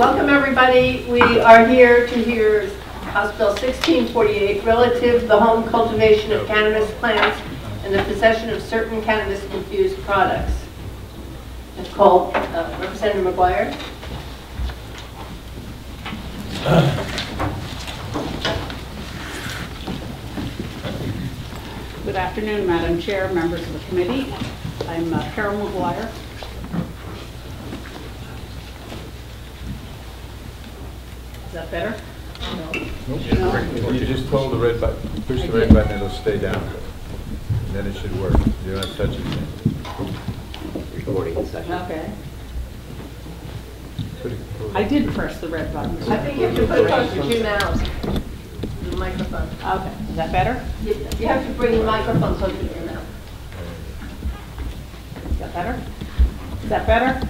Welcome, everybody. We are here to hear House Bill 1648 relative to the home cultivation of cannabis plants and the possession of certain cannabis-infused products. Nicole, uh, Representative McGuire. Good afternoon, Madam Chair, members of the committee. I'm uh, Carol McGuire. Is that better? No. You just pull the red button, push I the red did. button, it'll stay down. And Then it should work. You don't have to touch it. Recording session. Okay. I did press the red button. I think you have to put it closer to your mouth, the microphone. Okay, is that better? You you have to bring the microphone closer to your mouth. Is that better? Is that better?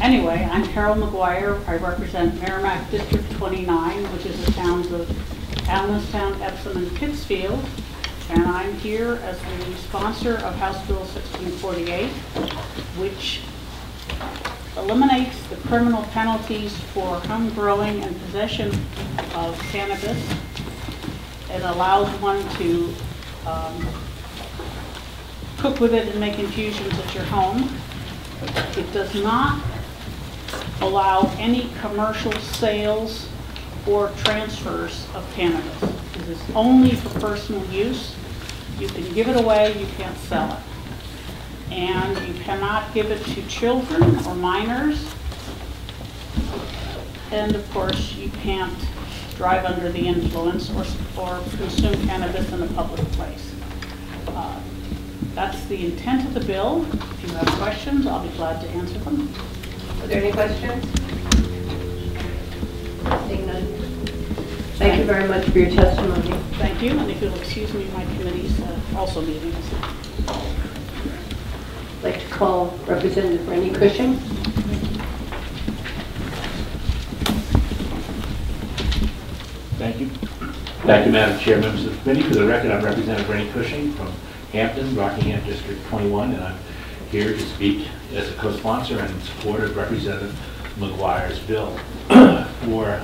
Anyway, I'm Carol McGuire. I represent Merrimack District 29, which is the towns of Allenstown, Epsom, and Pittsfield. And I'm here as the sponsor of House Bill 1648, which eliminates the criminal penalties for home growing and possession of cannabis. It allows one to um, cook with it and make infusions at your home. It does not allow any commercial sales or transfers of cannabis. It is only for personal use. You can give it away, you can't sell it. And you cannot give it to children or minors. And of course, you can't drive under the influence or, or consume cannabis in a public place. Uh, That's the intent of the bill. If you have questions, I'll be glad to answer them. Are there any questions? Seeing none. Thank you very much for your testimony. Thank you, and if you'll excuse me, my committee's uh, also meeting. I'd like to call Representative Randy Cushing. Thank you. Thank you, Madam Chair, members of the committee. For the record, I'm Representative Renny Cushing from Hampton, Rockingham District 21, and I'm here to speak as a co-sponsor and in support of Representative McGuire's bill. For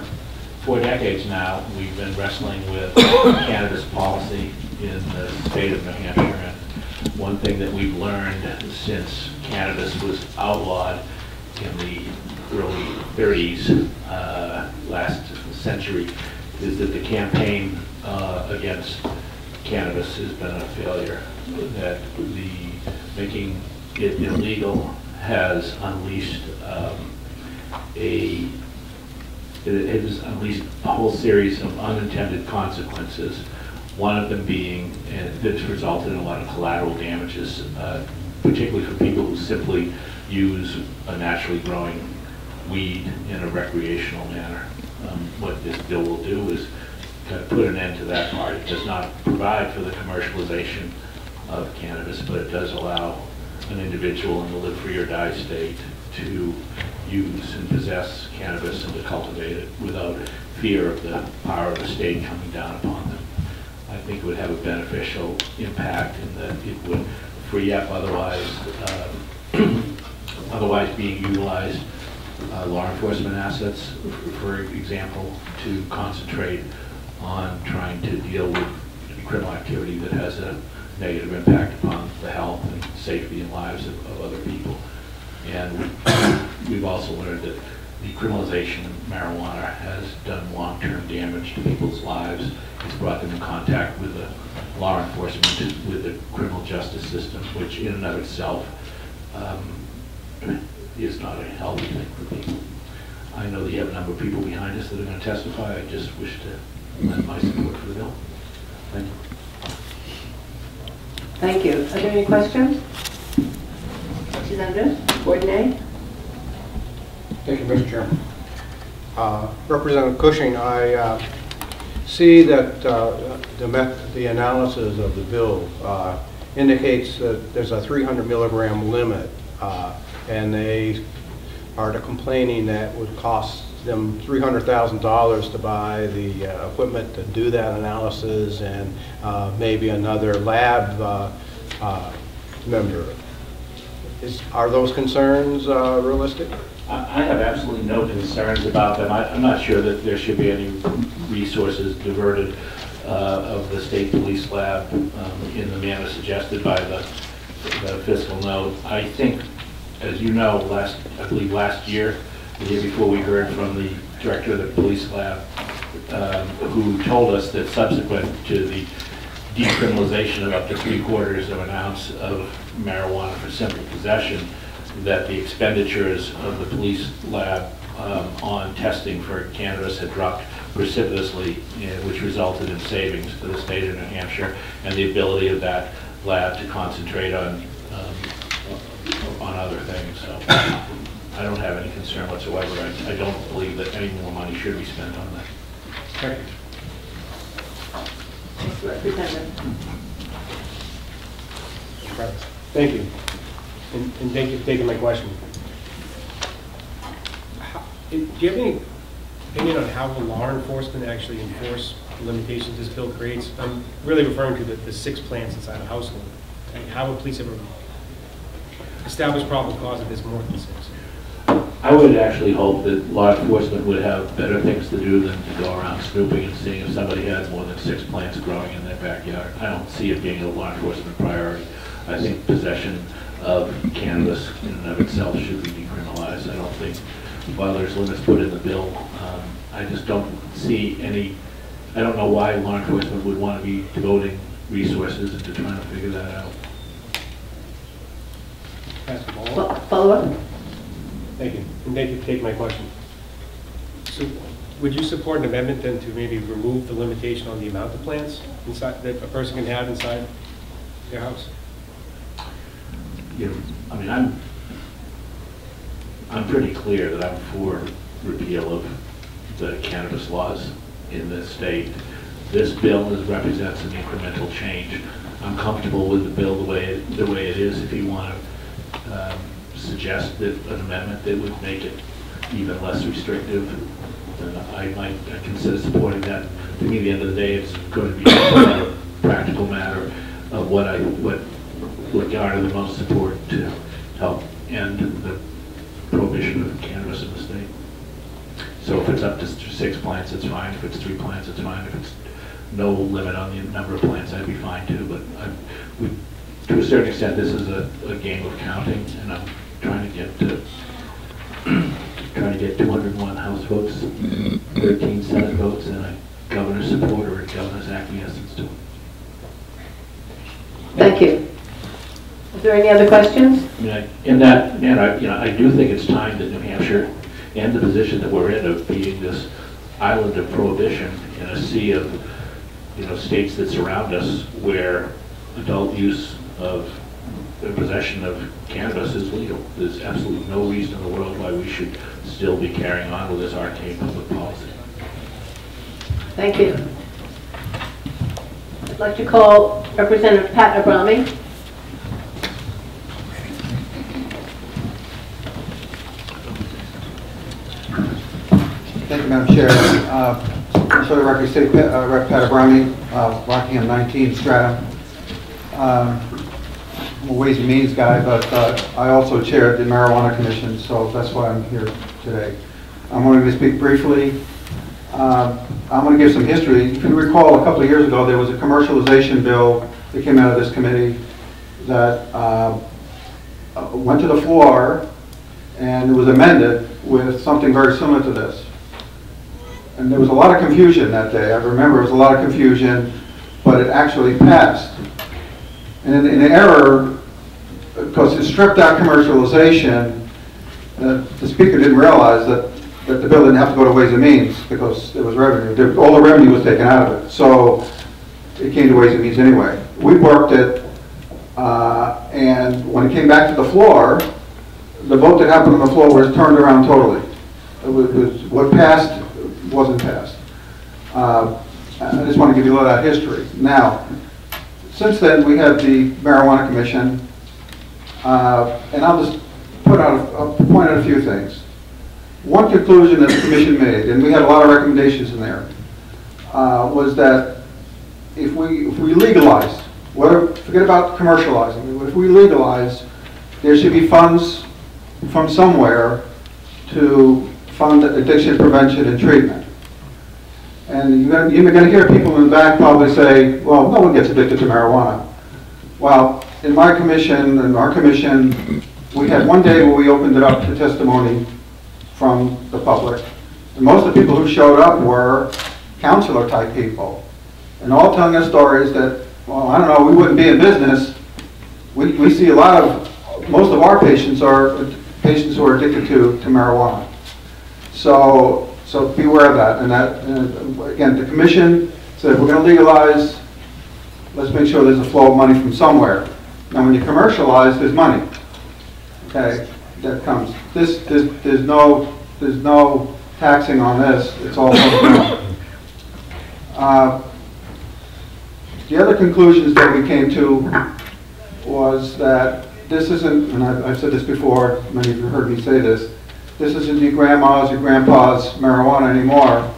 four decades now, we've been wrestling with cannabis policy in the state of New Hampshire, and one thing that we've learned since cannabis was outlawed in the early 30s, uh, last century, is that the campaign uh, against cannabis has been a failure. That the making illegal has unleashed um, a, it has unleashed a whole series of unintended consequences. One of them being, and that's resulted in a lot of collateral damages, uh, particularly for people who simply use a naturally growing weed in a recreational manner. Um, What this bill will do is kind of put an end to that part. It does not provide for the commercialization of cannabis, but it does allow an individual in the live free or die state to use and possess cannabis and to cultivate it without fear of the power of the state coming down upon them. I think it would have a beneficial impact in that it would free up otherwise, um, otherwise being utilized uh, law enforcement assets, for example, to concentrate on trying to deal with criminal activity that has a negative impact upon the health and safety and lives of, of other people. And we've also learned that the criminalization of marijuana has done long-term damage to people's lives. It's brought them in contact with the law enforcement, with the criminal justice system, which in and of itself um, is not a healthy thing for people. I know that you have a number of people behind us that are going to testify. I just wish to lend my support for the bill. Thank you. Thank you. Are there any questions? Representative Bourdonnais? Thank you, Mr. Chairman. Uh, Representative Cushing, I uh, see that uh, the the analysis of the bill uh, indicates that there's a 300 milligram limit, uh, and they are complaining that would cost them $300,000 to buy the uh, equipment to do that analysis and uh, maybe another lab uh, uh, member. Is, are those concerns uh, realistic? I have absolutely no concerns about them. I- I'm not sure that there should be any resources diverted of the state police lab um, in the manner suggested by the the fiscal note. I think, as you know, last, I believe last year, the year before, we heard from the director of the police lab, um, who told us that subsequent to the decriminalization of up to three quarters of an ounce of marijuana for simple possession, that the expenditures of the police lab um, on testing for cannabis had dropped precipitously, eh, which resulted in savings for the state of New Hampshire, and the ability of that lab to concentrate on, um, on other things. So I don't have any concern whatsoever. I I don't believe that any more money should be spent on that. Representative. Thank you. And and thank you for taking my question. How- Do you have any opinion on how will law enforcement actually enforce the limitations this bill creates? I'm really referring to the, the six plants inside a household. Like, How would police ever establish probable cause if there's more than six? I would actually hope that law enforcement would have better things to do than to go around snooping and seeing if somebody had more than six plants growing in their backyard. I don't see it being a law enforcement priority. I think possession of cannabis in and of itself should be decriminalized. I don't think, while there's limits put in the bill, um, I just don't see any, I don't know why law enforcement would want to be devoting resources into trying to figure that out. Pass the Follow-up? Thank you. And thank you for taking my question. So would you support an amendment then to maybe remove the limitation on the amount of plants inside, that a person can have inside their house? know, I mean, I'm, I'm pretty clear that I'm for repeal of the cannabis laws in this state. This bill is, represents an incremental change. I'm comfortable with the bill the way, it- the way it is. If you want to um, suggest that an amendment that would make it even less restrictive, I might consider supporting that. To me, at the end of the day, it's going to be a practical matter of what I, what would garner the most support to help end the prohibition of cannabis in the state. So if it's up to six plants, it's fine. If it's three plants, it's fine. If it's no limit on the number of plants, I'd be fine too. But I, we, to a certain extent, this is a, a game of counting, and I'm trying to get uh, to, trying to get 201 House votes, 13 Senate votes, and a governor's support or a governor's acquiescence to it. Thank you. Is there any other questions? I mean, I- in that, and I, you know, I do think it's time that New Hampshire and the position that we're in of being this island of prohibition in a sea of, you know, states that surround us where adult use of, the possession of cannabis is legal. There's absolutely no reason in the world why we should still be carrying on with this arcane public policy. Thank you. I'd like to call Representative Pat Abrami. Thank you, Madam Chair. Uh, For the record, State uh, Rep. Pat Abrami, uh, Rockingham 19 Stratham. Um, I'm a Ways and Means guy, but uh, I also chair the Marijuana Commission, so that's why I'm here today. I'm going to speak briefly. Um, I'm going to give some history. If you recall, a couple of years ago, there was a commercialization bill that came out of this committee that uh, uh, went to the floor and it was amended with something very similar to this. And there was a lot of confusion that day. I remember there was a lot of confusion, but it actually passed. And in, in error, because it stripped out commercialization, uh, the speaker didn't realize that, that the bill didn't have to go to Ways and Means because there was revenue. All the revenue was taken out of it. So it came to Ways and Means anyway. We worked it, uh, and when it came back to the floor, the vote that happened on the floor was turned around totally. It was, it was- what passed wasn't passed. Uh, I just want to give you a little of that history. Now, since then, we had the marijuana commission, uh, and I'll just put out, I'll point out a few things. One conclusion that the commission made, and we had a lot of recommendations in there, uh, was that if we, if we legalize, whether, forget about commercializing, if we legalize there should be funds from somewhere to fund addiction prevention and treatment. And you're gonna, you're gonna hear people in the back probably say, well, no one gets addicted to marijuana. Well, in my commission, in our commission, we had one day where we opened it up to testimony from the public. And most of the people who showed up were counselor-type people. And all telling us stories that, well, I don't know, we wouldn't be in business. We, we see a lot of, most of our patients are patients who are addicted to, to marijuana. So, so beware of that. And that, and again, the commission said, we're gonna legalize, let's make sure there's a flow of money from somewhere. Now, when you commercialize, there's money. Okay, that comes. This, there's, there's no, there's no taxing on this, it's all. Uh, The other conclusions that we came to was that this isn't, and I've, I've said this before, many of you heard me say this, this isn't your grandma's or grandpa's marijuana anymore.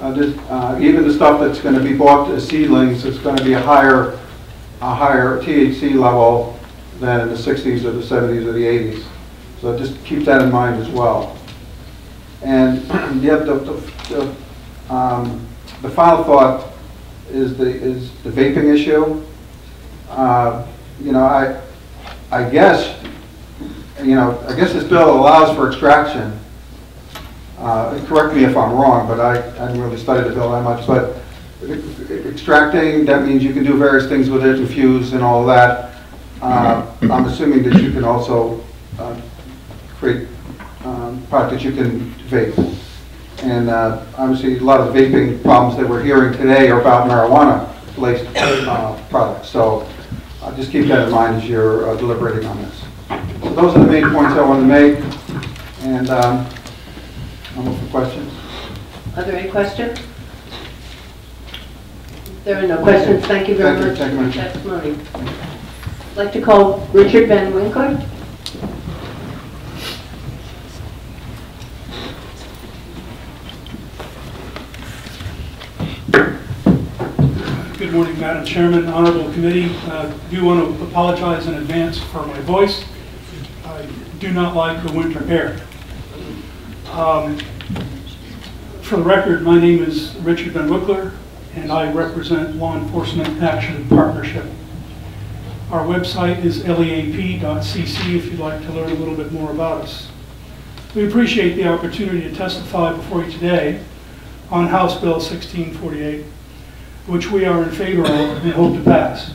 Uh, this, uh, even the stuff that's gonna be bought as seedlings, it's gonna be a higher, a higher THC level than in the sixties or the seventies or the eighties. So just keep that in mind as well. And the, the, the, the, um, the final thought is the, is the vaping issue. Uh, you know, I, I guess, you know, I guess this bill allows for extraction. Uh, correct me if I'm wrong, but I, I didn't really study the bill that much, but extracting, that means you can do various things with it, infuse and all that. Uh, I'm assuming that you can also, uh, create, um, product that you can vape. And, uh, obviously, a lot of the vaping problems that we're hearing today are about marijuana-laced, uh, products. So, uh, just keep that in mind as you're uh, deliberating on this. So those are the main points I wanted to make, and, um, I'm up for questions. Are there any questions? There are no questions. Thank you very Thank much Thank you, for your testimony. I'd like to call Richard Van Wickler. Good morning, Madam Chairman, Honorable Committee. Uh, do want to apologize in advance for my voice. I do not like the winter air. Um, For the record, my name is Richard Van Wickler, and I represent Law Enforcement Action Partnership. Our website is leap.cc if you'd like to learn a little bit more about us. We appreciate the opportunity to testify before you today on House Bill 1648 which we are in favor of and hope to pass.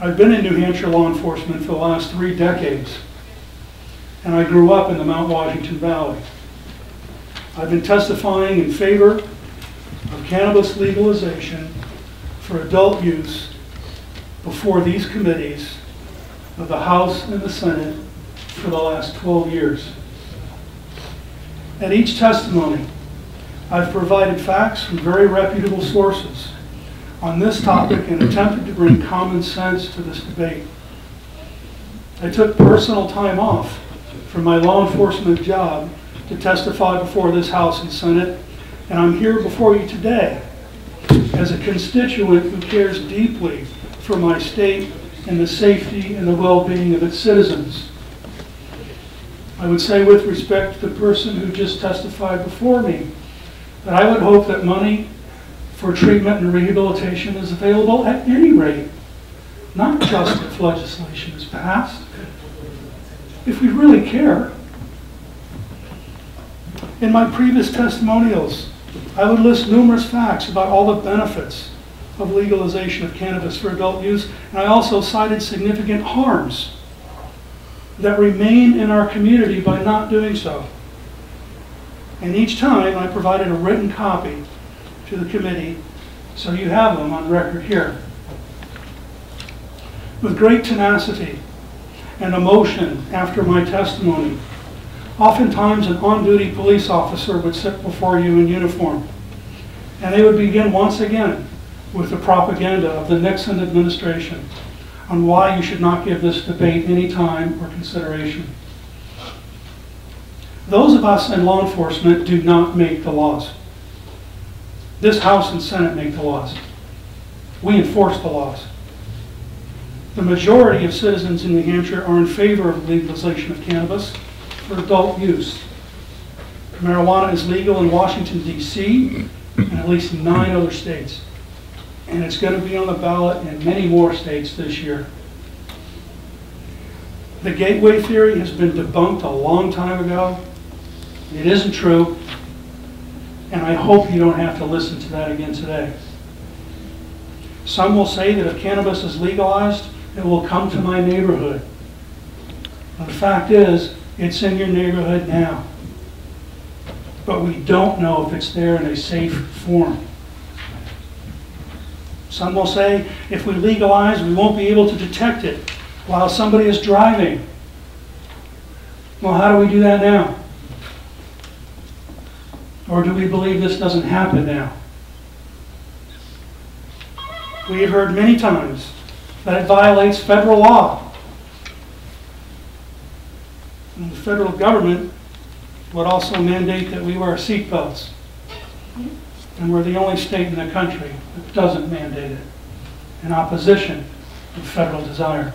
I've been in New Hampshire law enforcement for the last three decades, and I grew up in the Mount Washington Valley. I've been testifying in favor cannabis legalization for adult use before these committees of the House and the Senate for the last 12 years. At each testimony, I've provided facts from very reputable sources on this topic and attempted to bring common sense to this debate. I took personal time off from my law enforcement job to testify before this House and Senate, and I'm here before you today as a constituent who cares deeply for my state and the safety and the well-being of its citizens. I would say with respect to the person who just testified before me, that I would hope that money for treatment and rehabilitation is available at any rate, not just if legislation is passed. If we really care. In my previous testimonials, I would list numerous facts about all the benefits of legalization of cannabis for adult use, and I also cited significant harms that remain in our community by not doing so. And each time I provided a written copy to the committee, so you have them on record here. With great tenacity and emotion after my testimony, oftentimes an on-duty police officer would sit before you in uniform, and they would begin once again with the propaganda of the Nixon administration on why you should not give this debate any time or consideration. Those of us in law enforcement do not make the laws. This House and Senate make the laws. We enforce the laws. The majority of citizens in New Hampshire are in favor of legalization of cannabis for adult use. Marijuana is legal in Washington DC and at least nine other states. And it's going to be on the ballot in many more states this year. The gateway theory has been debunked a long time ago. It isn't true. And I hope you don't have to listen to that again today. Some will say that if cannabis is legalized, it will come to my neighborhood. But the fact is, it's in your neighborhood now. But we don't know if it's there in a safe form. Some will say if we legalize, we won't be able to detect it while somebody is driving. Well, how do we do that now? Or do we believe this doesn't happen now? We have heard many times that it violates federal law. And the federal government would also mandate that we wear seatbelts. And we're the only state in the country that doesn't mandate it, in opposition to federal desire.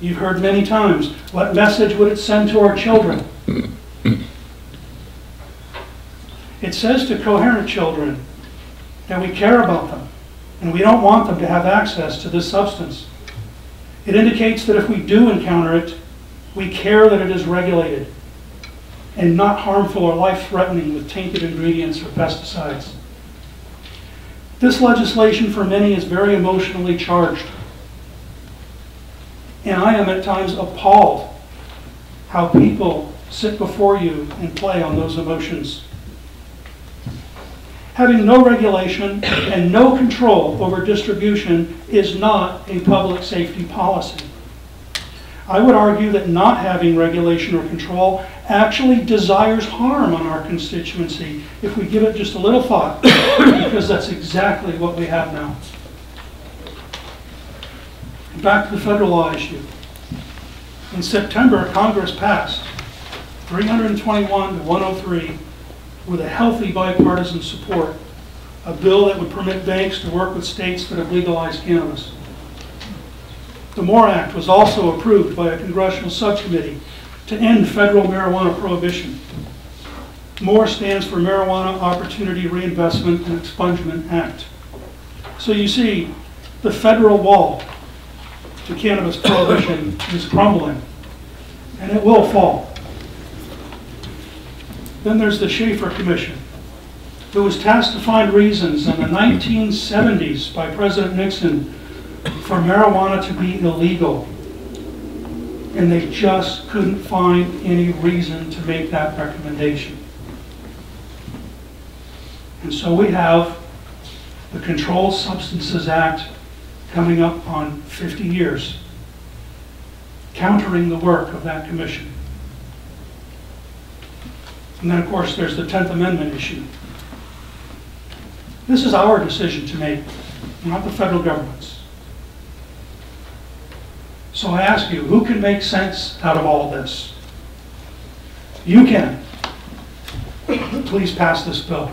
You've heard many times, what message would it send to our children? It says to coherent children that we care about them and we don't want them to have access to this substance. It indicates that if we do encounter it, we care that it is regulated and not harmful or life-threatening with tainted ingredients or pesticides. This legislation for many is very emotionally charged. And I am at times appalled how people sit before you and play on those emotions. Having no regulation and no control over distribution is not a public safety policy. I would argue that not having regulation or control actually desires harm on our constituency if we give it just a little thought, because that's exactly what we have now. Back to the federal law issue. In September, Congress passed 321 to 103 with a healthy bipartisan support, a bill that would permit banks to work with states that have legalized cannabis. The MORE Act was also approved by a congressional subcommittee to end federal marijuana prohibition. MORE stands for Marijuana Opportunity Reinvestment and Expungement Act. So you see, the federal wall to cannabis prohibition is crumbling, and it will fall. Then there's the Shafer Commission, who was tasked to find reasons in the 1970s by President Nixon for marijuana to be illegal. And they just couldn't find any reason to make that recommendation. And so we have the Controlled Substances Act coming up on 50 years, countering the work of that commission. And then, of course, there's the 10th Amendment issue. This is our decision to make, not the federal government's. So I ask you, who can make sense out of all this? You can. Please pass this bill.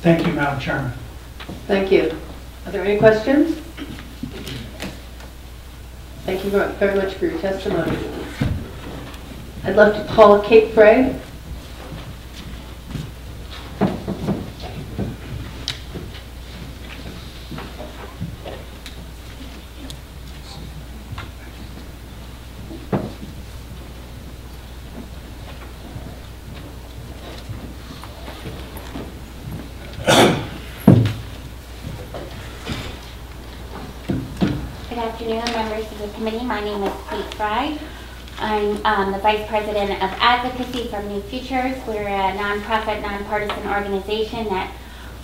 Thank you, Madam Chairman. Thank you. Are there any questions? Thank you very much for your testimony. I'd love to call Kate Frey. Good afternoon, members of the committee. My name is Kate Frey. I'm um, the Vice President of Advocacy from New Futures. We're a nonprofit, nonpartisan organization that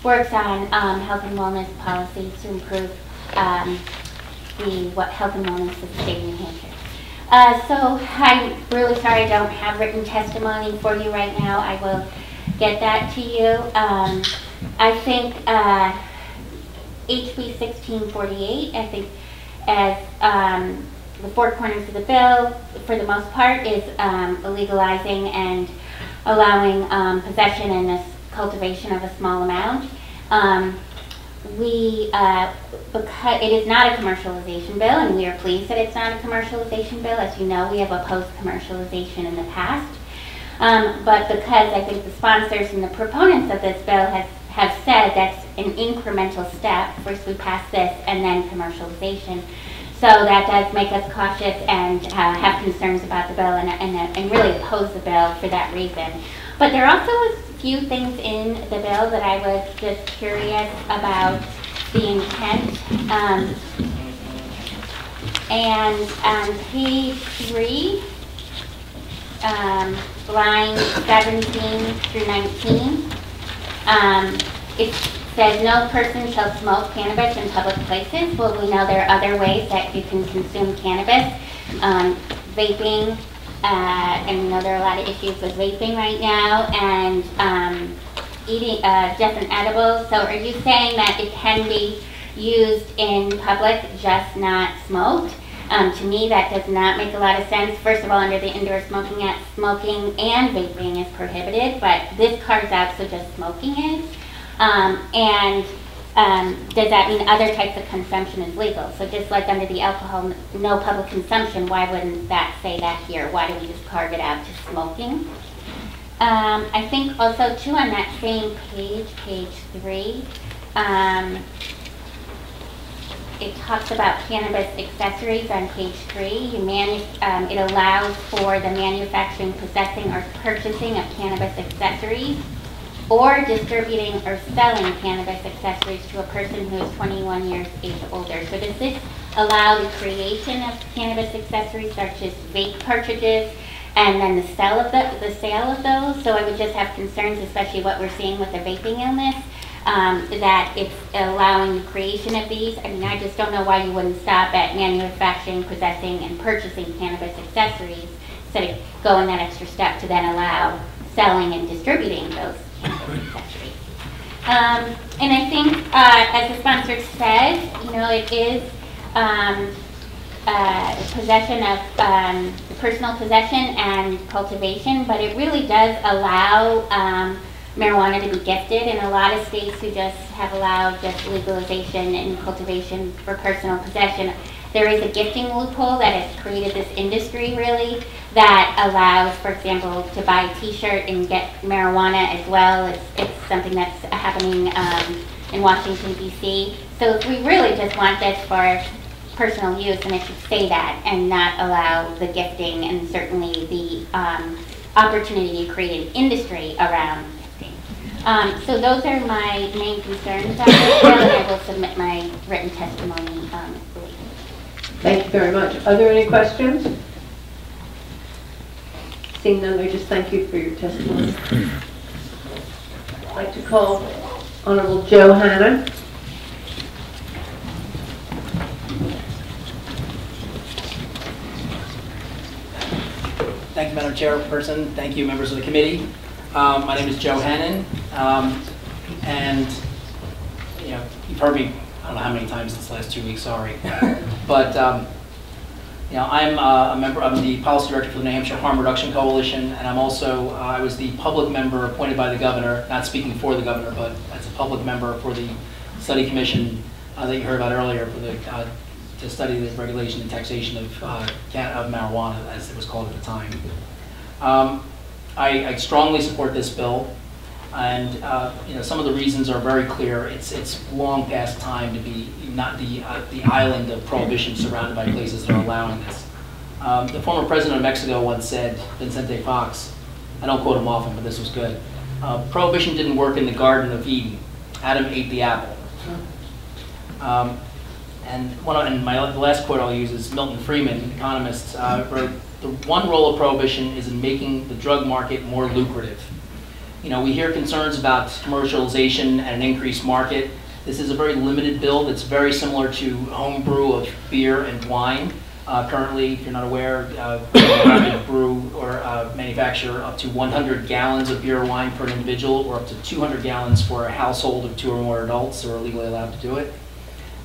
works on um, health and wellness policies to improve um, the what health and wellness of the state of New Hampshire. Uh, So I'm really sorry I don't have written testimony for you right now. I will get that to you. Um, I think uh, HB 1648, I think as um, the four corners of the bill, for the most part, is um, legalizing and allowing um, possession and cultivation of a small amount. Um, we, uh, because it is not a commercialization bill, and we are pleased that it's not a commercialization bill. As you know, we have opposed commercialization in the past. Um, But because I think the sponsors and the proponents of this bill has, have said that's an incremental step, first we pass this and then commercialization. So that does make us cautious and uh, have concerns about the bill and, and, and really oppose the bill for that reason. But there are also a few things in the bill that I was just curious about the intent. Um, and on page three, um, line 17 through 19, um, it says no person shall smoke cannabis in public places. Well, we know there are other ways that you can consume cannabis. Um, vaping, uh, and we know there are a lot of issues with vaping right now, and um, eating uh, different edibles. So are you saying that it can be used in public, just not smoked? Um, to me, that does not make a lot of sense. First of all, under the Indoor Smoking Act, smoking and vaping is prohibited, but this carves out, so just smoking is. Um, and um, does that mean other types of consumption is legal? So just like under the alcohol, no public consumption, why wouldn't that say that here? Why do we just carve it out to smoking? Um, I think also too on that same page, page three, um, it talks about cannabis accessories on page three. Um, it allows for the manufacturing, possessing, or purchasing of cannabis accessories or distributing or selling cannabis accessories to a person who is 21 years age or older. So does this allow the creation of cannabis accessories such as vape cartridges and then the sale of the, the sale of those? So I would just have concerns, especially what we're seeing with the vaping illness, um, that it's allowing the creation of these. I mean, I just don't know why you wouldn't stop at manufacturing, possessing, and purchasing cannabis accessories instead of going that extra step to then allow selling and distributing those. Um, and I think, uh, as the sponsor said, you know, it is, um, uh, possession of, um, personal possession and cultivation, but it really does allow, um, marijuana to be gifted in a lot of states who just have allowed just legalization and cultivation for personal possession. There is a gifting loophole that has created this industry really that allows, for example, to buy a t-shirt and get marijuana as well. It's, it's something that's happening um, in Washington DC. So we really just want this for personal use, and it should say that and not allow the gifting and certainly the um, opportunity to create an industry around gifting. Um, so those are my main concerns and I will submit my written testimony um. Thank you very much. Are there any questions? Seeing none, I just thank you for your testimony. I'd like to call Honorable Joe Hannon. Thank you, Madam Chairperson. Thank you, members of the committee. Um, My name is Joe Hannon, um, and, you know, you've heard me, I don't know how many times this last two weeks, sorry. But, um, you know, I'm uh, a member, I'm the policy director for the New Hampshire Harm Reduction Coalition, and I'm also, uh, I was the public member appointed by the governor, not speaking for the governor, but as a public member for the study commission uh, that you heard about earlier for the, uh, to study the regulation and taxation of, uh, of marijuana, as it was called at the time. Um, I I strongly support this bill, and, uh, you know, some of the reasons are very clear. It's, it's long past time to be not the, uh, the island of prohibition surrounded by places that are allowing this. Um, The former president of Mexico once said, Vicente Fox, I don't quote him often, but this was good, uh, "Prohibition didn't work in the Garden of Eden. Adam ate the apple." Um, and one of, and my the last quote I'll use is Milton Friedman, an economist, uh, wrote, "The one role of prohibition is in making the drug market more lucrative." You know, we hear concerns about commercialization and an increased market. This is a very limited bill that's very similar to home brew of beer and wine. Uh, currently, if you're not aware, uh, brew or uh, manufacture up to 100 gallons of beer or wine per individual, or up to 200 gallons for a household of two or more adults who are legally allowed to do it.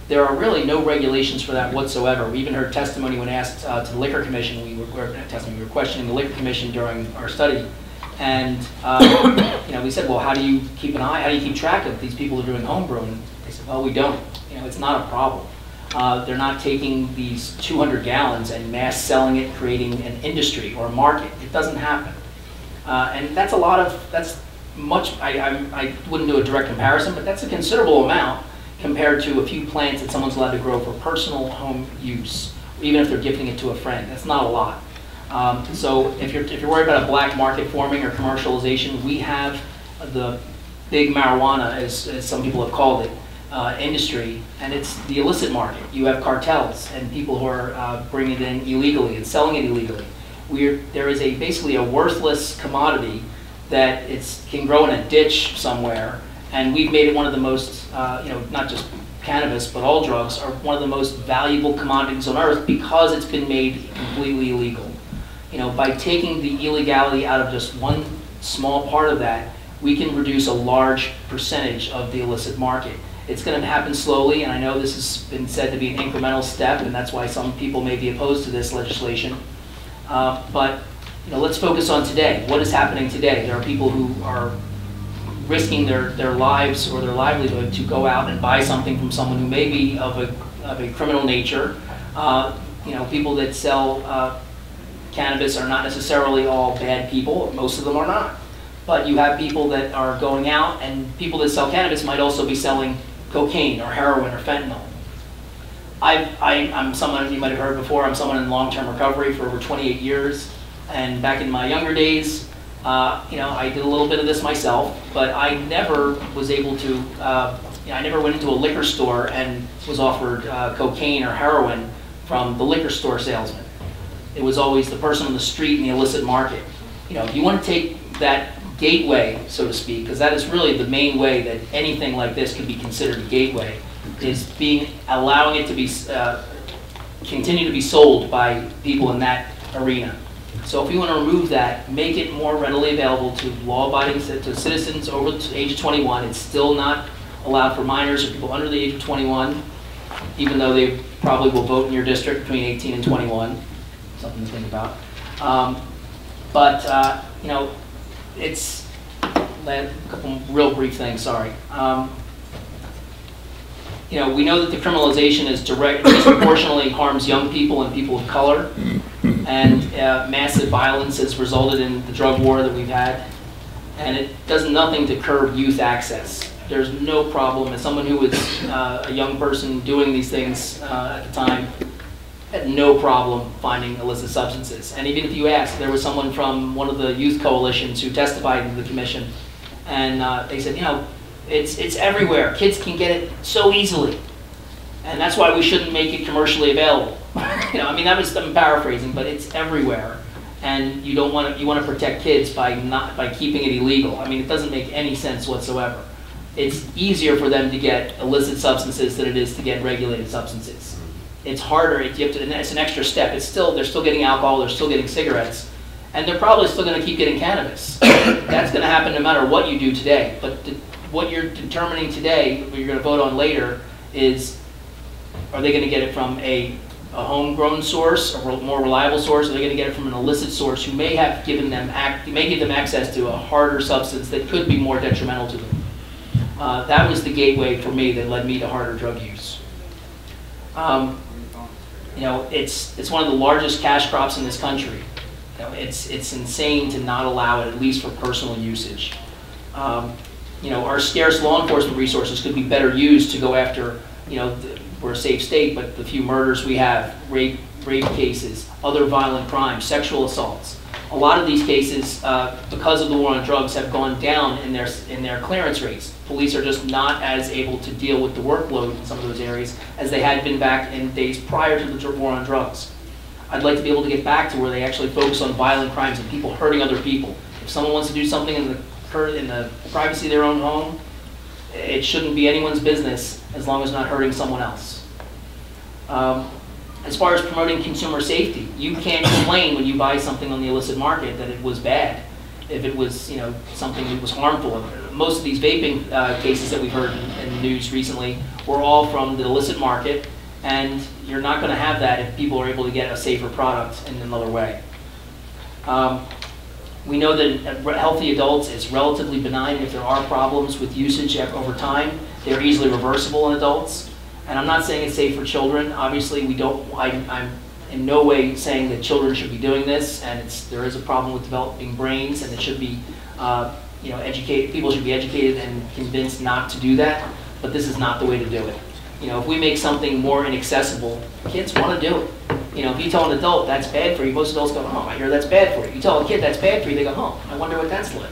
There are really no regulations for that whatsoever. We even heard testimony when asked uh, to the Liquor Commission, we were, testimony, we were questioning the Liquor Commission during our study, And, uh, you know, we said, well, how do you keep an eye, how do you keep track of these people who are doing homegrown? They said, well, we don't. You know, it's not a problem. Uh, They're not taking these 200 gallons and mass selling it, creating an industry or a market. It doesn't happen. Uh, And that's a lot of, that's much, I, I I wouldn't do a direct comparison, but that's a considerable amount compared to a few plants that someone's allowed to grow for personal home use, even if they're gifting it to a friend. That's not a lot. Um, So if you're, if you're worried about a black market forming or commercialization, we have the big marijuana, as, as some people have called it, uh, industry, and it's the illicit market. You have cartels and people who are uh, bringing it in illegally and selling it illegally. We're, there is a, basically a worthless commodity that it's, can grow in a ditch somewhere, and we've made it one of the most, uh, you know, not just cannabis, but all drugs are one of the most valuable commodities on earth because it's been made completely illegal. You know, by taking the illegality out of just one small part of that, we can reduce a large percentage of the illicit market. It's going to happen slowly, and I know this has been said to be an incremental step, and that's why some people may be opposed to this legislation. Uh, But, you know, let's focus on today. What is happening today? There are people who are risking their, their lives or their livelihood to go out and buy something from someone who may be of a, of a criminal nature. Uh, You know, people that sell uh, cannabis are not necessarily all bad people, most of them are not. But you have people that are going out, and people that sell cannabis might also be selling cocaine or heroin or fentanyl. I, I, I'm someone, you might have heard before, I'm someone in long-term recovery for over 28 years. And back in my younger days, uh, you know, I did a little bit of this myself, but I never was able to, uh, you know, I never went into a liquor store and was offered uh, cocaine or heroin from the liquor store salesman. It was always the person on the street in the illicit market. You know, you want to take that gateway, so to speak, because that is really the main way that anything like this can be considered a gateway, is being, allowing it to be, uh, continue to be sold by people in that arena. So if you want to remove that, make it more readily available to law-abiding, to citizens over the age of 21. It's still not allowed for minors or people under the age of 21, even though they probably will vote in your district between 18 and 21. Something to think about. Um, But, uh, you know, it's, a couple real brief things, sorry. Um, You know, we know that the criminalization is direct, disproportionately harms young people and people of color, and uh, massive violence has resulted in the drug war that we've had, and it does nothing to curb youth access. There's no problem, as someone who was uh, a young person doing these things uh, at the time, had no problem finding illicit substances. And even if you ask, there was someone from one of the youth coalitions who testified in the commission, and uh, they said, you know, it's, it's everywhere. Kids can get it so easily. And that's why we shouldn't make it commercially available. you know, I mean, that was, I'm paraphrasing, but it's everywhere. And you don't want to, you want to protect kids by not, by keeping it illegal. I mean, it doesn't make any sense whatsoever. It's easier for them to get illicit substances than it is to get regulated substances. It's harder, you have to, it's an extra step. It's still, they're still getting alcohol, they're still getting cigarettes, and they're probably still going to keep getting cannabis. That's going to happen no matter what you do today. But the- what you're determining today, what you're going to vote on later, is are they going to get it from a, a homegrown source, a re- more reliable source? Are they going to get it from an illicit source who may have given them, ac- may give them access to a harder substance that could be more detrimental to them? Uh, that was the gateway for me that led me to harder drug use. Um, you know, it's, it's one of the largest cash crops in this country. You know, it's, it's insane to not allow it, at least for personal usage. Um, you know, our scarce law enforcement resources could be better used to go after, you know, the- we're a safe state, but the few murders we have, rape, rape cases, other violent crimes, sexual assaults. A lot of these cases, uh, because of the war on drugs, have gone down in their, in their clearance rates. Police are just not as able to deal with the workload in some of those areas as they had been back in days prior to the war on drugs. I'd like to be able to get back to where they actually focus on violent crimes and people hurting other people. If someone wants to do something in the, in the privacy of their own home, it shouldn't be anyone's business as long as not hurting someone else. Um, As far as promoting consumer safety, you can't complain when you buy something on the illicit market that it was bad, if it was, you know, something that was harmful. Most of these vaping uh, cases that we've heard in in the news recently were all from the illicit market, and you're not going to have that if people are able to get a safer product in another way. Um, We know that healthy adults is relatively benign. If there are problems with usage over time, they're easily reversible in adults. And I'm not saying it's safe for children. Obviously, we don't, I, I'm in no way saying that children should be doing this, and it's, there is a problem with developing brains, and it should be, uh, you know, educated, people should be educated and convinced not to do that, but this is not the way to do it. You know, if we make something more inaccessible, kids want to do it. You know, if you tell an adult that's bad for you, most adults go, oh, I hear that's bad for you. You tell a kid that's bad for you, they go, oh, I wonder what that's like.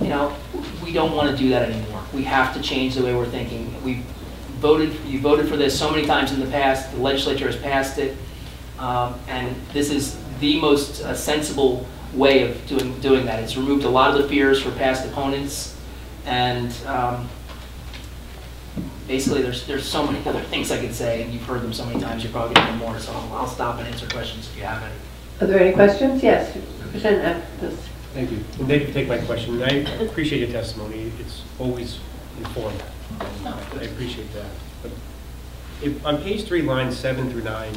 You know, we don't want to do that anymore. We have to change the way we're thinking. We voted, you voted for this so many times in the past, the legislature has passed it, um, and this is the most uh, sensible way of doing, doing that. It's removed a lot of the fears for past opponents, and um, basically, there's, there's so many other things I could say, and you've heard them so many times, you're probably gonna know more, so I'll I'll stop and answer questions if you have any. Are there any questions? Yes, Representative Abbas. Thank you. And thank you for taking my question. I appreciate your testimony. It's always informed. I appreciate that. But if, on page three, lines seven through nine,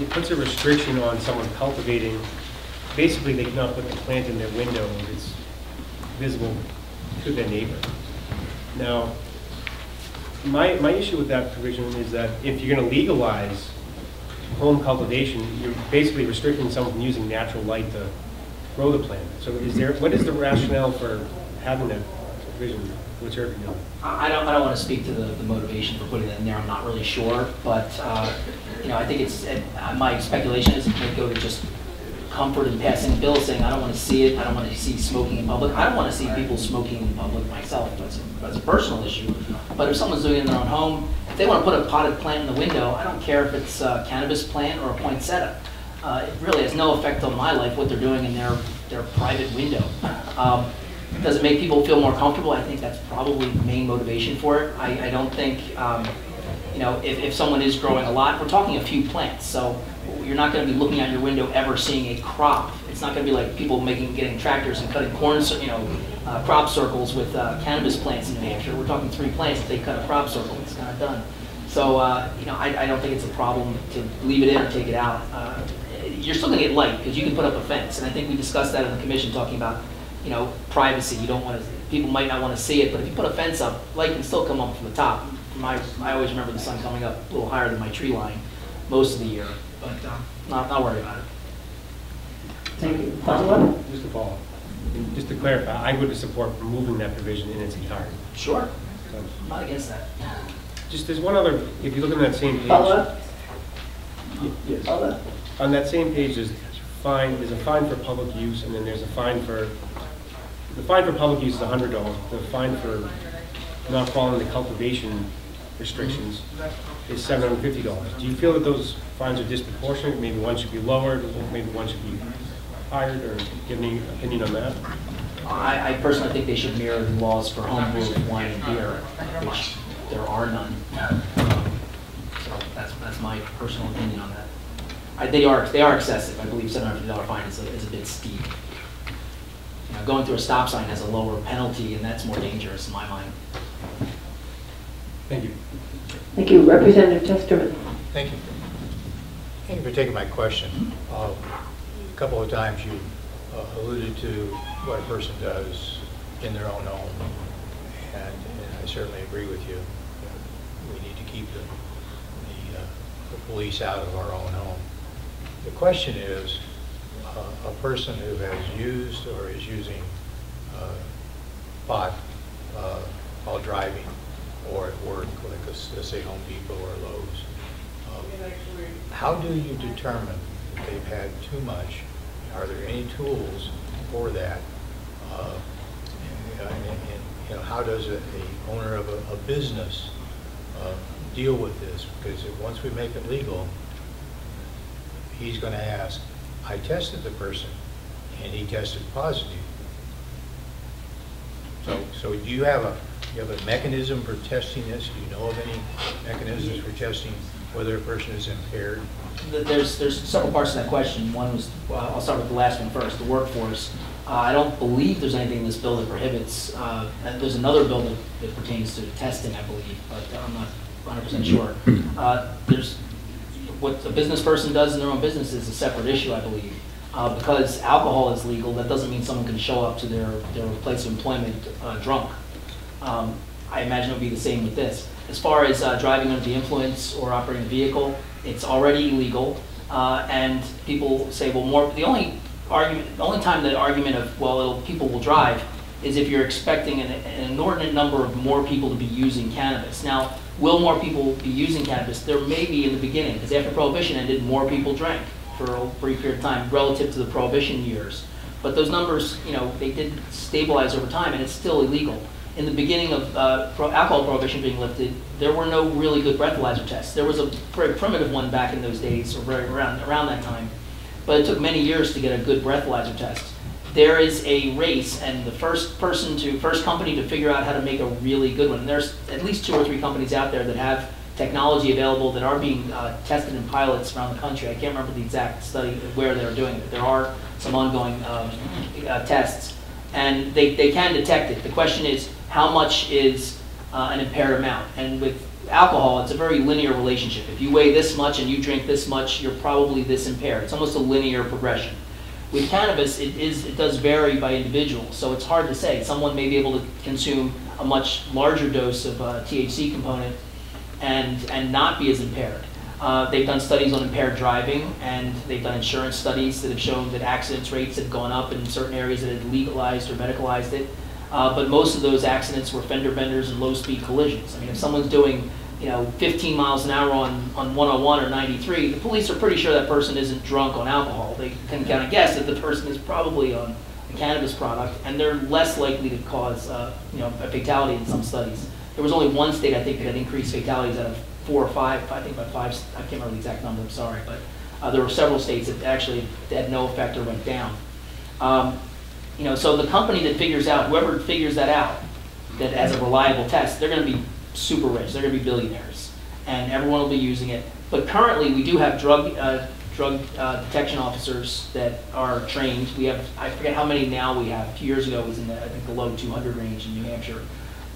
it puts a restriction on someone cultivating, basically they cannot put the plant in their window if it's visible to their neighbor. Now, my, my issue with that provision is that if you're gonna legalize home cultivation, you're basically restricting someone from using natural light to grow the plant. So is there, what is the rationale for having that What's your opinion? I don't, I don't want to speak to the, the motivation for putting it in there, I'm not really sure, but, uh, you know, I think it's, uh, my speculation is it might go to just comfort in passing a bill saying, I don't want to see it, I don't want to see smoking in public, I don't want to see people smoking in public myself, that's, a- that's a personal issue, but if someone's doing it in their own home, if they want to put a potted plant in the window, I don't care if it's a cannabis plant or a poinsettia. Uh, It really has no effect on my life, what they're doing in their, their private window. Um, does it make people feel more comfortable? I think that's probably the main motivation for it. I, I don't think, um, you know, if, if someone is growing a lot, we're talking a few plants, so you're not gonna be looking out your window ever seeing a crop. It's not gonna be like people making, getting tractors and cutting corn, you know, uh, crop circles with uh, cannabis plants in New Hampshire. We're talking three plants, they cut a crop circle, it's kinda done. So, uh, you know, I, I don't think it's a problem to leave it in or take it out. Uh, You're still gonna get light, because you can put up a fence, and I think we discussed that in the commission, talking about you know, privacy, you don't want to, people might not want to see it, but if you put a fence up, light can still come up from the top. My, I always remember the sun coming up a little higher than my tree line most of the year, but um, not, not worry about it. Thank you. Follow-up? Just to follow, up. And just to clarify, I would support removing that provision in its entirety. Sure, So, I'm not against that. Just, there's one other, if you look on that same page. Follow-up? Yes. Follow-up? On that same page, there's fine, there's a fine for public use, and then there's a fine for, the fine for public use is hundred dollars. The fine for not following the cultivation restrictions is seven hundred fifty dollars. Do you feel that those fines are disproportionate? Maybe one should be lowered, maybe one should be higher, or give me an opinion on that? I, I personally think they should mirror the laws for home wine and beer, which there are none. So that's, that's my personal opinion on that. I, they are, they are excessive. I believe seven hundred fifty dollar fine is a, is a bit steep. You know, going through a stop sign has a lower penalty, and that's more dangerous in my mind. Thank you. Thank you. Representative Testerman. Thank you. Thank you for taking my question. Uh, A couple of times you uh, alluded to what a person does in their own home, and and I certainly agree with you. We need to keep the, the, uh, the police out of our own home. The question is, a person who has used or is using uh, pot uh, while driving or at work, like let's let's say Home Depot or Lowe's, uh, how do you determine if they've had too much? Are there any tools for that? Uh, and, uh, and- and, You know, how does a a owner of a a business uh, deal with this? Because if- once we make it legal, he's going to ask, I tested the person, and he tested positive. So, so do you have a, you have a mechanism for testing this? Do you know of any mechanisms for testing whether a person is impaired? There's, there's several parts to that question. One was, well, I'll start with the last one first, the workforce. Uh, I don't believe there's anything in this bill that prohibits, uh, and there's another bill that that pertains to testing, I believe, but I'm not 100% sure. Uh, There's, what a business person does in their own business is a separate issue, I believe. Uh, Because alcohol is legal, that doesn't mean someone can show up to their, their place of employment uh, drunk. Um, I imagine it would be the same with this. As far as uh, driving under the influence or operating a vehicle, it's already illegal. Uh, And people say, well, more, the only argument, the only time that argument of, well, people will drive is if you're expecting an an inordinate number of more people to be using cannabis. Now, will more people be using cannabis? There may be in the beginning, because after Prohibition ended, more people drank for a brief period of time relative to the Prohibition years. But those numbers, you know, they did stabilize over time, and it's still illegal. In the beginning of uh, pro- alcohol prohibition being lifted, there were no really good breathalyzer tests. There was a very primitive one back in those days, or around, around that time. But it took many years to get a good breathalyzer test. There is a race, and the first person to, first company to figure out how to make a really good one, and there's at least two or three companies out there that have technology available that are being uh, tested in pilots around the country. I can't remember the exact study where they're doing it. But there are some ongoing um, uh, tests, and they, they can detect it. The question is, how much is uh, an impaired amount? And with alcohol, it's a very linear relationship. If you weigh this much and you drink this much, you're probably this impaired. It's almost a linear progression. With cannabis, it is it does vary by individual, so it's hard to say. Someone may be able to consume a much larger dose of uh, THC component and and not be as impaired. Uh, they've done studies on impaired driving, and they've done insurance studies that have shown that accidents rates have gone up in certain areas that had legalized or medicalized it. Uh, but most of those accidents were fender benders and low-speed collisions. I mean, if someone's doing, you know, 15 miles an hour on, on 101 or 93, the police are pretty sure that person isn't drunk on alcohol. They can kind of guess that the person is probably on a cannabis product, and they're less likely to cause, uh, you know, a fatality in some studies. There was only one state, I think, that increased fatalities out of four or five, I think about five, I can't remember the exact number, I'm sorry, but uh, there were several states that actually had no effect or went down. Um, you know, so the company that figures out, whoever figures that out, that as a reliable test, they're going to be super rich. They're going to be billionaires, and everyone will be using it. But currently, we do have drug uh, drug uh, detection officers that are trained. We have I forget how many now we have. A few years ago, it was in the I think the low 200 range in New Hampshire,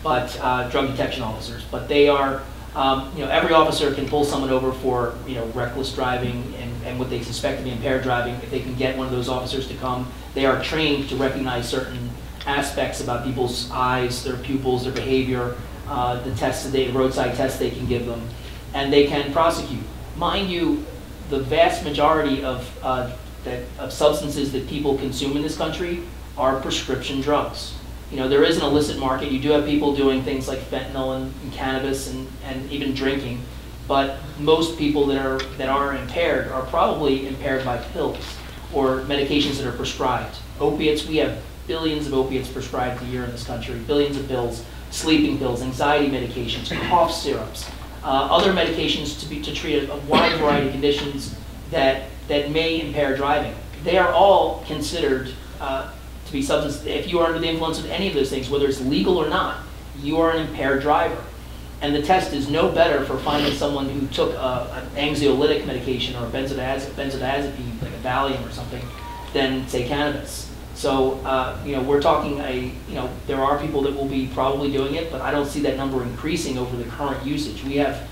but uh, drug detection officers. But they are. Um, you know, every officer can pull someone over for, you know, reckless driving and, and what they suspect to be impaired driving. If they can get one of those officers to come, they are trained to recognize certain aspects about people's eyes, their pupils, their behavior, uh, the tests that they, roadside tests they can give them, and they can prosecute. Mind you, the vast majority of, uh, that, of substances that people consume in this country are prescription drugs. You know, there is an illicit market. You do have people doing things like fentanyl and, and cannabis and, and even drinking, but most people that are that are impaired are probably impaired by pills or medications that are prescribed. Opiates, we have billions of opiates prescribed a year in this country, billions of pills, sleeping pills, anxiety medications, cough syrups, uh, other medications to, be, to treat a, a wide variety of conditions that, that may impair driving. They are all considered uh, to be substance, if you are under the influence of any of those things, whether it's legal or not, you are an impaired driver. And the test is no better for finding someone who took a, an anxiolytic medication or a benzodiaz- benzodiazepine, like a Valium or something, than say cannabis. So, uh, you know, we're talking a, you know, there are people that will be probably doing it, but I don't see that number increasing over the current usage. We have,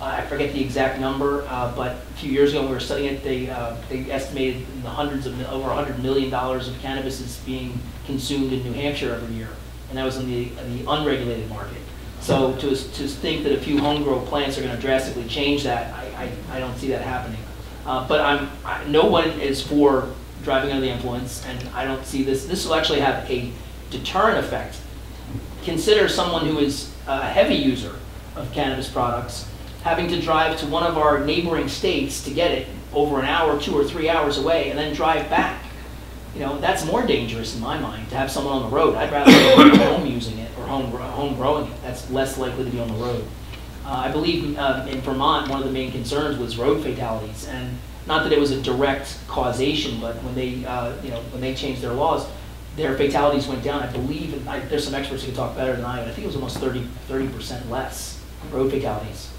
uh, I forget the exact number, uh, but a few years ago when we were studying it, they, uh, they estimated in the hundreds of, over $100 million of cannabis is being consumed in New Hampshire every year. And that was in the, in the unregulated market. So to, to think that a few homegrown plants are going to drastically change that, I, I, I don't see that happening. Uh, but I'm, I, no one is for driving under the influence, and I don't see this. This will actually have a deterrent effect. Consider someone who is a heavy user of cannabis products having to drive to one of our neighboring states to get it over an hour, two or three hours away, and then drive back. You know, that's more dangerous in my mind to have someone on the road. I'd rather be home using it or home, home growing it. That's less likely to be on the road. Uh, I believe uh, in Vermont, one of the main concerns was road fatalities, and not that it was a direct causation, but when they, uh, you know, when they changed their laws, their fatalities went down. I believe, and I, there's some experts who can talk better than I, but I think it was almost 30 percent less road fatalities.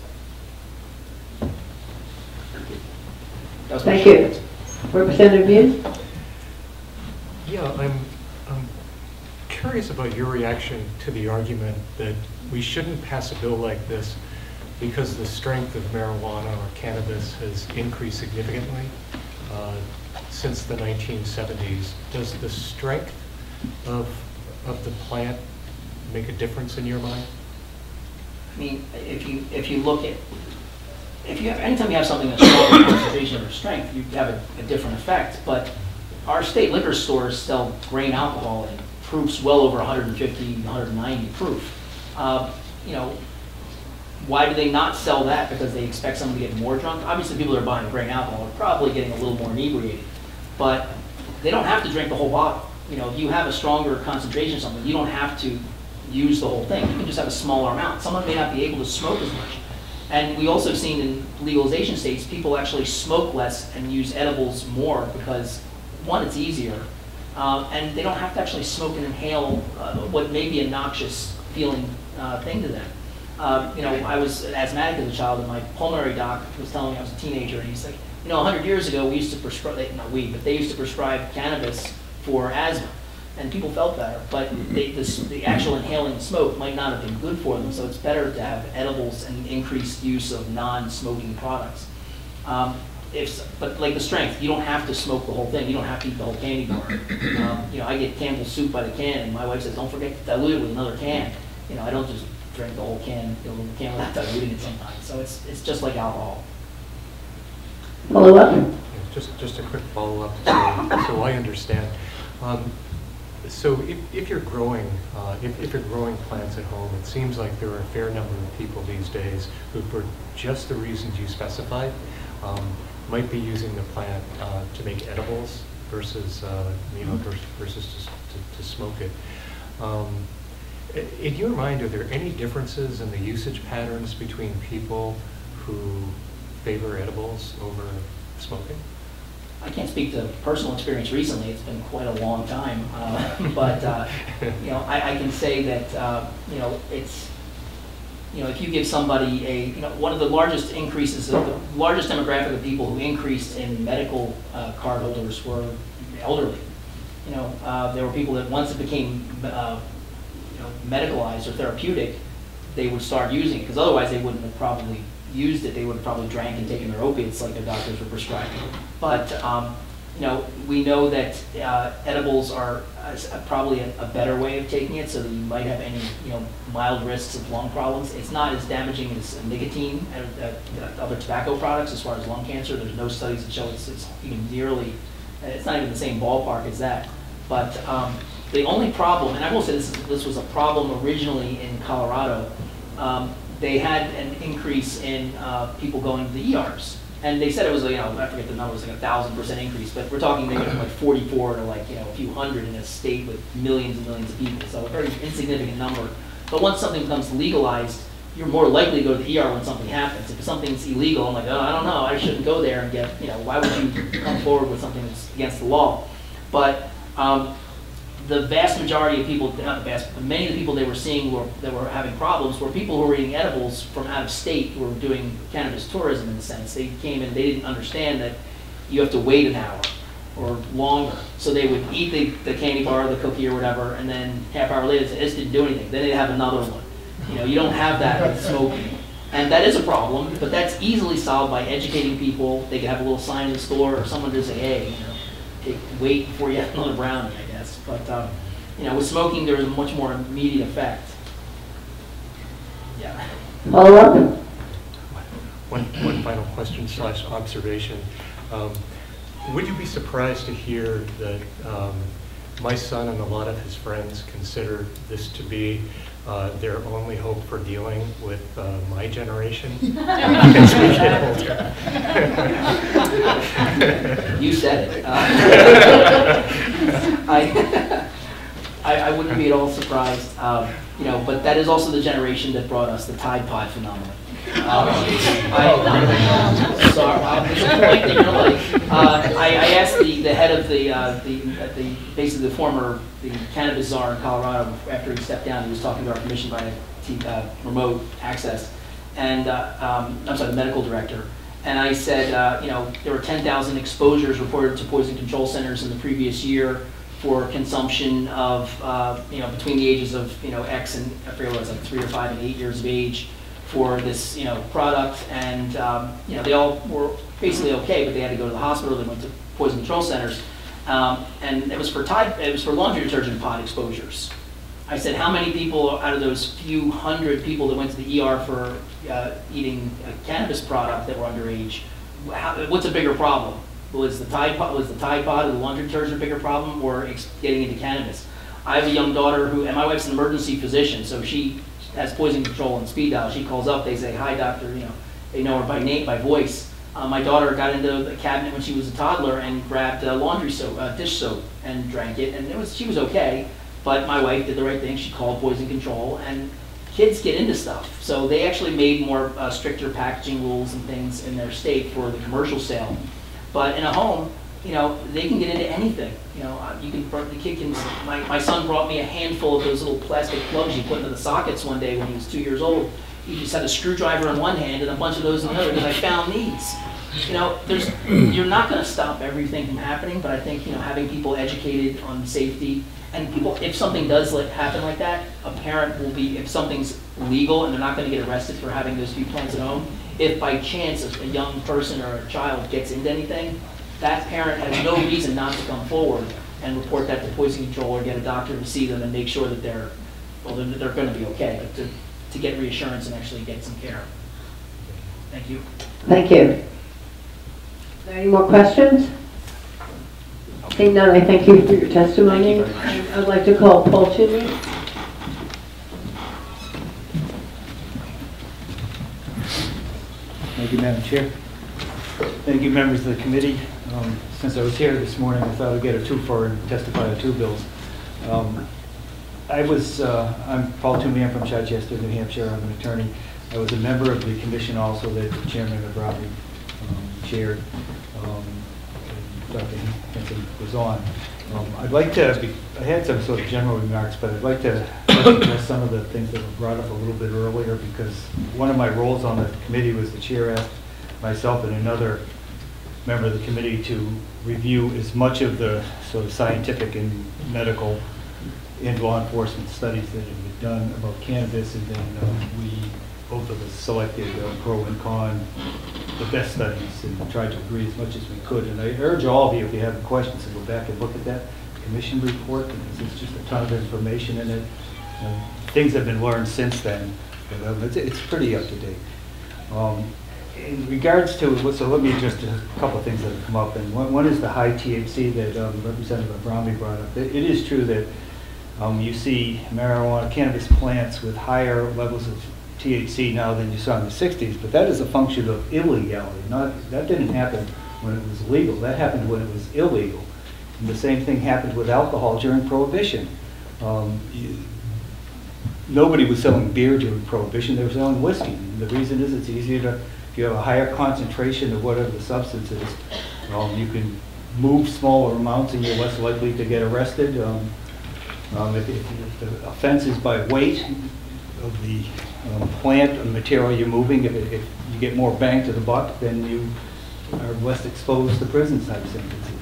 That was my Thank short you. answer. Representative Beard? Yeah, I'm, I'm curious about your reaction to the argument that we shouldn't pass a bill like this because the strength of marijuana or cannabis has increased significantly. Uh, since the 1970s. Does the strength of, of the plant make a difference in your mind? I mean, if you, if you look at, if you have, anytime you have something that's strong in concentration or strength, you have a, a different effect. But our state liquor stores sell grain alcohol in proofs well over 150, 190 proof. Uh, You know, why do they not sell that? Because they expect someone to get more drunk? Obviously, people that are buying grain alcohol are probably getting a little more inebriated. But they don't have to drink the whole bottle. You know, if you have a stronger concentration of something, you don't have to use the whole thing. You can just have a smaller amount. Someone may not be able to smoke as much. And we also seen in legalization states, people actually smoke less and use edibles more because, one, it's easier, um, and they don't have to actually smoke and inhale uh, what may be a noxious feeling uh, thing to them. Um, you know, I was asthmatic as a child, and my pulmonary doc was telling me I was a teenager, and he's like, you know, 100 years ago, we used to prescribe, not we, but they used to prescribe cannabis for asthma, and people felt better. But they, this, the actual inhaling smoke might not have been good for them, so it's better to have edibles and increased use of non-smoking products. Um, if, but like the strength, you don't have to smoke the whole thing. You don't have to eat the whole candy bar. Um, you know, I get Campbell soup by the can, and my wife says, don't forget to dilute it with another can. You know, I don't just drink the whole can, you know, the can without diluting it sometimes. So it's, it's just like alcohol. Follow up? Just, just a quick follow-up, so, so I understand. Um, So if, if you're growing, uh, if, if you're growing plants at home, it seems like there are a fair number of people these days who, for just the reasons you specified, um, might be using the plant uh, to make edibles versus, uh, you know, vers- versus just to, to smoke it. Um, i- In your mind, are there any differences in the usage patterns between people who favor edibles over smoking? I can't speak to personal experience recently, it's been quite a long time, uh, but, uh, you know, I, I can say that, uh, you know, it's, you know, if you give somebody a, you know, one of the largest increases, of the largest demographic of people who increased in medical uh, card holders were elderly. You know, uh, there were people that once it became, uh, medicalized or therapeutic, they would start using it, because otherwise they wouldn't have probably used it, they would have probably drank and taken their opiates like their doctors were prescribing. But, um, you know, we know that uh, edibles are uh, probably a, a better way of taking it, so that you might have any, you know, mild risks of lung problems. It's not as damaging as nicotine and uh, other tobacco products as far as lung cancer. There's no studies that show it's, it's even nearly, it's not even the same ballpark as that. But um, the only problem, and I will say this, this was a problem originally in Colorado, um, they had an increase in uh, people going to the ERs. And they said it was, you know, I forget the number, was like a thousand percent increase, but we're talking maybe from like 44 to like, you know, a few hundred in a state with millions and millions of people, so a very insignificant number. But once something becomes legalized, you're more likely to go to the ER when something happens. If something's illegal, I'm like, oh, I don't know, I shouldn't go there and get, you know, why would you come forward with something that's against the law? But um, the vast majority of people, not the vast, many of the people they were seeing were, that were having problems were people who were eating edibles from out of state who were doing cannabis tourism in a sense. They came and they didn't understand that you have to wait an hour or longer. So they would eat the, the candy bar, the cookie or whatever, and then half hour later, say, this didn't do anything. Then they'd have another one. You know, you don't have that with smoking. And that is a problem, but that's easily solved by educating people. They could have a little sign in the store or someone to say, hey, you know, wait before you have another brownie. But, um, you know, with smoking, there is a much more immediate effect. Yeah. Follow up? One, one final question slash observation. Um, Would you be surprised to hear that um, my son and a lot of his friends consider this to be uh, their only hope for dealing with uh, my generation as we get older? You said it. Uh, I, I, I wouldn't be at all surprised, um, you know, but that is also the generation that brought us the Tide Pod phenomenon. Um, I, sorry, I'm disappointed, like, uh, I, I asked the, the head of the, uh, the, uh, the, basically the former, the cannabis czar in Colorado, after he stepped down, he was talking to our commission by uh, remote access, and, uh, um, I'm sorry, the medical director, and I said, uh, you know, there were 10,000 exposures reported to poison control centers in the previous year for consumption of, uh, you know, between the ages of, you know, X and, I forget what it was, like three or five and eight years of age. for this, you know, product, and, um, you know, they all were basically okay, but they had to go to the hospital, they went to poison control centers. Um, And it was for Tide, it was for laundry detergent pot exposures. I said, how many people out of those few hundred people that went to the ER for uh, eating a cannabis product that were underage, how- what's a bigger problem? Was the Tide Pod, was the Tide Pod or the laundry detergent a bigger problem, or getting into cannabis? I have a young daughter who, and my wife's an emergency physician, so she has poison control and speed dial. She calls up, they say, hi, doctor, you know, they know her by name, by voice. Uh, my daughter got into the cabinet when she was a toddler and grabbed uh, laundry soap, uh, dish soap, and drank it, and it was, she was okay. But my wife did the right thing, she called poison control, and kids get into stuff. So they actually made more uh, stricter packaging rules and things in their state for the commercial sale. But in a home, you know, they can get into anything. You know, uh, you can, the kid can, my, my son brought me a handful of those little plastic plugs you put into the sockets one day when he was two years old. He just had a screwdriver in one hand and a bunch of those in the other because I found these. You know, there's, you're not gonna stop everything from happening, but I think, you know, having people educated on safety and people, if something does like happen like that, a parent will be, if something's legal and they're not gonna get arrested for having those few plants at home, if by chance a a young person or a child gets into anything, that parent has no reason not to come forward and report that to poison control or get a doctor to see them and make sure that they're, well, they're, they're gonna be okay, but to, to get reassurance and actually get some care. Thank you. Thank you. Any more questions? Seeing none, I thank you for your testimony. You. I'd like to call Paul Twomey. Thank you, Madam Chair. Thank you, members of the committee. Um, Since I was here this morning, I thought I'd get a two-for and testify to two bills. Um, I was, uh, I'm Paul I'm from Chichester, New Hampshire, I'm an attorney. I was a member of the commission also that the Chairman Abrami um, chaired, um, and Dr. Henson was on. Um, I'd like to, I had some sort of general remarks, but I'd like to address some of the things that were brought up a little bit earlier, because one of my roles on the committee was the chair asked myself and another member of the committee to review as much of the sort of scientific and medical and law enforcement studies that have been done about cannabis, and then uh, we, both of us selected uh, pro and con, the best studies, and tried to agree as much as we could. And I urge all of you, if you have questions, to go back and look at that commission report, because there's just a ton of information in it. Things have been learned since then, but um, it's, it's pretty up to date. Um, In regards to, so let me just, a couple of things that have come up, and one, one is the high THC that um, Representative Abrami brought up. It it is true that um, you see marijuana, cannabis plants with higher levels of THC now than you saw in the 60s, but that is a function of illegality, not, that didn't happen when it was legal, that happened when it was illegal. And the same thing happened with alcohol during Prohibition. Um, you- Nobody was selling beer during Prohibition, they were selling whiskey. And the reason is it's easier to, if you have a higher concentration of whatever the substance is, um, you can move smaller amounts and you're less likely to get arrested. Um, um, If if- the offense is by weight of the um, plant or material you're moving, if it- if you get more bang to the buck, then you are less exposed to prison type sentences.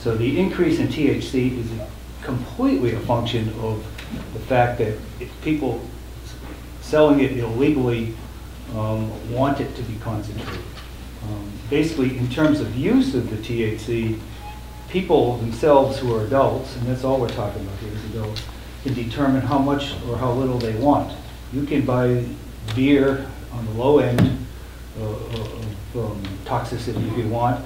So the increase in THC is completely a function of the fact that people selling it illegally um, want it to be concentrated. Um, Basically, in terms of use of the THC, people themselves who are adults, and that's all we're talking about here is adults, can determine how much or how little they want. You can buy beer on the low end uh, of um, toxicity if you want,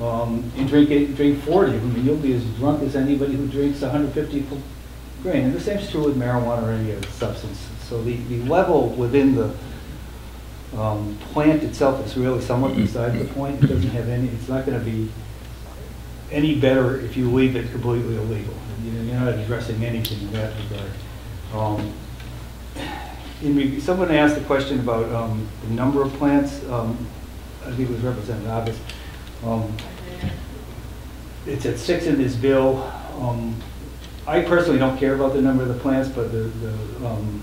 um, and drink it, drink 40. I mean, you'll be as drunk as anybody who drinks 150 grain. And the same is true with marijuana or any other substance. So the, the level within the um, plant itself is really somewhat beside the point. It doesn't have any, it's not going to be any better if you leave it completely illegal. You're not addressing anything in that regard. Um, in Someone asked a question about um, the number of plants. Um, I think it was Representative Abbas. Um, It's at six in this bill. Um, I personally don't care about the number of the plants, but the, the um,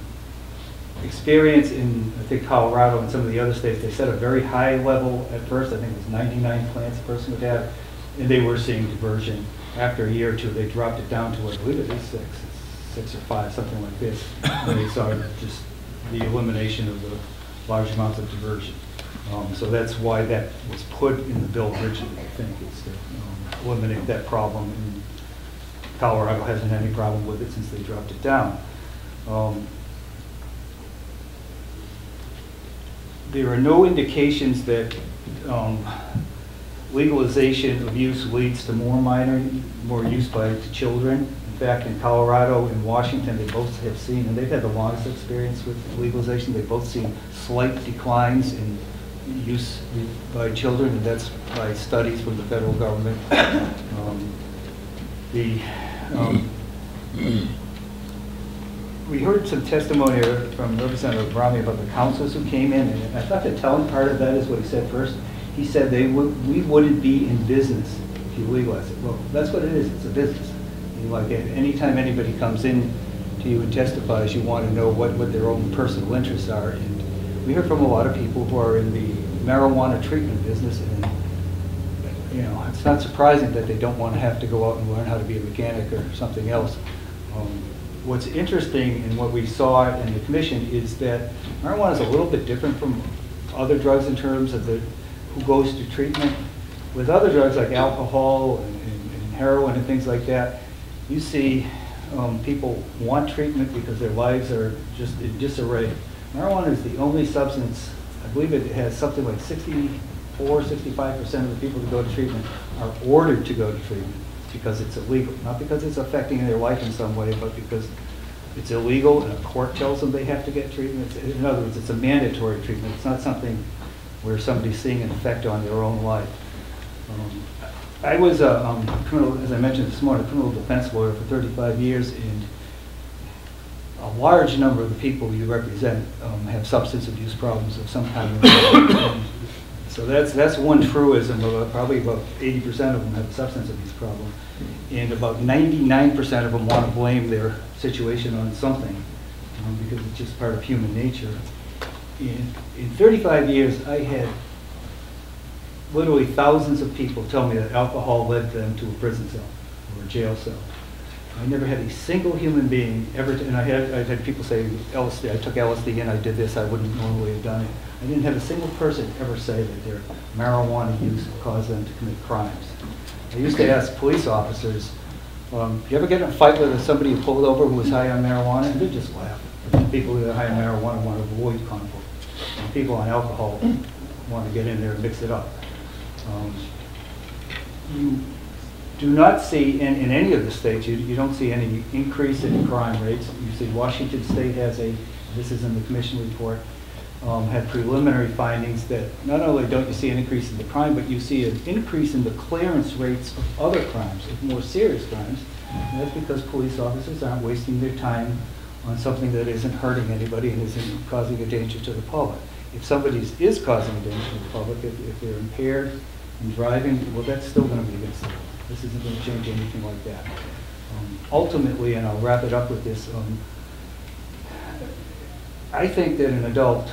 experience in, I think Colorado and some of the other states, they set a very high level at first. I think it was 99 plants a person would have, and they were seeing diversion. After a year or two, they dropped it down to, I believe it is six, six or five, something like this. And they saw just the elimination of the large amounts of diversion. Um, So that's why that was put in the bill originally, I think, is to um, eliminate that problem. And Colorado hasn't had any problem with it since they dropped it down. Um, There are no indications that um, legalization of use leads to more minor, more use by children. In fact, in Colorado and Washington, they both have seen, and they've had the longest experience with legalization, they've both seen slight declines in use by children, and that's by studies from the federal government. Um, The, um, we heard some testimony from Representative Bromley about the councils who came in, and I thought the telling part of that is what he said first. He said they would, we wouldn't be in business if you legalize it. Well, that's what it is, it's a business. And like, anytime anybody comes in to you and testifies, you want to know what, what their own personal interests are. And we heard from a lot of people who are in the marijuana treatment business, and, you know, it's not surprising that they don't want to have to go out and learn how to be a mechanic or something else. Um, What's interesting in what we saw in the commission is that marijuana is a little bit different from other drugs in terms of the, who goes to treatment. With other drugs like alcohol and, and- and heroin and things like that, you see um, people want treatment because their lives are just in disarray. Marijuana is the only substance, I believe it has something like 64, 65% of the people that go to treatment are ordered to go to treatment because it's illegal, not because it's affecting their life in some way, but because it's illegal and a court tells them they have to get treatment. In other words, it's a mandatory treatment. It's not something where somebody's seeing an effect on their own life. Um, I was a um, criminal, as I mentioned this morning, a criminal defense lawyer for 35 years, and a large number of the people you represent um, have substance abuse problems of some kind. So that's, that's one truism, of probably about 80% of them have a substance abuse problem. And about 99% of them want to blame their situation on something, um, because it's just part of human nature. In, in 35 years, I had literally thousands of people tell me that alcohol led them to a prison cell or a jail cell. I never had a single human being ever, and I had, I had people say, LSD, I took LSD and I did this, I wouldn't normally have done it. I didn't have a single person ever say that their marijuana use caused them to commit crimes. I used to ask police officers, um, you ever get in a fight with somebody you pulled over who was high on marijuana? And they'd just laugh. People who are high on marijuana want to avoid conflict. People on alcohol want to get in there and mix it up. Um, You do not see, in, in any of the states, you, you don't see any increase in crime rates. You see Washington State has a, this is in the commission report, um, had preliminary findings that not only don't you see an increase in the crime, but you see an increase in the clearance rates of other crimes, of more serious crimes. And that's because police officers aren't wasting their time on something that isn't hurting anybody and isn't causing a danger to the public. If somebody is causing a danger to the public, if, if they're impaired and driving, well, that's still going to be against the law. This isn't going to change anything like that. Um, Ultimately, and I'll wrap it up with this, um, I think that an adult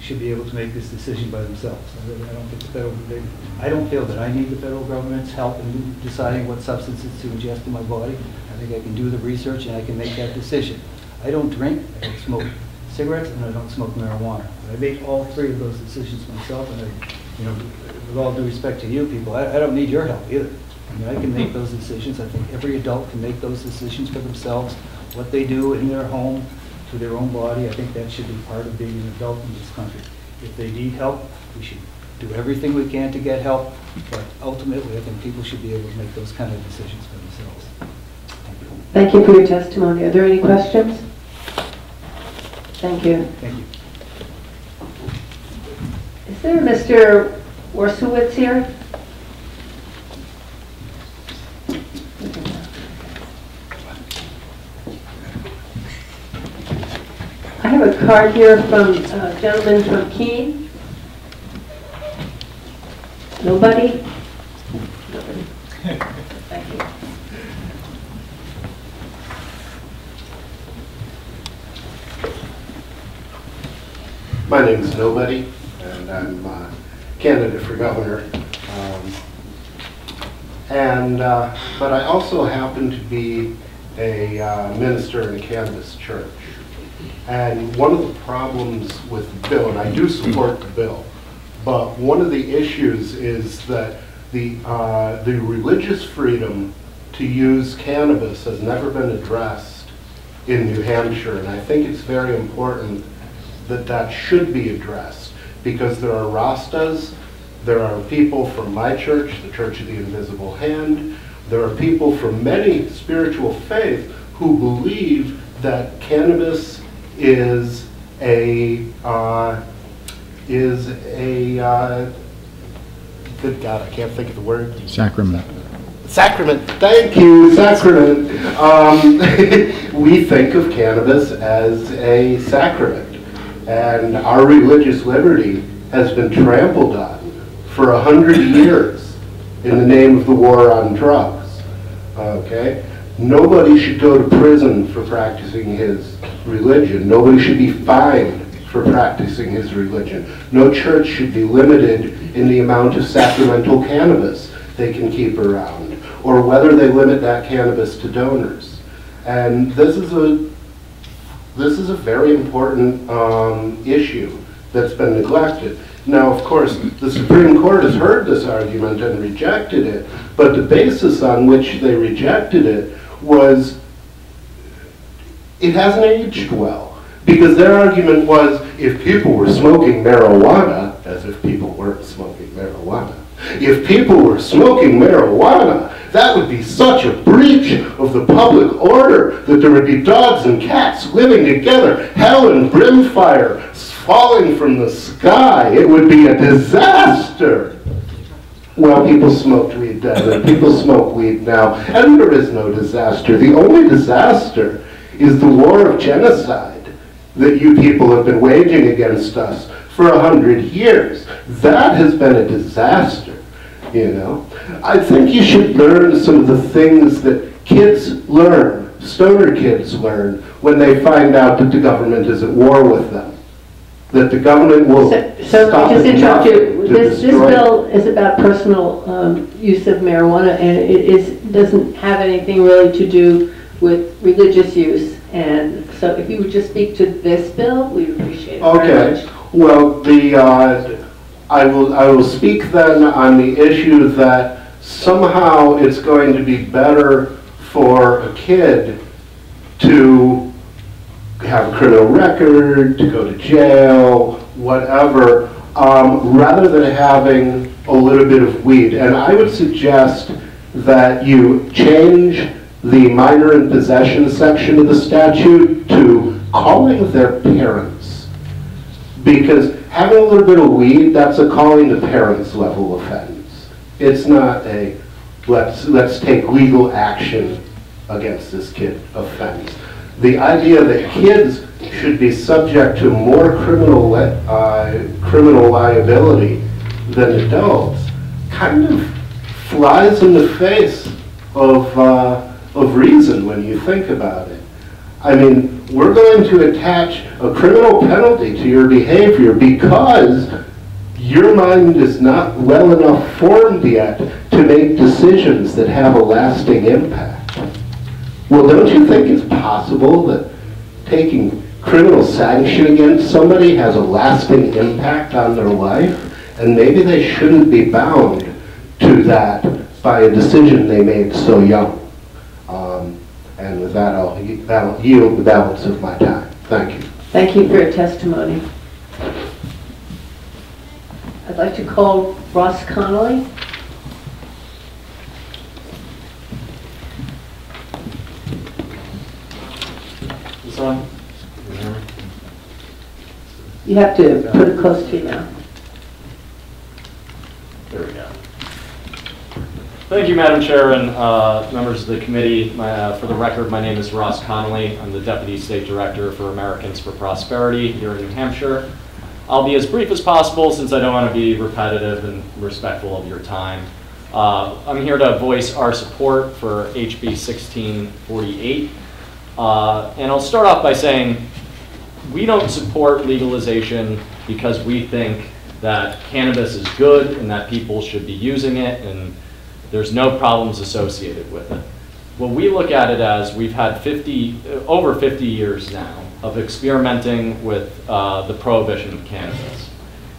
should be able to make this decision by themselves. I really- I don't think the federal, they- I don't feel that I need the federal government's help in deciding what substances to ingest in my body. I think I can do the research and I can make that decision. I don't drink, I don't smoke cigarettes, and I don't smoke marijuana. I make all three of those decisions myself, and I, you know, with all due respect to you people, I, I don't need your help either. I mean, I can make those decisions. I think every adult can make those decisions for themselves, what they do in their home, to their own body. I think that should be part of being an adult in this country. If they need help, we should do everything we can to get help, but ultimately, I think people should be able to make those kind of decisions for themselves. Thank you. Thank you for your testimony. Are there any questions? Thank you. Thank you. Is there Mr. Worsowitz here? I have a card here from a gentleman from Keene. Nobody? Nobody. My name is Nobody, and I'm uh, candidate for governor. Um, And, uh, but I also happen to be a uh, minister in a cannabis church. And one of the problems with the bill, and I do support the bill, but one of the issues is that the, uh, the religious freedom to use cannabis has never been addressed in New Hampshire. And I think it's very important that that should be addressed because there are Rastas, there are people from my church, the Church of the Invisible Hand, there are people from many spiritual faiths who believe that cannabis is a uh, is a uh, good God, I can't think of the word. Sacrament. Sacrament. Thank you, sacrament. Um, we think of cannabis as a sacrament, and our religious liberty has been trampled on for a hundred years in the name of the war on drugs. Okay? Nobody should go to prison for practicing his religion. Nobody should be fined for practicing his religion. No church should be limited in the amount of sacramental cannabis they can keep around, or whether they limit that cannabis to donors. And this is a this is a very important um, issue that's been neglected. Now, of course, the Supreme Court has heard this argument and rejected it, but the basis on which they rejected it was it hasn't aged well. Because their argument was if people were smoking marijuana, as if people weren't smoking marijuana, if people were smoking marijuana, that would be such a breach of the public order that there would be dogs and cats living together, hell and brimfire falling from the sky. It would be a disaster. Well, people smoked weed then, people smoke weed now, and there is no disaster. The only disaster is the war of genocide that you people have been waging against us for a hundred years. That has been a disaster, you know. I think you should learn some of the things that kids learn, stoner kids learn, when they find out that the government is at war with them. That the government will So, so stop just interrupt you, this, this bill is about personal um, use of marijuana, and it is, doesn't have anything really to do with religious use. And so if you would just speak to this bill, we appreciate it Okay, well, the, uh, I will, I will speak then on the issue that somehow it's going to be better for a kid to have a criminal record, to go to jail, whatever, um, rather than having a little bit of weed. And I would suggest that you change the minor in possession section of the statute to calling their parents. Because having a little bit of weed, that's a calling the parents level offense. It's not a, let's, let's take legal action against this kid offense. The idea that kids should be subject to more criminal, uh, criminal liability than adults kind of flies in the face of, uh, of reason when you think about it. I mean, we're going to attach a criminal penalty to your behavior because your mind is not well enough formed yet to make decisions that have a lasting impact. Well, don't you think it's possible that taking criminal sanction against somebody has a lasting impact on their life? And maybe they shouldn't be bound to that by a decision they made so young. Um, And with that, I'll I'll yield the balance of my time. Thank you. Thank you for your testimony. I'd like to call Ross Connolly. This on? You have to put it close to you now. There we go. Thank you, Madam Chair and uh, members of the committee. My, uh, For the record, my name is Ross Connolly. I'm the Deputy State Director for Americans for Prosperity here in New Hampshire. I'll be as brief as possible since I don't want to be repetitive and respectful of your time. Uh, I'm here to voice our support for HB 1648. Uh, And I'll start off by saying, we don't support legalization because we think that cannabis is good and that people should be using it and there's no problems associated with it. What we look at it as, we've had 50, uh, over 50 years now of experimenting with uh, the prohibition of cannabis.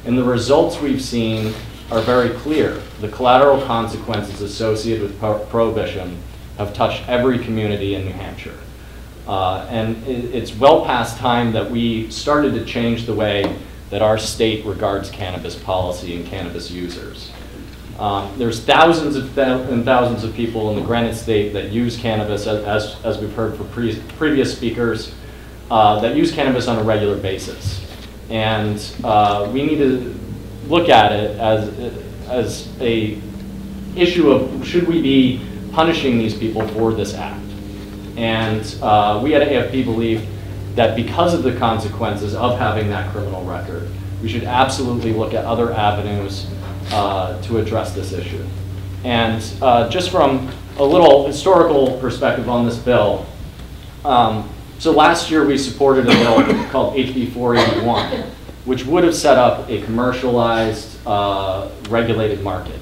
And the results we've seen are very clear. The collateral consequences associated with pro- prohibition have touched every community in New Hampshire. Uh, and it, it's well past time that we started to change the way that our state regards cannabis policy and cannabis users. Um, there's thousands of thou- and thousands of people in the Granite State that use cannabis, as, as, as we've heard from pre- previous speakers, uh, that use cannabis on a regular basis. And uh, we need to look at it as, as a issue of should we be punishing these people for this act? And uh, we at AFP believe that because of the consequences of having that criminal record, we should absolutely look at other avenues uh, to address this issue. And uh, just from a little historical perspective on this bill, um, so last year we supported a bill called HB 481, which would have set up a commercialized, uh, regulated market.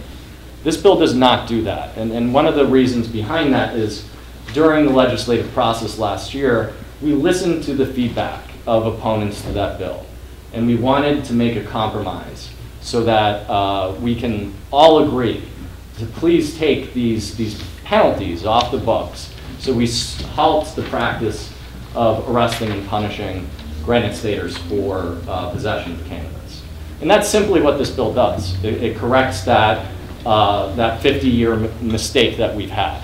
This bill does not do that. And, and one of the reasons behind that is during the legislative process last year, we listened to the feedback of opponents to that bill. And we wanted to make a compromise so that uh, we can all agree to please take these, these penalties off the books so we halt the practice of arresting and punishing Granite Staters for uh, possession of cannabis. And that's simply what this bill does. It, it corrects that, uh, that 50-year m- mistake that we've had.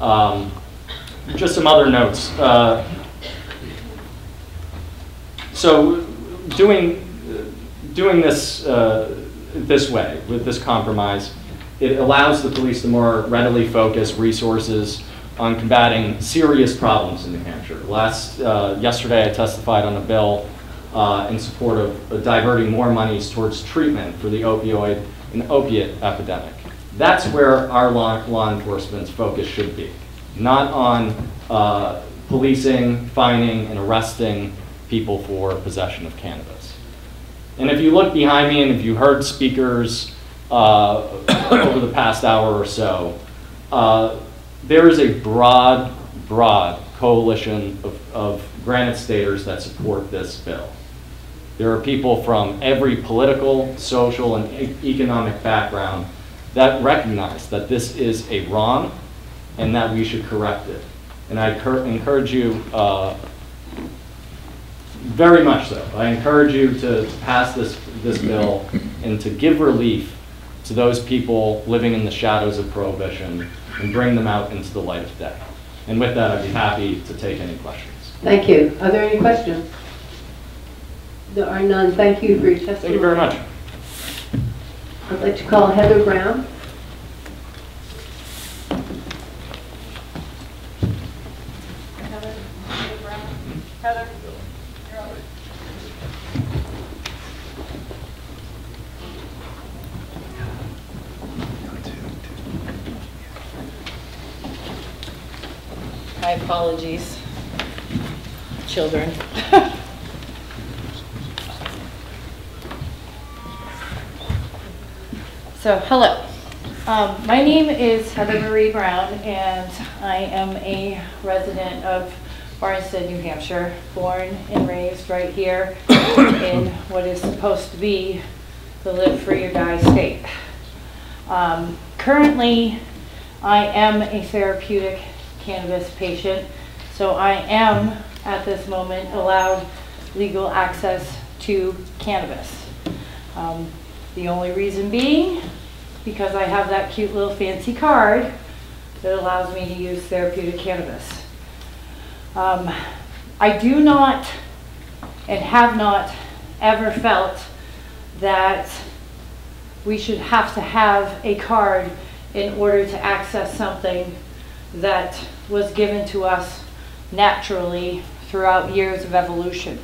Um, just some other notes. Uh, so doing, doing this uh, this way, with this compromise, it allows the police to more readily focus resources on combating serious problems in New Hampshire. Last, uh, yesterday I testified on a bill uh, in support of uh, diverting more monies towards treatment for the opioid and opiate epidemic. That's where our law, law enforcement's focus should be, not on uh, policing, fining, and arresting people for possession of cannabis. And if you look behind me and if you heard speakers uh, over the past hour or so, uh, there is a broad, broad coalition of, of Granite Staters that support this bill. There are people from every political, social, and e- economic background that recognize that this is a wrong and that we should correct it. And I encourage you, uh, very much so, I encourage you to pass this, this bill and to give relief to those people living in the shadows of prohibition and bring them out into the light of day. And with that, I'd be happy to take any questions. Thank you. Are there any questions? There are none. Thank you for your testimony. Thank you very much. I'd like to call Heather Brown. Heather? My apologies, children. So, hello. Um, My name is Heather Marie Brown, and I am a resident of Barnstead, New Hampshire, born and raised right here in what is supposed to be the live free or die state. Um, Currently, I am a therapeutic cannabis patient, so I am, at this moment, allowed legal access to cannabis. Um, The only reason being, because I have that cute little fancy card that allows me to use therapeutic cannabis. Um, I do not and have not ever felt that we should have to have a card in order to access something that was given to us naturally throughout years of evolution.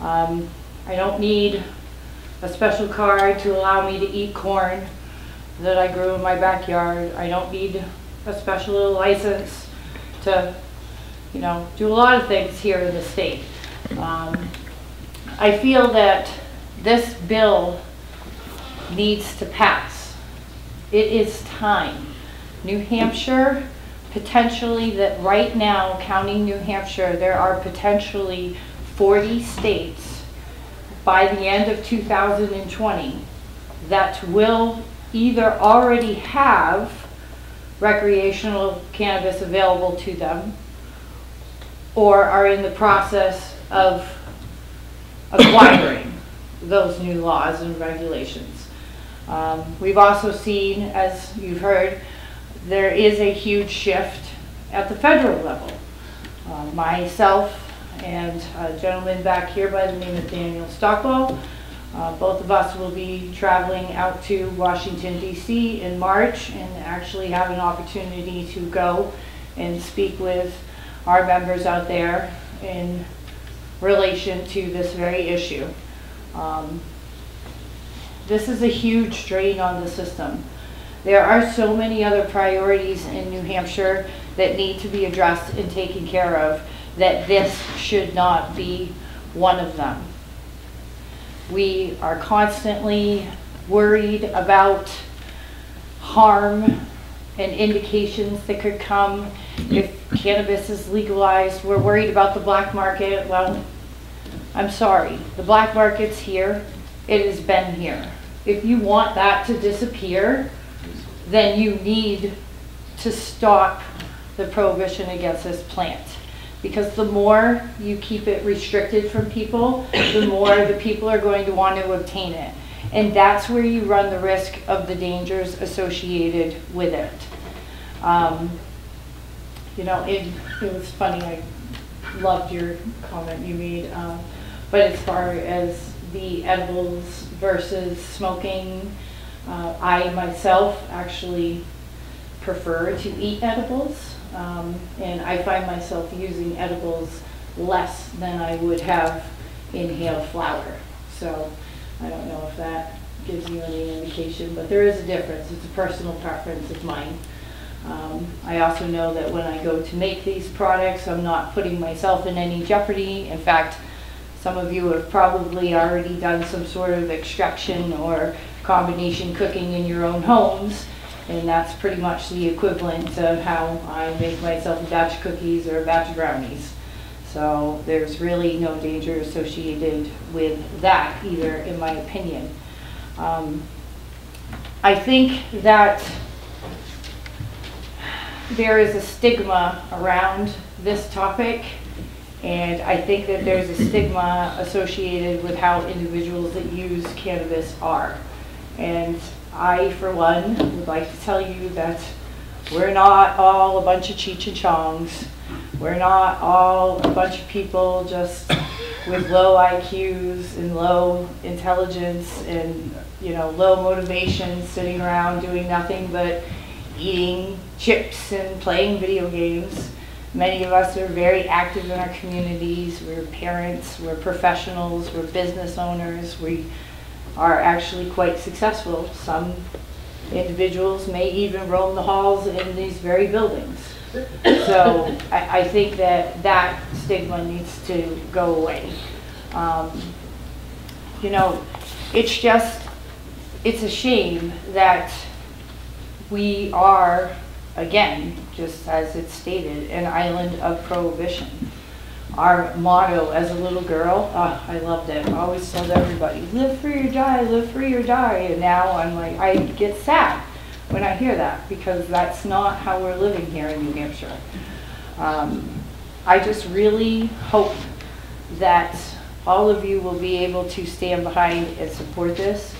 Um, I don't need a special card to allow me to eat corn that I grew in my backyard. I don't need a special license to, you know, do a lot of things here in the state. Um, I feel that this bill needs to pass. It is time. New Hampshire potentially that right now, counting New Hampshire, there are potentially 40 states by the end of 2020 that will either already have recreational cannabis available to them or are in the process of acquiring those new laws and regulations. Um, We've also seen, as you've heard, there is a huge shift at the federal level. Uh, Myself and a gentleman back here by the name of Daniel Stockwell, uh, both of us will be traveling out to Washington DC in March and actually have an opportunity to go and speak with our members out there in relation to this very issue. Um, This is a huge drain on the system. There are so many other priorities in New Hampshire that need to be addressed and taken care of, that this should not be one of them. We are constantly worried about harm and indications that could come if cannabis is legalized. We're worried about the black market. Well, I'm sorry, the black market's here. It has been here. If you want that to disappear, then you need to stop the prohibition against this plant. Because the more you keep it restricted from people, the more the people are going to want to obtain it. And that's where you run the risk of the dangers associated with it. Um, You know, it, it was funny, I loved your comment you made, um, but as far as the edibles versus smoking, uh, I myself actually prefer to eat edibles, um, and I find myself using edibles less than I would have inhaled flower. So I don't know if that gives you any indication, but there is a difference. It's a personal preference of mine. Um, I also know that when I go to make these products, I'm not putting myself in any jeopardy. In fact, some of you have probably already done some sort of extraction or combination cooking in your own homes, and that's pretty much the equivalent of how I make myself a batch of cookies or a batch of brownies. So there's really no danger associated with that either, in my opinion. Um, I think that there is a stigma around this topic, and I think that there's a stigma associated with how individuals that use cannabis are. And I, for one, would like to tell you that we're not all a bunch of Cheech and Chongs. We're not all a bunch of people just with low IQs and low intelligence and, you know, low motivation, sitting around doing nothing but eating chips and playing video games. Many of us are very active in our communities. We're parents, we're professionals, we're business owners. We are actually quite successful. Some individuals may even roam the halls in these very buildings. So I, I think that that stigma needs to go away. Um, you know, it's just, it's a shame that we are, again, just as it's stated, an island of prohibition. Our motto as a little girl, oh, I loved it. I always told everybody, live free or die, live free or die. And now I'm like, I get sad when I hear that because that's not how we're living here in New Hampshire. Um, I just really hope that all of you will be able to stand behind and support this.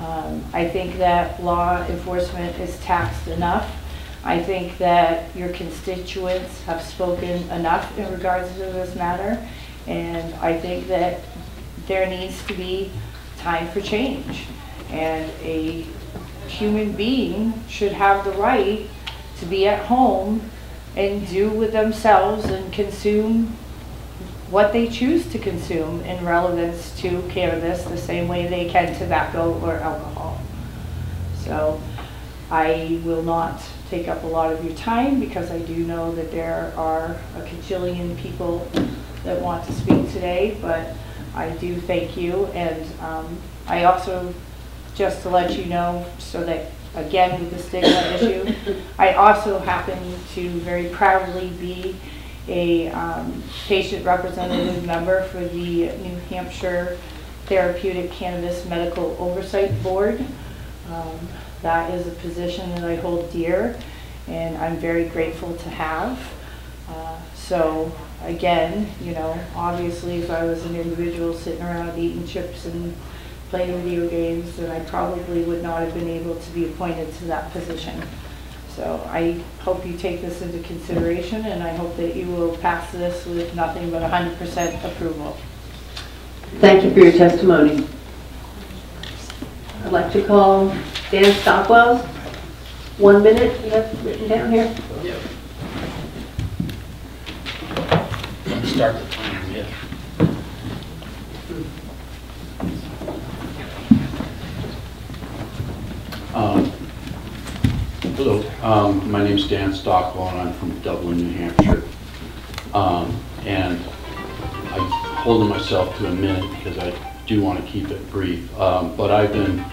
Um, I think that law enforcement is taxed enough. I think that your constituents have spoken enough in regards to this matter. And I think that there needs to be time for change. And a human being should have the right to be at home and do with themselves and consume what they choose to consume in relevance to cannabis the same way they can tobacco or alcohol. So I will not take up a lot of your time because I do know that there are a cajillion people that want to speak today, but I do thank you. And um, I also, just to let you know, so that again, with the stigma issue. I also happen to very proudly be a um, patient representative member for the New Hampshire Therapeutic Cannabis Medical Oversight Board. Um, That is a position that I hold dear, and I'm very grateful to have. Uh, So, again, you know, obviously, if I was an individual sitting around eating chips and playing video games, then I probably would not have been able to be appointed to that position. So I hope you take this into consideration, and I hope that you will pass this with nothing but 100% approval. Thank you for your testimony. I'd like to call Dan Stockwell. One minute, you have written down here? Start the timer, yeah. Um, Hello, um, my name's Dan Stockwell, and I'm from Dublin, New Hampshire. Um, And I'm holding myself to a minute because I do want to keep it brief. Um, But I've been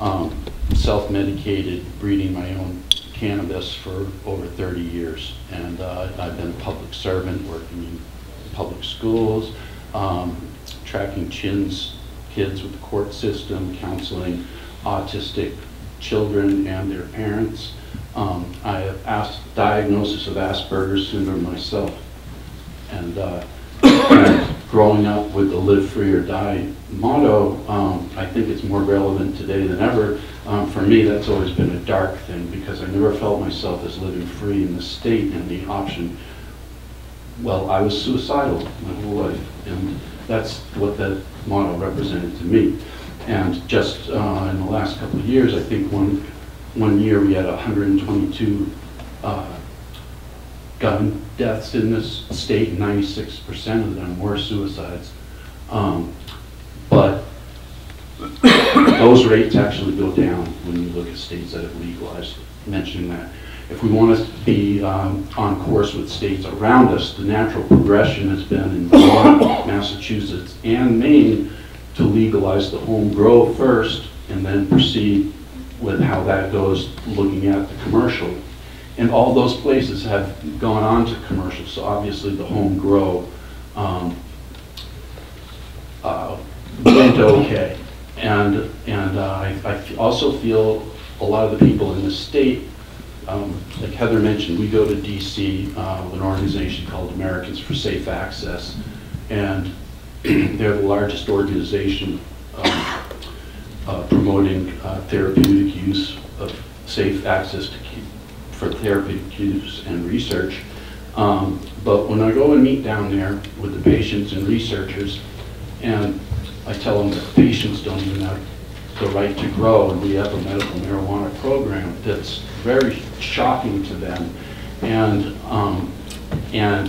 um, self-medicated, breeding my own cannabis for over 30 years. And uh, I've been a public servant, working in public schools, um, tracking chins, kids with the court system, counseling autistic children and their parents. Um, I have asked diagnosis of Asperger's syndrome myself. And, uh, growing up with the live free or die motto, um, I think it's more relevant today than ever. Um, for me, that's always been a dark thing because I never felt myself as living free in the state and the option. Well, I was suicidal my whole life, and that's what that motto represented to me. And just uh, in the last couple of years, I think one one year we had 122 uh, gun deaths in this state, 96% of them were suicides. Um, but those rates actually go down when you look at states that have legalized, mentioning that. If we want to be um, on course with states around us, the natural progression has been in Massachusetts, and Maine to legalize the home grow first and then proceed with how that goes, looking at the commercial. And all those places have gone on to commercial, so obviously the home grow um, uh, went okay. And, and uh, I, I also feel a lot of the people in the state, um, like Heather mentioned, we go to DC uh, with an organization called Americans for Safe Access, and they're the largest organization um, uh, promoting uh, therapeutic use of safe access to for therapeutic use and research. Um, but when I go and meet down there with the patients and researchers, and I tell them that patients don't even have the right to grow, and we have a medical marijuana program that's very shocking to them. And, um, and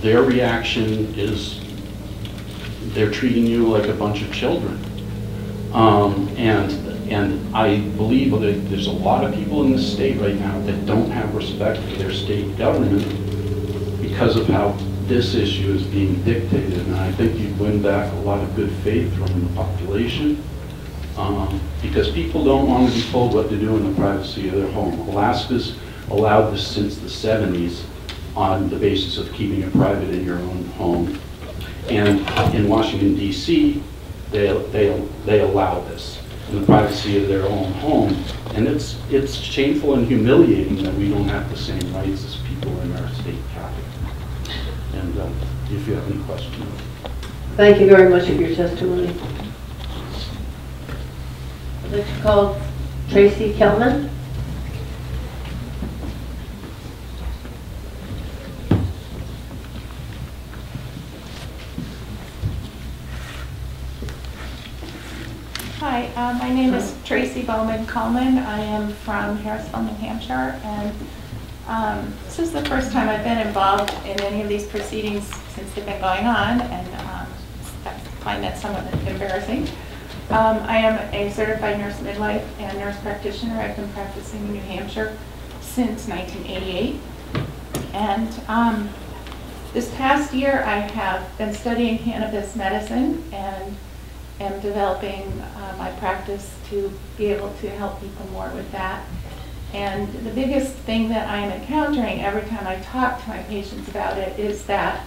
their reaction is they're treating you like a bunch of children. Um, and, and I believe that there's a lot of people in this state right now that don't have respect for their state government because of how this issue is being dictated. And I think you'd win back a lot of good faith from the population um, because people don't want to be told what to do in the privacy of their home. Alaska's allowed this since the 70s on the basis of keeping it private in your own home. And in Washington DC, they, they, they allow this in the privacy of their own home. And it's, it's shameful and humiliating that we don't have the same rights as people in our state capital. And uh, if you have any questions. Thank you very much for your testimony. I'd like to call Tracy Kelman. Hi, uh, my name is Tracy Bowman Coleman. I am from Harrisville, New Hampshire, and um, this is the first time I've been involved in any of these proceedings since they've been going on, and um, I find that somewhat embarrassing. Um, I am a certified nurse midwife and nurse practitioner. I've been practicing in New Hampshire since 1988. And um, this past year, I have been studying cannabis medicine and am developing uh, my practice to be able to help people more with that. And the biggest thing that I am encountering every time I talk to my patients about it is that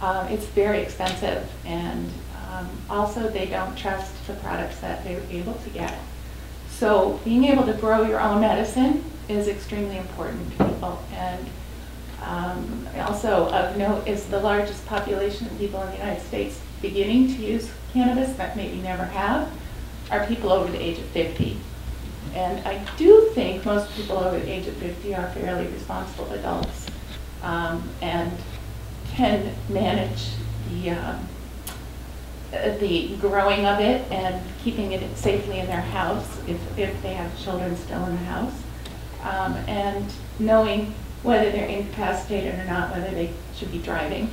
um, it's very expensive and um, also they don't trust the products that they're able to get. So being able to grow your own medicine is extremely important to people. And um, also of note is the largest population of people in the United States beginning to use cannabis that maybe never have are people over the age of 50. And I do think most people over the age of 50 are fairly responsible adults um, and can manage the, um, uh, the growing of it and keeping it safely in their house if, if they have children still in the house. Um, and knowing whether they're incapacitated or not, whether they should be driving.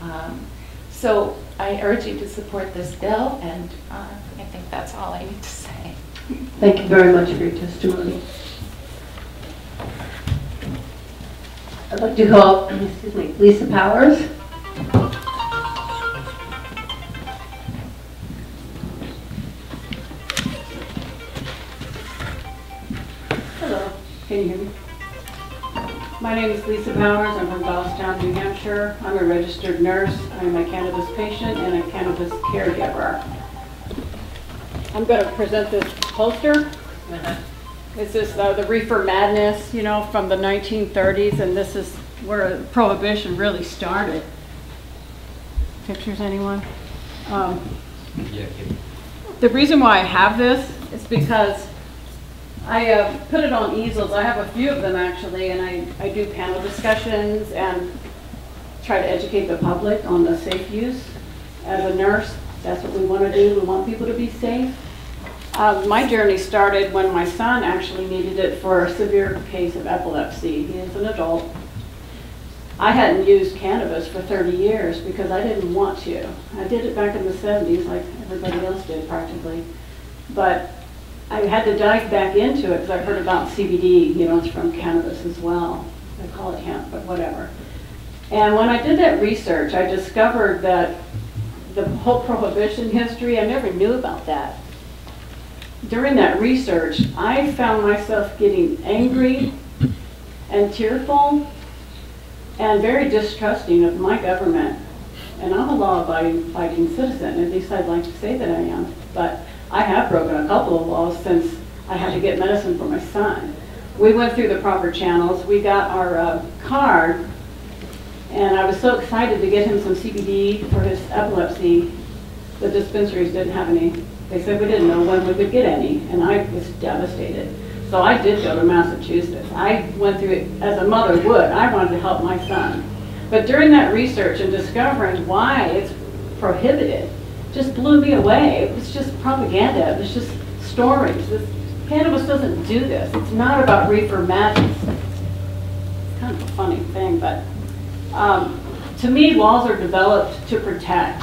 Um, so I urge you to support this bill, and uh, I think that's all I need to say. Thank you very much for your testimony. I'd like to call, excuse me, Lisa Powers. Hello, can you hear me? My name is Lisa Powers, I'm from Goffstown, New Hampshire. I'm a registered nurse, I'm a cannabis patient and a cannabis caregiver. I'm going to present this poster. This is uh, the reefer madness, you know, from the 1930s, and this is where prohibition really started. Pictures, anyone? Um, The reason why I have this is because I uh, put it on easels. I have a few of them actually, and I, I do panel discussions and try to educate the public on the safe use. As a nurse, that's what we want to do. We want people to be safe. Uh, my journey started when my son actually needed it for a severe case of epilepsy. He is an adult. I hadn't used cannabis for 30 years because I didn't want to. I did it back in the 70s like everybody else did practically. But I had to dive back into it because I heard about CBD, you know, it's from cannabis as well. They call it hemp, but whatever. And when I did that research, I discovered that the whole prohibition history, I never knew about that. During that research, I found myself getting angry and tearful and very distrusting of my government. And I'm a law-abiding citizen, at least I'd like to say that I am. But I have broken a couple of laws since I had to get medicine for my son. We went through the proper channels. We got our uh, card, and I was so excited to get him some CBD for his epilepsy. The dispensaries didn't have any. They said we didn't know when we would get any, and I was devastated. So I did go to Massachusetts. I went through it as a mother would. I wanted to help my son. But during that research and discovering why it's prohibited, just blew me away. It was just propaganda. It was just stories. This, cannabis doesn't do this. It's not about reefer madness. It's kind of a funny thing, but um, to me, laws are developed to protect.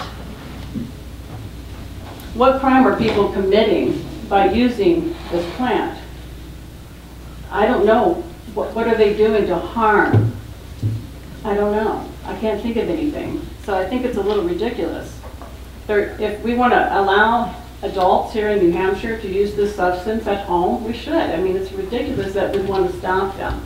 What crime are people committing by using this plant? I don't know. What, what are they doing to harm? I don't know. I can't think of anything. So I think it's a little ridiculous. There, if we want to allow adults here in New Hampshire to use this substance at home, we should. I mean, it's ridiculous that we want to stop them.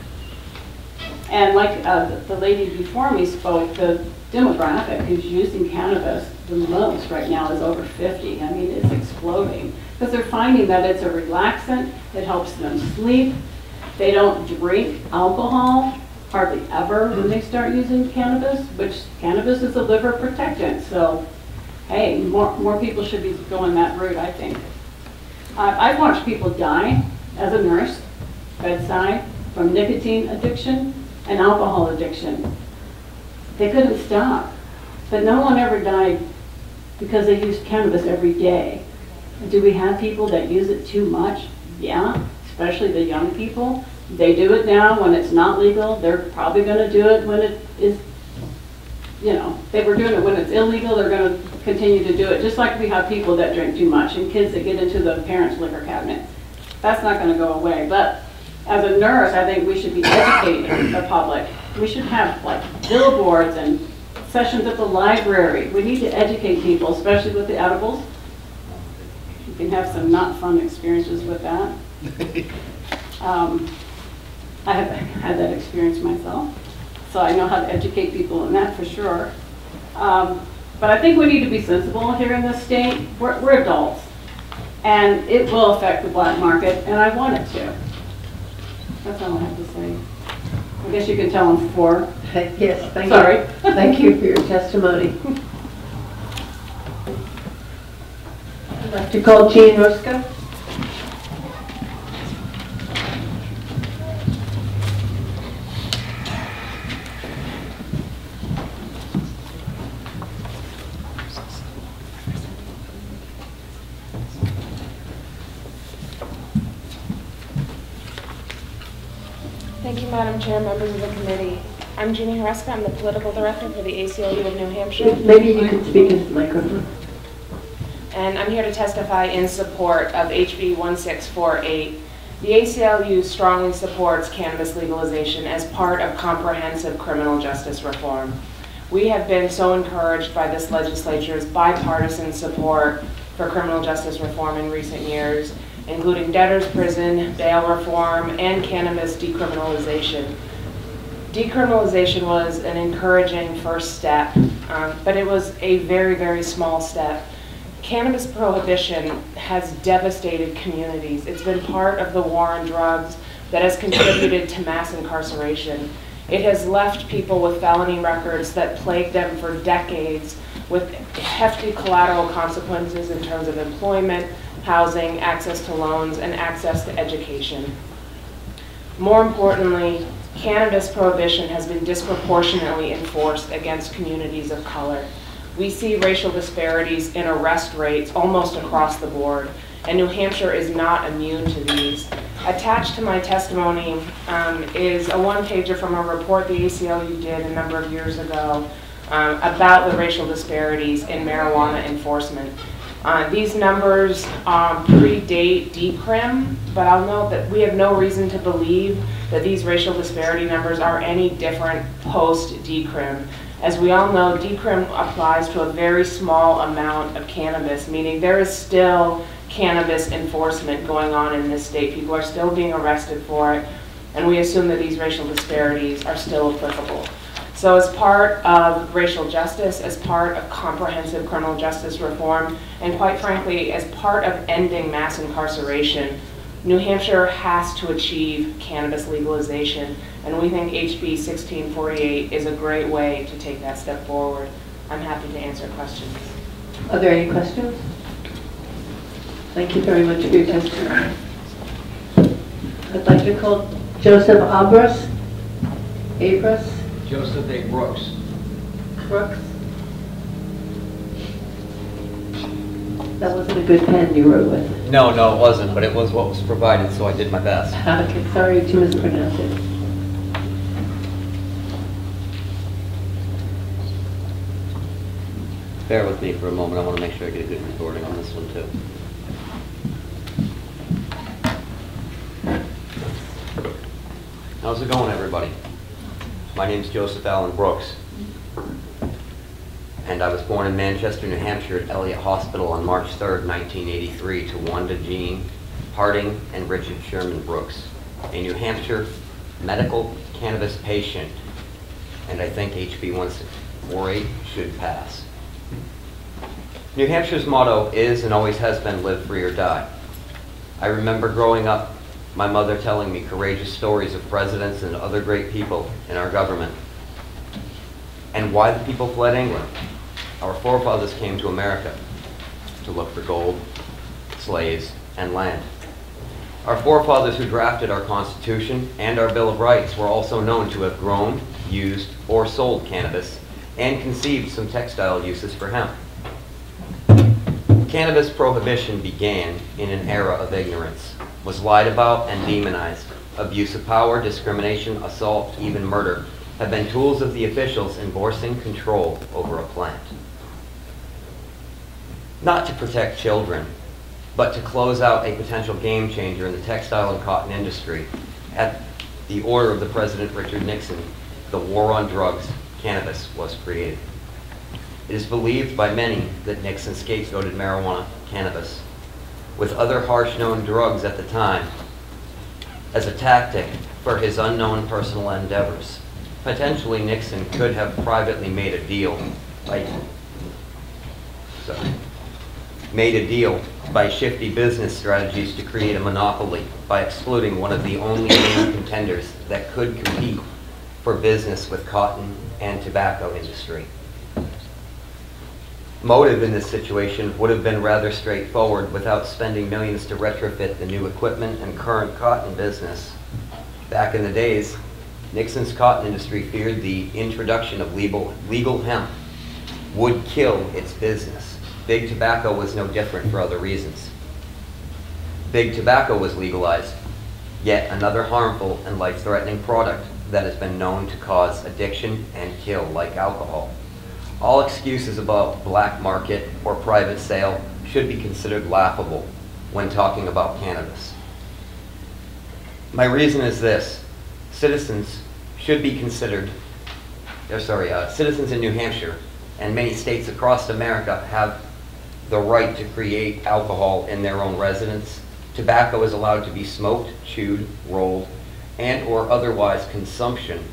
And like uh, the lady before me spoke, the demographic who's using cannabis the most right now is over 50. I mean, it's exploding. Because they're finding that it's a relaxant, it helps them sleep. They don't drink alcohol hardly ever when they start using cannabis, which cannabis is a liver protectant. So, hey, more, more people should be going that route, I think. Uh, I've watched people die as a nurse, bedside, from nicotine addiction and alcohol addiction. They couldn't stop. But no one ever died because they used cannabis every day. Do we have people that use it too much? Yeah, especially the young people. They do it now when it's not legal. They're probably going to do it when it is, you know, they were doing it when it's illegal. They're going to continue to do it. Just like we have people that drink too much and kids that get into the parents' liquor cabinet. That's not going to go away. But as a nurse, I think we should be educating the public. We should have like billboards and sessions at the library. We need to educate people, especially with the edibles, You can have some not fun experiences with that. Um, I have had that experience myself, so I know how to educate people in that for sure. Um, But I think we need to be sensible here in this state. We're, we're adults, and it will affect the black market, and I want it to. That's all I have to say. I guess you can tell I'm for. Yes, thank you. Sorry. Thank you for your testimony. I'd like to call Jean Hruska. Madam Chair, members of the committee. I'm Jeannie Hruska, I'm the political director for the ACLU of New Hampshire. Maybe you could speak into the microphone. And I'm here to testify in support of HB 1648. The ACLU strongly supports cannabis legalization as part of comprehensive criminal justice reform. We have been so encouraged by this legislature's bipartisan support for criminal justice reform in recent years, including debtor's prison, bail reform, and cannabis decriminalization. Decriminalization was an encouraging first step, um, but it was a very, very small step. Cannabis prohibition has devastated communities. It's been part of the war on drugs that has contributed to mass incarceration. It has left people with felony records that plagued them for decades with hefty collateral consequences in terms of employment, housing, access to loans, and access to education. More importantly, cannabis prohibition has been disproportionately enforced against communities of color. We see racial disparities in arrest rates almost across the board, and New Hampshire is not immune to these. Attached to my testimony um, is a one-pager from a report the ACLU did a number of years ago um, about the racial disparities in marijuana enforcement. Uh, These numbers um, predate decrim, but I'll note that we have no reason to believe that these racial disparity numbers are any different post-decrim. As we all know, decrim applies to a very small amount of cannabis, meaning there is still cannabis enforcement going on in this state. People are still being arrested for it, and we assume that these racial disparities are still applicable. So as part of racial justice, as part of comprehensive criminal justice reform, and quite frankly, as part of ending mass incarceration, New Hampshire has to achieve cannabis legalization, and we think HB 1648 is a great way to take that step forward. I'm happy to answer questions. Are there any questions? Thank you very much for your testimony. I'd like to call Joseph Abras. Abras Joseph A. Brooks. Brooks. That wasn't a good pen you wrote with. No, no, it wasn't, but it was what was provided, so I did my best. Okay, sorry to mispronounce it. Bear with me for a moment, I want to make sure I get a good recording on this one too. How's it going, everybody? My name is Joseph Allen Brooks. And I was born in Manchester, New Hampshire at Elliott Hospital on March 3rd, 1983 to Wanda Jean Harding and Richard Sherman Brooks, a New Hampshire medical cannabis patient. And I think HB 1648 should pass. New Hampshire's motto is and always has been live free or die. I remember growing up, my mother telling me courageous stories of presidents and other great people in our government and why the people fled England. Our forefathers came to America to look for gold, slaves, and land. Our forefathers who drafted our Constitution and our Bill of Rights were also known to have grown, used, or sold cannabis and conceived some textile uses for hemp. Cannabis prohibition began in an era of ignorance, was lied about and demonized. Abuse of power, discrimination, assault, even murder have been tools of the officials enforcing control over a plant. Not to protect children, but to close out a potential game changer in the textile and cotton industry. At the order of the President Richard Nixon, the war on drugs, cannabis, was created. It is believed by many that Nixon scapegoated marijuana, cannabis, with other harsh known drugs at the time as a tactic for his unknown personal endeavors. Potentially Nixon could have privately made a deal by, sorry, made a deal by shifty business strategies to create a monopoly by excluding one of the only main contenders that could compete for business with cotton and tobacco industry. Motive in this situation would have been rather straightforward without spending millions to retrofit the new equipment and current cotton business. Back in the days, Nixon's cotton industry feared the introduction of legal, legal hemp would kill its business. Big tobacco was no different for other reasons. Big tobacco was legalized, yet another harmful and life-threatening product that has been known to cause addiction and kill like alcohol. All excuses about black market or private sale should be considered laughable when talking about cannabis. My reason is this. Citizens should be considered, or sorry, uh, citizens in New Hampshire and many states across America have the right to create alcohol in their own residence. Tobacco is allowed to be smoked, chewed, rolled, and or otherwise consumption,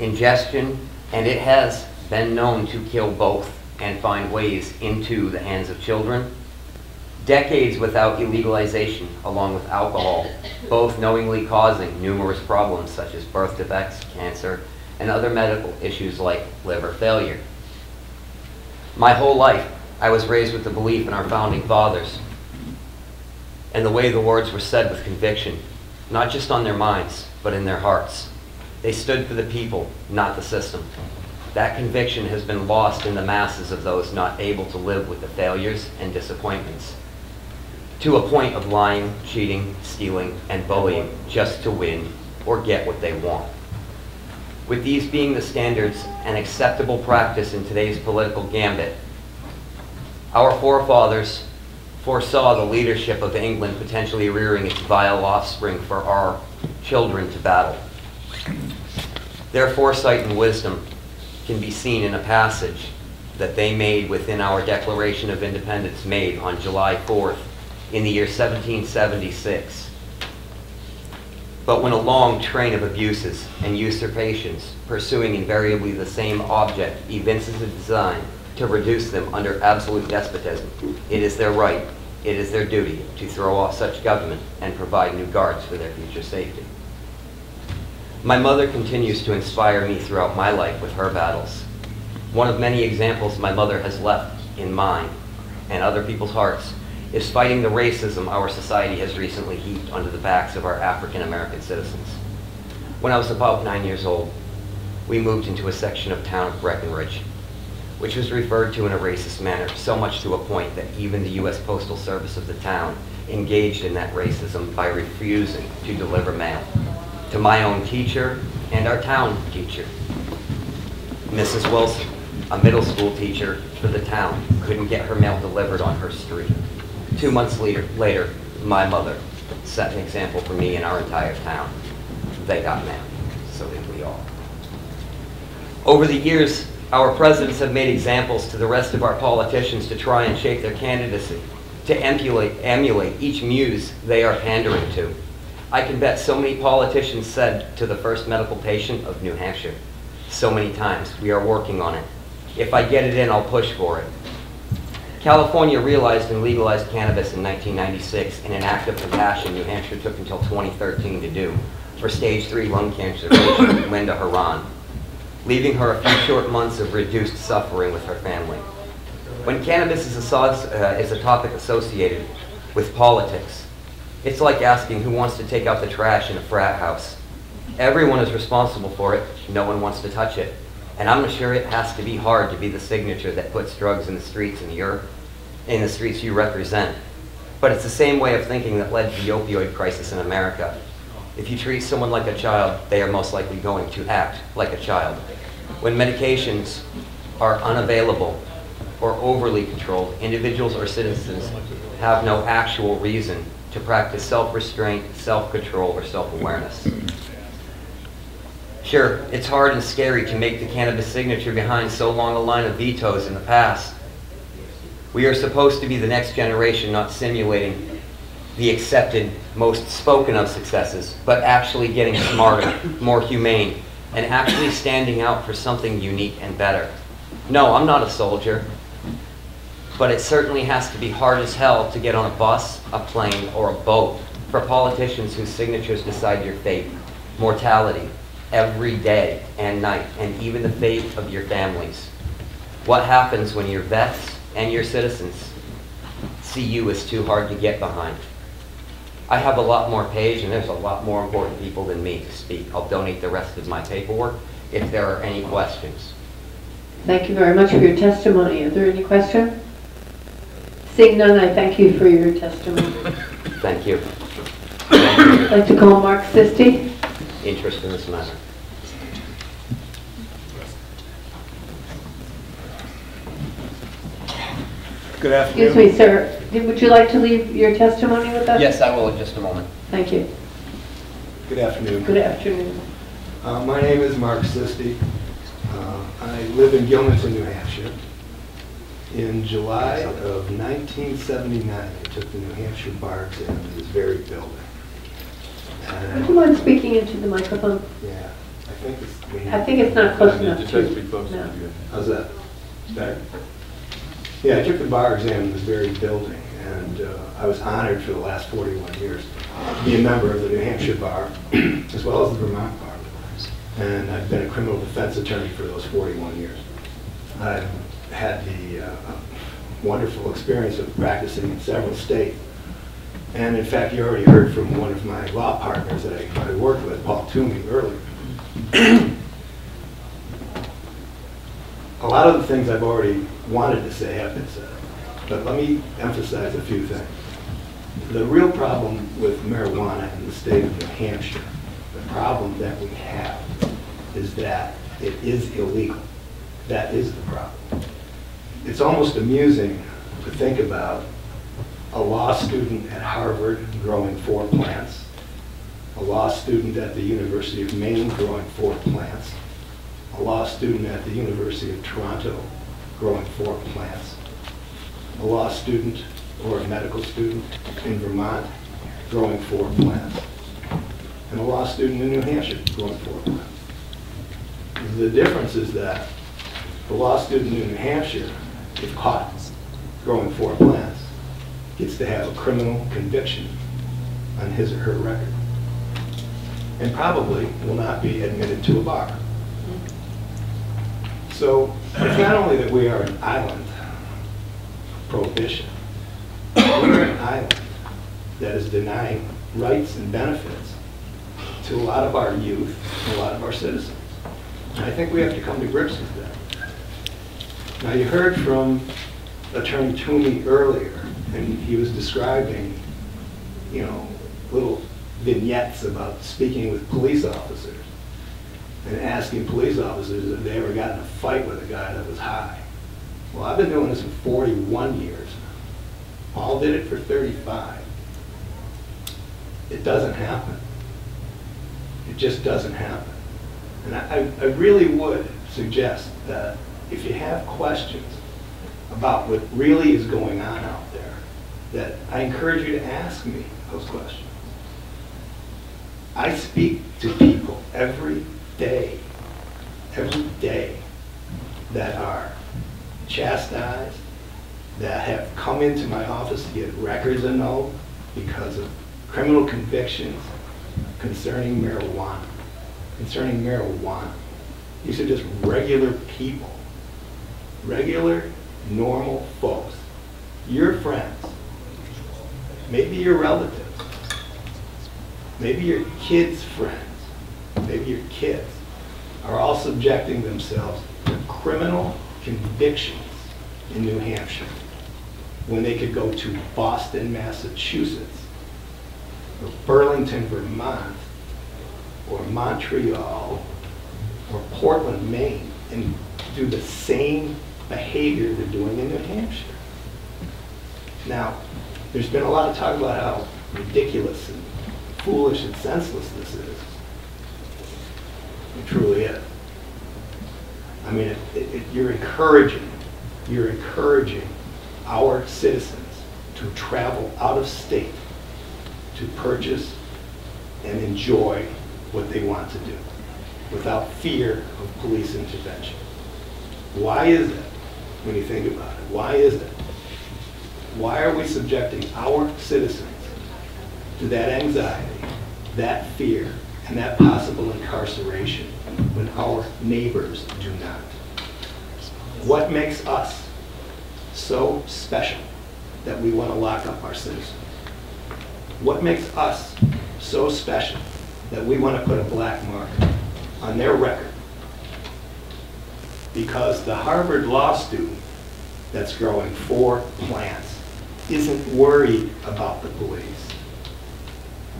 ingestion, and it has been known to kill both and find ways into the hands of children. Decades without illegalization, along with alcohol, both knowingly causing numerous problems such as birth defects, cancer, and other medical issues like liver failure. My whole life, I was raised with the belief in our founding fathers and the way the words were said with conviction, not just on their minds, but in their hearts. They stood for the people, not the system. That conviction has been lost in the masses of those not able to live with the failures and disappointments. To a point of lying, cheating, stealing, and bullying just to win or get what they want. With these being the standards and acceptable practice in today's political gambit, our forefathers foresaw the leadership of England potentially rearing its vile offspring for our children to battle. Their foresight and wisdom can be seen in a passage that they made within our Declaration of Independence made on July 4th in the year 1776. But when a long train of abuses and usurpations, pursuing invariably the same object, evinces a design to reduce them under absolute despotism, it is their right, it is their duty to throw off such government and provide new guards for their future safety. My mother continues to inspire me throughout my life with her battles. One of many examples my mother has left in mine and other people's hearts is fighting the racism our society has recently heaped onto the backs of our African American citizens. When I was about nine years old, we moved into a section of town of Breckenridge, which was referred to in a racist manner, so much to a point that even the U.S. Postal Service of the town engaged in that racism by refusing to deliver mail to my own teacher and our town teacher. Mrs. Wilson, a middle school teacher for the town, couldn't get her mail delivered on her street. Two months later, later, my mother set an example for me and our entire town. They got mail, so did we all. Over the years, our presidents have made examples to the rest of our politicians to try and shape their candidacy, to emulate, emulate each muse they are pandering to. I can bet so many politicians said to the first medical patient of New Hampshire, so many times, we are working on it. If I get it in, I'll push for it. California realized and legalized cannabis in 1996 in an act of compassion New Hampshire took until 2013 to do for stage 3 lung cancer patient Linda Horan, leaving her a few short months of reduced suffering with her family. When cannabis is a, uh, is a topic associated with politics, it's like asking who wants to take out the trash in a frat house. Everyone is responsible for it, no one wants to touch it. And I'm sure it has to be hard to be the signature that puts drugs in the streets in your in the streets you represent. But it's the same way of thinking that led to the opioid crisis in America. If you treat someone like a child, they are most likely going to act like a child. When medications are unavailable or overly controlled, individuals or citizens have no actual reason to practice self-restraint, self-control, or self-awareness. Sure, it's hard and scary to make the cannabis signature behind so long a line of vetoes in the past. We are supposed to be the next generation, not simulating the accepted, most spoken of successes, but actually getting smarter, more humane, and actually standing out for something unique and better. No, I'm not a soldier, but it certainly has to be hard as hell to get on a bus, a plane, or a boat for politicians whose signatures decide your fate, mortality, every day and night, and even the fate of your families. What happens when your vets and your citizens see you as too hard to get behind? I have a lot more page, and there's a lot more important people than me to speak. I'll donate the rest of my paperwork if there are any questions. Thank you very much for your testimony. Are there any questions? Seeing none, I thank you for your testimony. Thank you. I'd like to call Mark Sisti. Interest in this matter. Good afternoon. Excuse me, sir. Did- Would you like to leave your testimony with us? Yes, I will in just a moment. Thank you. Good afternoon. Good afternoon. Uh, My name is Mark Sisti. Uh, I live in Gilmanton, New Hampshire. In July of 1979, I took the New Hampshire bar exam in this very building. And- Would you mind speaking into the microphone? Yeah, I think it's... I think it's not close enough Just to- has to be closer no. to you. How's that? Better? Yeah, I took the bar exam in this very building, and uh, I was honored for the last 41 years to be a member of the New Hampshire Bar, as well as the Vermont Bar. And I've been a criminal defense attorney for those 41 years. I've had the uh, wonderful experience of practicing in several states. And in fact, you already heard from one of my law partners that I I worked with, Paul Twomey, earlier. A lot of the things I've already wanted to say have been said, but let me emphasize a few things. The real problem with marijuana in the state of New Hampshire, the problem that we have, is that it is illegal. That is the problem. It's almost amusing to think about a law student at Harvard growing four plants, a law student at the University of Maine growing four plants, a law student at the University of Toronto growing four plants, a law student or a medical student in Vermont growing four plants, and a law student in New Hampshire growing four plants. The difference is that the law student in New Hampshire, if caught growing four plants, gets to have a criminal conviction on his or her record, and probably will not be admitted to a bar. So it's not only that we are an island prohibition, we're an island that is denying rights and benefits to a lot of our youth a lot of our citizens. And I think we have to come to grips with that. Now, you heard from Attorney Twomey earlier, and he was describing, you know, little vignettes about speaking with police officers and asking police officers if they ever got in a fight with a guy that was high. Well, I've been doing this for 41 years. Paul did it for 35. It doesn't happen. It just doesn't happen. And I, I really would suggest that if you have questions about what really is going on out there, that I encourage you to ask me those questions. I speak to people every day, every day, that are chastised, that have come into my office to get records annulled because of criminal convictions concerning marijuana, concerning marijuana. These are just regular people, regular, normal folks, your friends, maybe your relatives, maybe your kids' friends, maybe your kids, are all subjecting themselves to criminal convictions in New Hampshire when they could go to Boston, Massachusetts, or Burlington, Vermont, or Montreal, or Portland, Maine, and do the same behavior they're doing in New Hampshire. Now, there's been a lot of talk about how ridiculous and foolish and senseless this is. It truly is. I mean, it, it, it- you're encouraging, you're encouraging our citizens to travel out of state to purchase and enjoy what they want to do without fear of police intervention. Why is that when you think about it? Why is it? Why are we subjecting our citizens to that anxiety, that fear, and that possible incarceration when our neighbors do not? What makes us so special that we want to lock up our citizens? What makes us so special that we want to put a black mark on their record? Because the Harvard law student that's growing four plants isn't worried about the police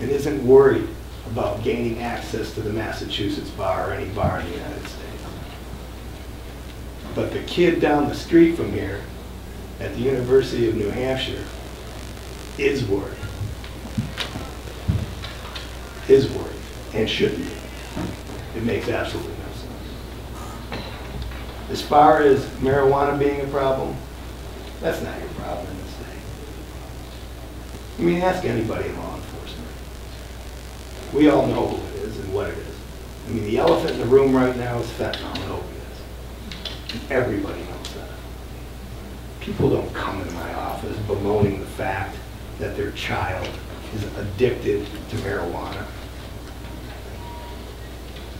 and isn't worried about gaining access to the Massachusetts bar or any bar in the United States. But the kid down the street from here at the University of New Hampshire is worried. Is worried and should be. It makes sense. As far as marijuana being a problem, that's not your problem in this state. I mean, ask anybody in law enforcement. We all know who it is and what it is. I mean, the elephant in the room right now is fentanyl and. And everybody knows that. People don't come into my office bemoaning the fact that their child is addicted to marijuana.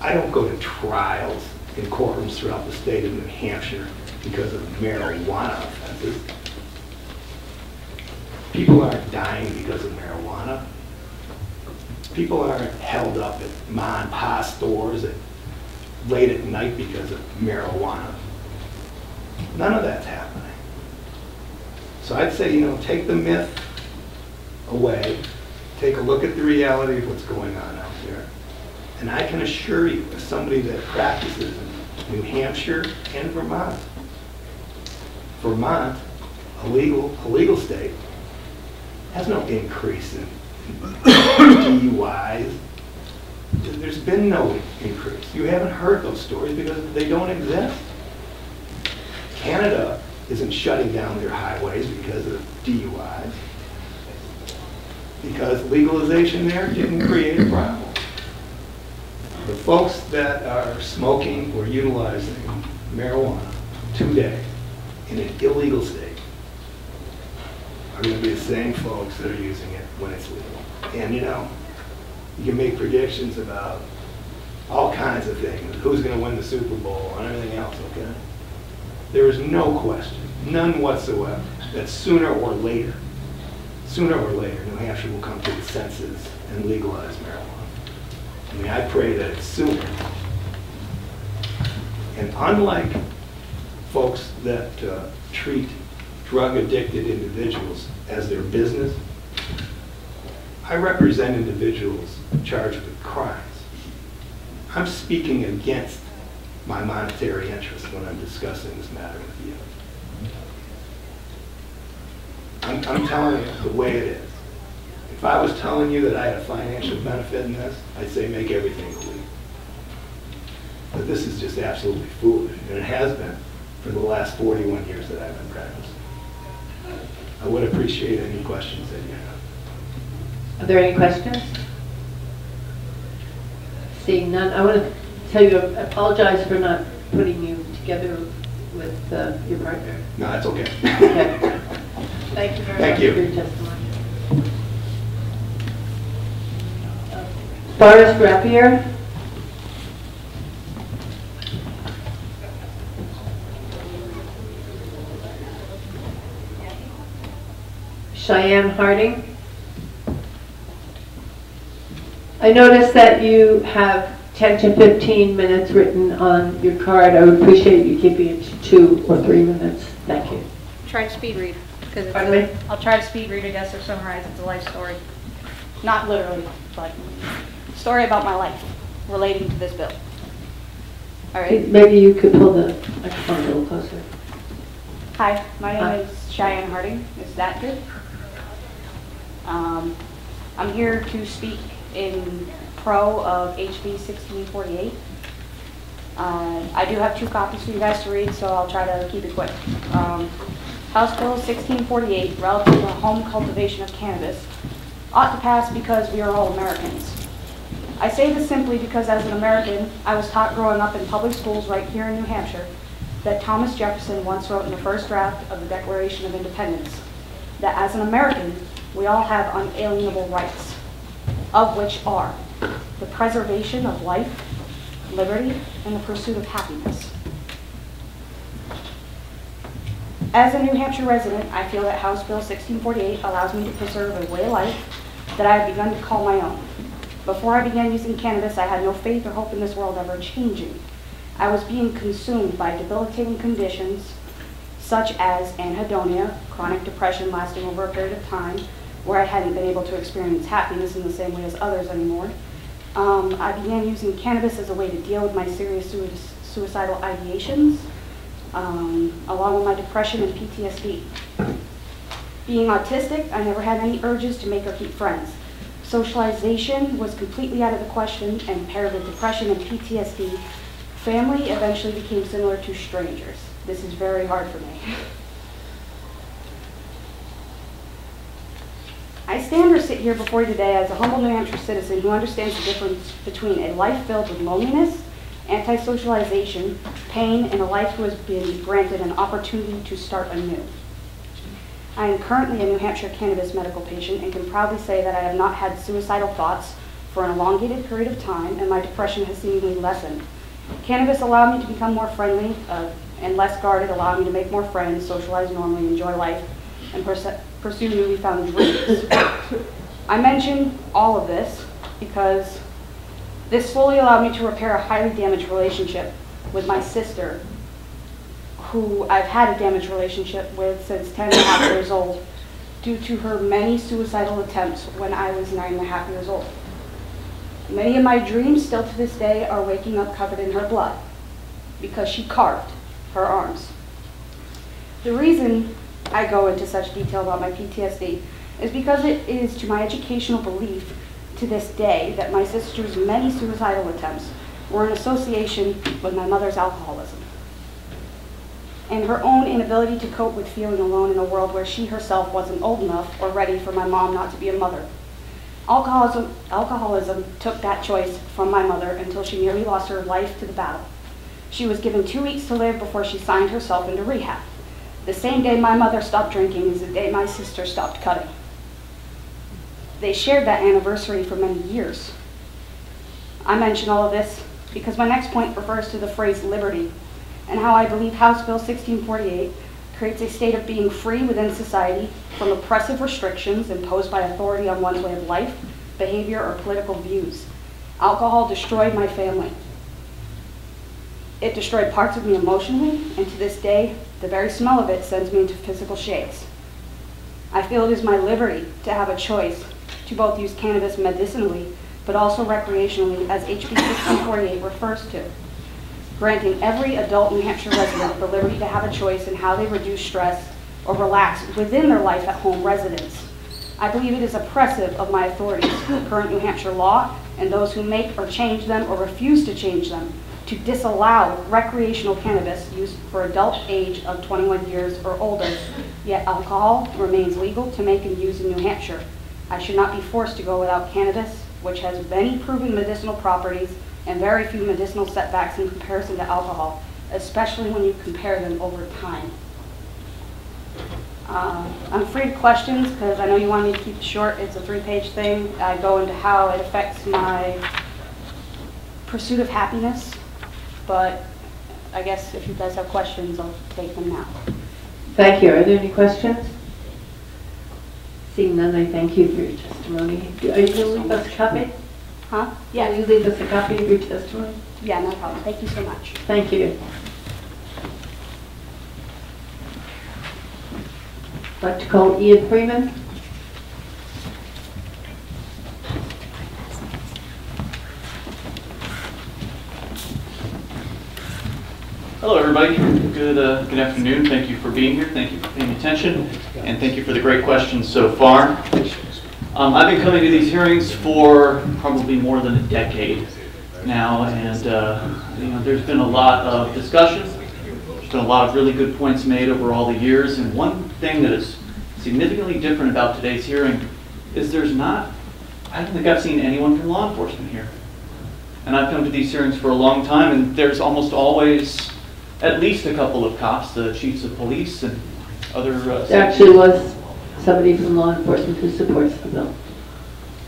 I don't go to trials in courtrooms throughout the state of New Hampshire because of marijuana offenses. People aren't dying because of marijuana. People aren't held up at ma and pa stores at, late at night because of marijuana. None of that's happening. So I'd say, you know, take the myth away, take a look at the reality of what's going on out there. And I can assure you, as somebody that practices New Hampshire and Vermont, Vermont, a legal, a legal state, has no increase in DUIs. There's been no increase. You haven't heard those stories because they don't exist. Canada isn't shutting down their highways because of DUIs. Because legalization there didn't create a problem. The folks that are smoking or utilizing marijuana today in an illegal state are going to be the same folks that are using it when it's legal. And you know, you can make predictions about all kinds of things, who's going to win the Super Bowl and everything else, okay? There is no question, none whatsoever, that sooner or later, sooner or later, New Hampshire will come to its senses and legalize marijuana. I I pray that it's sooner. And unlike folks that uh, treat drug-addicted individuals as their business, I represent individuals charged with crimes. I'm speaking against my monetary interest when I'm discussing this matter with you. I'm, I'm telling you the way it is. If I was telling you that I had a financial benefit in this, I'd say make everything illegal. But this is just absolutely foolish, and it has been for the last 41 years that I've been practicing. I would appreciate any questions that you have. Are there any questions? Seeing none, I want to tell you, I apologize for not putting you together with uh, your partner. No, that's okay. Okay. Thank you very Thank much you. for your testimony. Boris Rapier? Cheyenne Harding? I noticed that you have 10 to 15 minutes written on your card. I would appreciate you keeping it to two or three minutes. Thank you. Try to speed read. Because Pardon me? I'll try to speed read, I guess, or summarize. It's a life story. Not literally, but story about my life relating to this bill. All right. Maybe you could pull the microphone a little closer. Hi, my Hi. name is Cheyenne Harding. Is that good? Um, I'm here to speak in pro of HB 1648. Uh, I do have two copies for you guys to read, so I'll try to keep it quick. Um, House Bill 1648, relative to home cultivation of cannabis, ought to pass because we are all Americans. I say this simply because as an American, I was taught growing up in public schools right here in New Hampshire that Thomas Jefferson once wrote in the first draft of the Declaration of Independence that as an American, we all have unalienable rights, of which are the preservation of life, liberty, and the pursuit of happiness. As a New Hampshire resident, I feel that House Bill 1648 allows me to preserve a way of life that I have begun to call my own. Before I began using cannabis, I had no faith or hope in this world ever changing. I was being consumed by debilitating conditions such as anhedonia, chronic depression lasting over a period of time, where I hadn't been able to experience happiness in the same way as others anymore. Um, I began using cannabis as a way to deal with my serious sui- suicidal ideations, um, along with my depression and PTSD. Being autistic, I never had any urges to make or keep friends. Socialization was completely out of the question, and paired with depression and PTSD, family eventually became similar to strangers. This is very hard for me. I stand or sit here before you today as a humble New Hampshire citizen who understands the difference between a life filled with loneliness, anti-socialization, pain, and a life who has been granted an opportunity to start anew. I am currently a New Hampshire cannabis medical patient and can proudly say that I have not had suicidal thoughts for an elongated period of time and my depression has seemingly lessened. Cannabis allowed me to become more friendly uh, and less guarded, allowed me to make more friends, socialize normally, enjoy life, and pursue newly found dreams. I mention all of this because this slowly allowed me to repair a highly damaged relationship with my sister, who I've had a damaged relationship with since 10 and a half years old, due to her many suicidal attempts when I was nine and a half years old. Many of my dreams still to this day are waking up covered in her blood because she carved her arms. The reason I go into such detail about my PTSD is because it is to my educational belief to this day that my sister's many suicidal attempts were in association with my mother's alcoholism and her own inability to cope with feeling alone in a world where she herself wasn't old enough or ready for my mom not to be a mother. Alcoholism, alcoholism took that choice from my mother until she nearly lost her life to the battle. She was given two weeks to live before she signed herself into rehab. The same day my mother stopped drinking is the day my sister stopped cutting. They shared that anniversary for many years. I mention all of this because my next point refers to the phrase liberty and how I believe House Bill 1648 creates a state of being free within society from oppressive restrictions imposed by authority on one's way of life, behavior, or political views. Alcohol destroyed my family. It destroyed parts of me emotionally, and to this day, the very smell of it sends me into physical shakes. I feel it is my liberty to have a choice to both use cannabis medicinally, but also recreationally, as HB 1648 refers to granting every adult New Hampshire resident the liberty to have a choice in how they reduce stress or relax within their life at home residence. I believe it is oppressive of my authorities, current New Hampshire law, and those who make or change them or refuse to change them to disallow recreational cannabis used for adult age of 21 years or older, yet alcohol remains legal to make and use in New Hampshire. I should not be forced to go without cannabis, which has many proven medicinal properties and very few medicinal setbacks in comparison to alcohol, especially when you compare them over time. Um, I'm free to questions because I know you want me to keep it short. It's a three-page thing. I go into how it affects my pursuit of happiness, but I guess if you guys have questions, I'll take them now. Thank you. Are there any questions? Seeing none, I thank you for your testimony. Are you going to leave us a? Huh? Yeah. Will you leave us a copy of your testimony? Yeah, no problem. Thank you so much. Thank you. I'd like to call Ian Freeman. Hello, everybody. Good, uh, good afternoon. Thank you for being here. Thank you for paying attention, and thank you for the great questions so far. Um, I've been coming to these hearings for probably more than a decade, now, and uh, you know, there's been a lot of discussion. There's been a lot of really good points made over all the years, and one thing that is significantly different about today's hearing is there's not, I don't think I've seen anyone from law enforcement here. And I've come to these hearings for a long time, and there's almost always at least a couple of cops, the chiefs of police and other. Uh, There actually was somebody from law enforcement who supports the bill.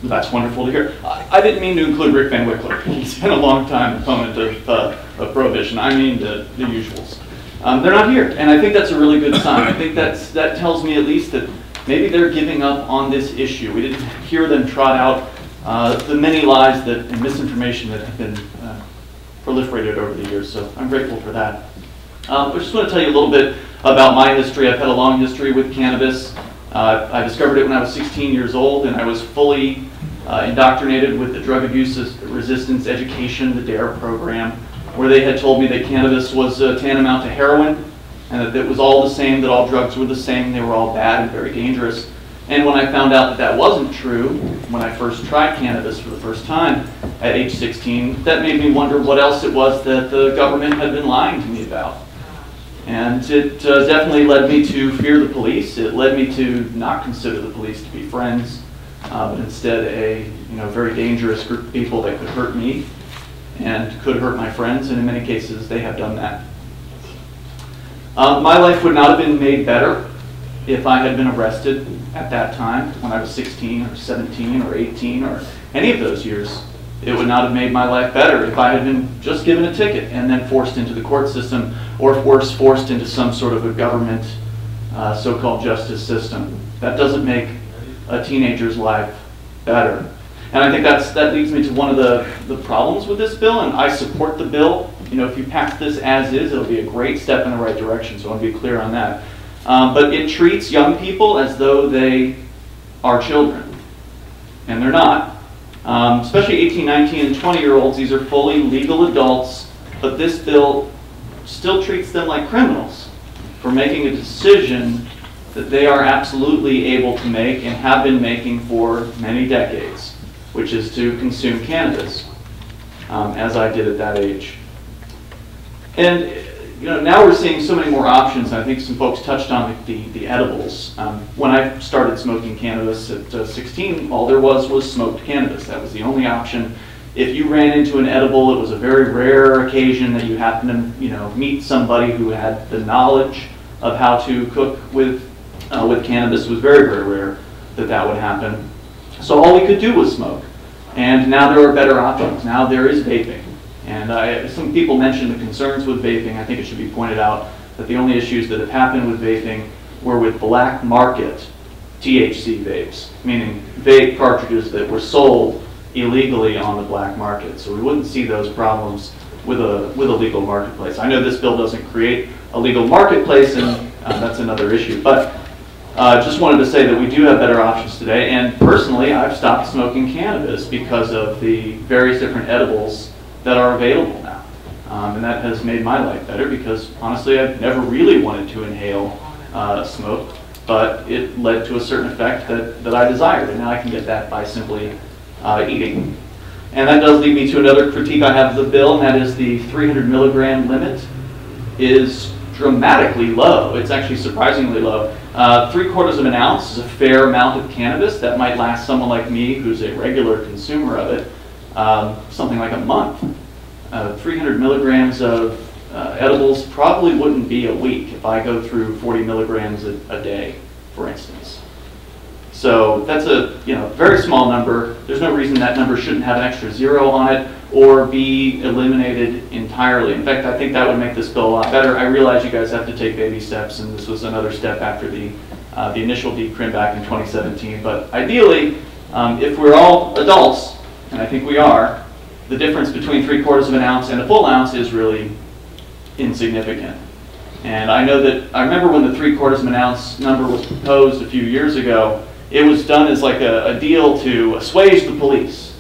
That's wonderful to hear. I, I didn't mean to include Rick Van Wickler. He's been a long time opponent of, uh, of prohibition. I mean the, the usuals. Um, they're not here, and I think that's a really good sign. I think that's, that tells me at least that maybe they're giving up on this issue. We didn't hear them trot out uh, the many lies that, and misinformation that have been uh, proliferated over the years, so I'm grateful for that. Um, I just want to tell you a little bit about my history. I've had a long history with cannabis. Uh, I discovered it when I was 16 years old, and I was fully uh, indoctrinated with the Drug Abuse Resistance Education, the DARE program, where they had told me that cannabis was uh, tantamount to heroin, and that it was all the same, that all drugs were the same, they were all bad and very dangerous. And when I found out that that wasn't true, when I first tried cannabis for the first time at age 16, that made me wonder what else it was that the government had been lying to me about. And it uh, definitely led me to fear the police. It led me to not consider the police to be friends, uh, but instead a you know very dangerous group of people that could hurt me and could hurt my friends. And in many cases, they have done that. Uh, my life would not have been made better if I had been arrested at that time when I was 16 or 17 or 18 or any of those years. It would not have made my life better if I had been just given a ticket and then forced into the court system or worse, forced into some sort of a government uh, so-called justice system. That doesn't make a teenager's life better. And I think that's, that leads me to one of the, the problems with this bill, and I support the bill. You know, if you pass this as is, it'll be a great step in the right direction, so I want to be clear on that. Um, but it treats young people as though they are children, and they're not. Um, especially 18, 19, and 20 year olds, these are fully legal adults, but this bill still treats them like criminals for making a decision that they are absolutely able to make and have been making for many decades, which is to consume cannabis, um, as I did at that age. And you know, now we're seeing so many more options. I think some folks touched on the, the, the edibles. Um, when I started smoking cannabis at uh, 16, all there was was smoked cannabis. That was the only option. If you ran into an edible, it was a very rare occasion that you happened to, you know, meet somebody who had the knowledge of how to cook with, uh, with cannabis. It was very, very rare that that would happen. So all we could do was smoke. And now there are better options. Now there is vaping. And uh, some people mentioned the concerns with vaping. I think it should be pointed out that the only issues that have happened with vaping were with black market THC vapes, meaning vape cartridges that were sold illegally on the black market. So we wouldn't see those problems with a, with a legal marketplace. I know this bill doesn't create a legal marketplace, and uh, that's another issue. But uh, just wanted to say that we do have better options today. And personally, I've stopped smoking cannabis because of the various different edibles that are available now. Um, and that has made my life better because honestly, I've never really wanted to inhale uh, smoke, but it led to a certain effect that, that I desired. And now I can get that by simply uh, eating. And that does lead me to another critique I have of the bill, and that is the 300 milligram limit is dramatically low. It's actually surprisingly low. Uh, three quarters of an ounce is a fair amount of cannabis that might last someone like me who's a regular consumer of it um, something like a month. Uh, 300 milligrams of uh, edibles probably wouldn't be a week if I go through 40 milligrams a, a, day, for instance. So that's a you know very small number. There's no reason that number shouldn't have an extra zero on it or be eliminated entirely. In fact, I think that would make this bill a lot better. I realize you guys have to take baby steps, and this was another step after the uh, the initial decrim back in 2017. But ideally, um, if we're all adults, and I think we are, the difference between three quarters of an ounce and a full ounce is really insignificant. And I know that, I remember when the three quarters of an ounce number was proposed a few years ago, it was done as like a, a deal to assuage the police.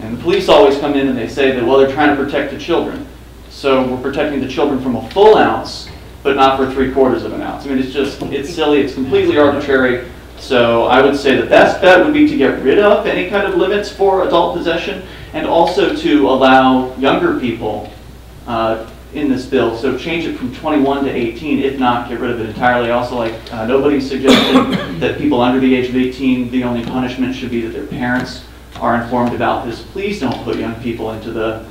And the police always come in and they say that, well, they're trying to protect the children. So we're protecting the children from a full ounce, but not for three quarters of an ounce. I mean, it's just, it's silly, it's completely arbitrary. So I would say the best bet would be to get rid of any kind of limits for adult possession and also to allow younger people uh, in this bill, so change it from 21 to 18, if not, get rid of it entirely. Also, like, uh, nobody's suggesting that people under the age of 18, the only punishment should be that their parents are informed about this. Please don't put young people into the,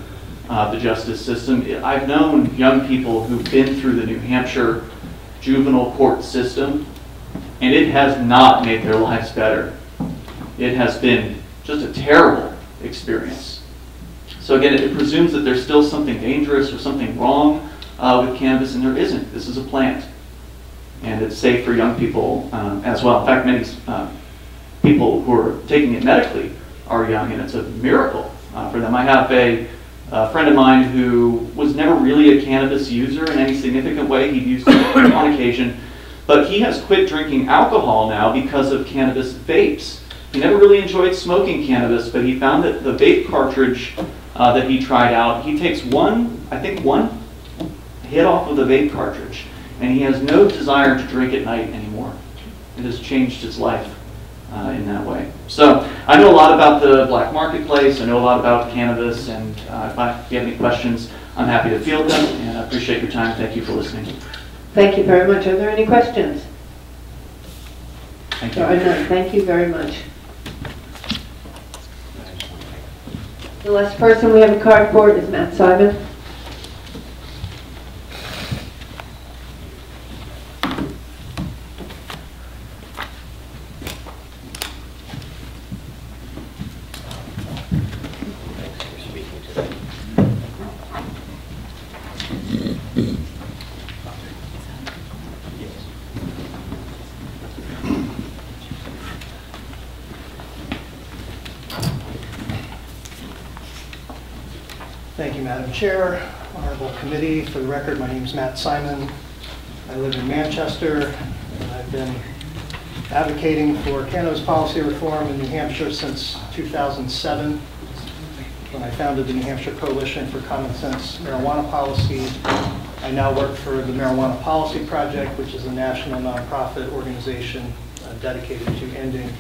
uh, the justice system. I've known young people who've been through the New Hampshire juvenile court system, and it has not made their lives better. It has been just a terrible experience. So again, it presumes that there's still something dangerous or something wrong uh, with cannabis, and there isn't. This is a plant, and it's safe for young people um, as well. In fact, many uh, people who are taking it medically are young, and it's a miracle uh, for them. I have a, a friend of mine who was never really a cannabis user in any significant way. He used it on occasion, but he has quit drinking alcohol now because of cannabis vapes. He never really enjoyed smoking cannabis, but he found that the vape cartridge uh, that he tried out, he takes one, I think one hit off of the vape cartridge, and he has no desire to drink at night anymore. It has changed his life uh, in that way. So I know a lot about the black marketplace, I know a lot about cannabis, and uh, if, I, if you have any questions, I'm happy to field them, and I appreciate your time. Thank you for listening. Thank you very much. Are there any questions? Thank you. There are none. Thank you very much. The last person we have a card for is Matt Simon. Thank you, Madam Chair, Honorable Committee. For the record, my name is Matt Simon. I live in Manchester, and I've been advocating for cannabis policy reform in New Hampshire since 2007, when I founded the New Hampshire Coalition for Common Sense Marijuana Policy. I now work for the Marijuana Policy Project, which is a national nonprofit organization uh, dedicated to ending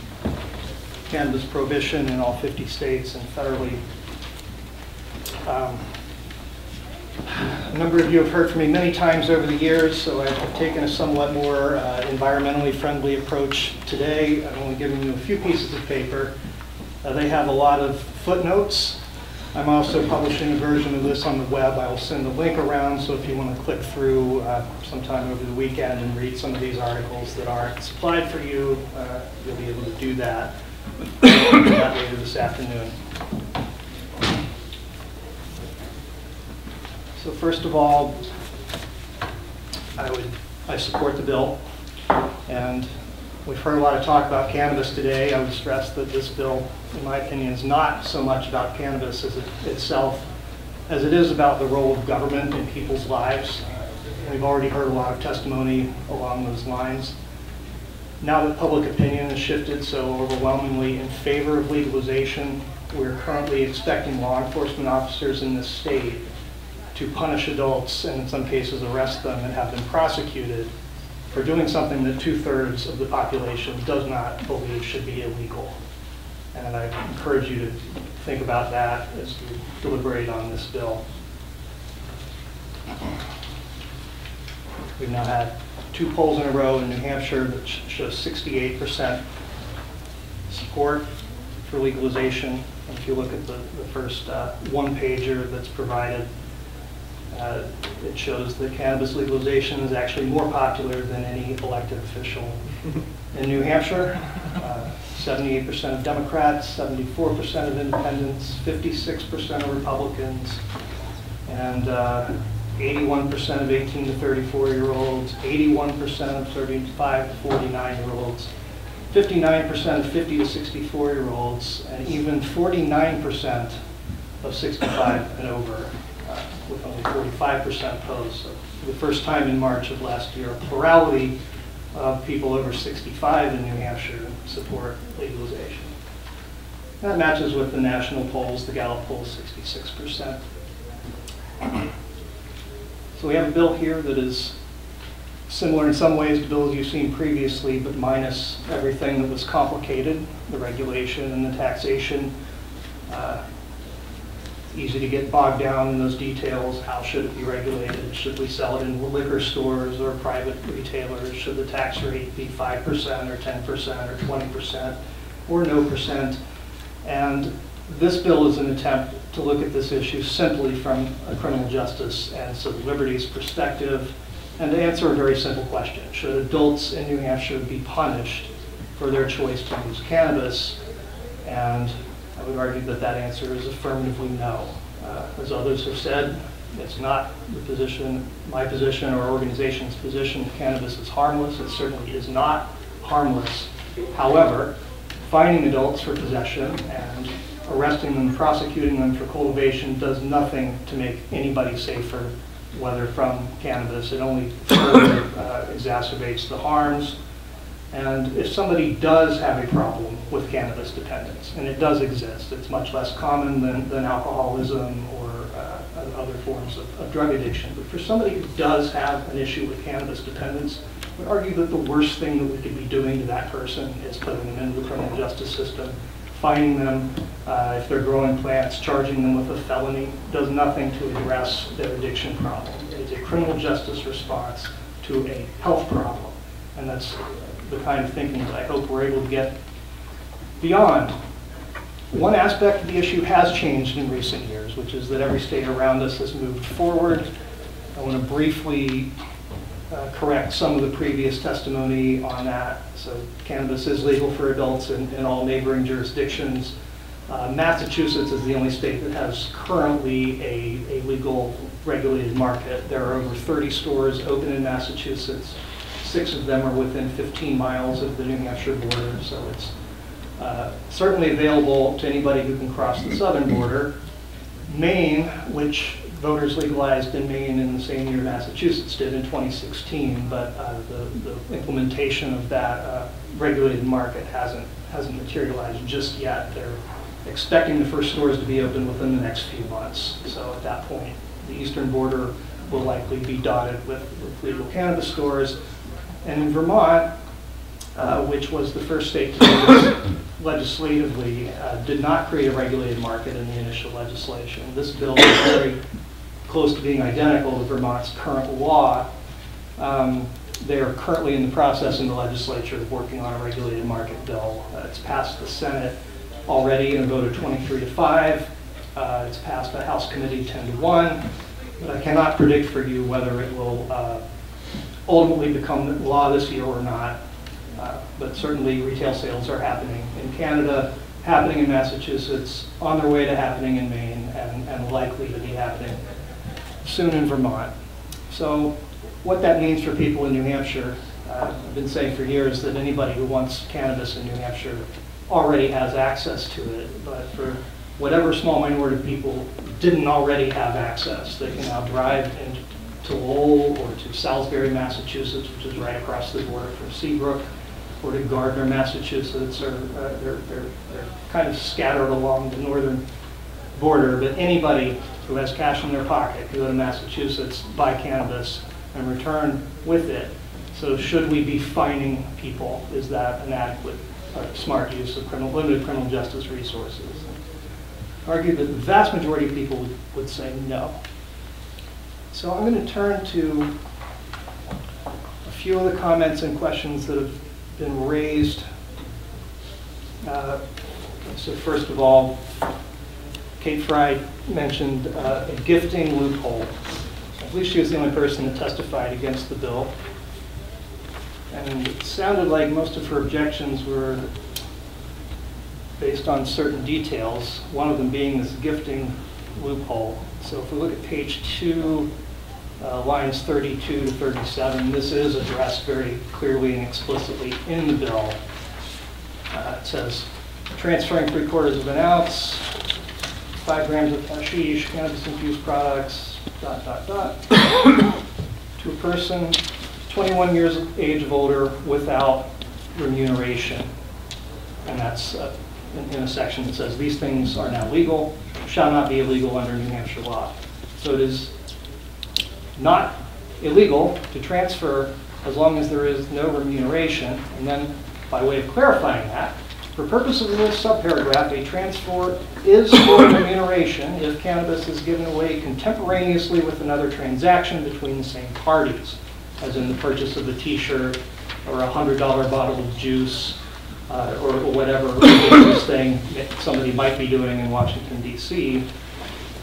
cannabis prohibition in all 50 states and federally um, A number of you have heard from me many times over the years, so I've taken a somewhat more uh, environmentally friendly approach today. I'm only giving you a few pieces of paper. Uh, They have a lot of footnotes. I'm also publishing a version of this on the web. I will send the link around, so if you want to click through uh, sometime over the weekend and read some of these articles that aren't supplied for you, uh, you'll be able to do that later this afternoon. So first of all, I would, I support the bill. And we've heard a lot of talk about cannabis today. I would stress that this bill, in my opinion, is not so much about cannabis as it, itself as it is about the role of government in people's lives. We've already heard a lot of testimony along those lines. Now that public opinion has shifted so overwhelmingly in favor of legalization, we're currently expecting law enforcement officers in this state to punish adults and in some cases arrest them and have them prosecuted for doing something that two-thirds of the population does not believe should be illegal. And I encourage you to think about that as you deliberate on this bill. We've now had two polls in a row in New Hampshire that sh- show 68% support for legalization. If you look at the, the first uh, one pager that's provided, uh, it shows that cannabis legalization is actually more popular than any elected official in New Hampshire. Uh, 78% of Democrats, 74% of independents, 56% of Republicans, and uh, 81% of 18 to 34 year olds, 81% of 35 to 49 year olds, 59% of 50 to 64 year olds, and even 49% of 65 and over, uh, with only 45% opposed. So for the first time in March of last year, a plurality of people over 65 in New Hampshire support legalization. That matches with the national polls, the Gallup poll, is 66%. So we have a bill here that is similar in some ways to bills you've seen previously, but minus everything that was complicated, the regulation and the taxation. Uh, easy to get bogged down in those details. How should it be regulated? Should we sell it in liquor stores or private retailers? Should the tax rate be 5% or 10% or 20% or no percent? And this bill is an attempt to look at this issue simply from a criminal justice and civil liberties perspective and to answer a very simple question. Should adults in New Hampshire be punished for their choice to use cannabis? And I would argue that that answer is affirmatively no. Uh, As others have said, it's not the position, my position or organization's position, cannabis is harmless. It certainly is not harmless. However, finding adults for possession and arresting them, prosecuting them for cultivation does nothing to make anybody safer, whether from cannabis. It only further uh, exacerbates the harms. And if somebody does have a problem with cannabis dependence, and it does exist, it's much less common than, than alcoholism or uh, other forms of, of drug addiction. But for somebody who does have an issue with cannabis dependence, I would argue that the worst thing that we could be doing to that person is putting them into the criminal justice system, fining them uh, if they're growing plants, charging them with a felony, does nothing to address their addiction problem. It's a criminal justice response to a health problem. And that's the kind of thinking that I hope we're able to get beyond. One aspect of the issue has changed in recent years, which is that every state around us has moved forward. I want to briefly uh, correct some of the previous testimony on that. So cannabis is legal for adults in, in all neighboring jurisdictions. Uh, Massachusetts is the only state that has currently a, a legal regulated market. There are over 30 stores open in Massachusetts. Six of them are within 15 miles of the New Hampshire border, so it's uh, certainly available to anybody who can cross the southern border. Maine, which voters legalized in Maine in the same year Massachusetts did in 2016, but uh, the, the implementation of that uh, regulated market hasn't hasn't materialized just yet. They're expecting the first stores to be open within the next few months. So at that point, the eastern border will likely be dotted with, with legal cannabis stores. And in Vermont, uh, which was the first state to do this legislatively, uh, did not create a regulated market in the initial legislation. This bill is very close to being identical to Vermont's current law. Um, they are currently in the process in the legislature of working on a regulated market bill. Uh, it's passed the Senate already in a vote of 23 to 5. Uh, it's passed the House Committee 10 to 1. But I cannot predict for you whether it will uh, ultimately become law this year or not. Uh, but certainly retail sales are happening in Canada, happening in Massachusetts, on their way to happening in Maine, and, and likely to be happening soon in Vermont. So what that means for people in New Hampshire, uh, I've been saying for years that anybody who wants cannabis in New Hampshire already has access to it, but for whatever small minority of people didn't already have access, they can now drive into Lowell or to Salisbury, Massachusetts, which is right across the border from Seabrook, or to Gardner, Massachusetts, or uh, they're, they're, they're kind of scattered along the northern border, but anybody who has cash in their pocket can go to Massachusetts, buy cannabis, and return with it. So should we be fining people? Is that an adequate, uh, smart use of criminal, limited criminal justice resources? Argue that the vast majority of people would, would say no. So I'm going to turn to a few of the comments and questions that have been raised. Uh, so first of all, Kate Frey mentioned uh, a gifting loophole. I believe she was the only person that testified against the bill. And it sounded like most of her objections were based on certain details, one of them being this gifting loophole. So if we look at page two, uh, lines 32 to 37, this is addressed very clearly and explicitly in the bill. Uh, it says, transferring three quarters of an ounce, five grams of hashish, cannabis-infused products, dot, dot, dot, to a person 21 years of age of older without remuneration. And that's uh, in, in a section that says, these things are now legal, shall not be illegal under New Hampshire law. So it is not illegal to transfer as long as there is no remuneration. And then by way of clarifying that, For purposes of this subparagraph, a transfer is for remuneration if cannabis is given away contemporaneously with another transaction between the same parties, as in the purchase of a T-shirt or a $100 bottle of juice uh, or whatever ridiculous thing that somebody might be doing in Washington DC,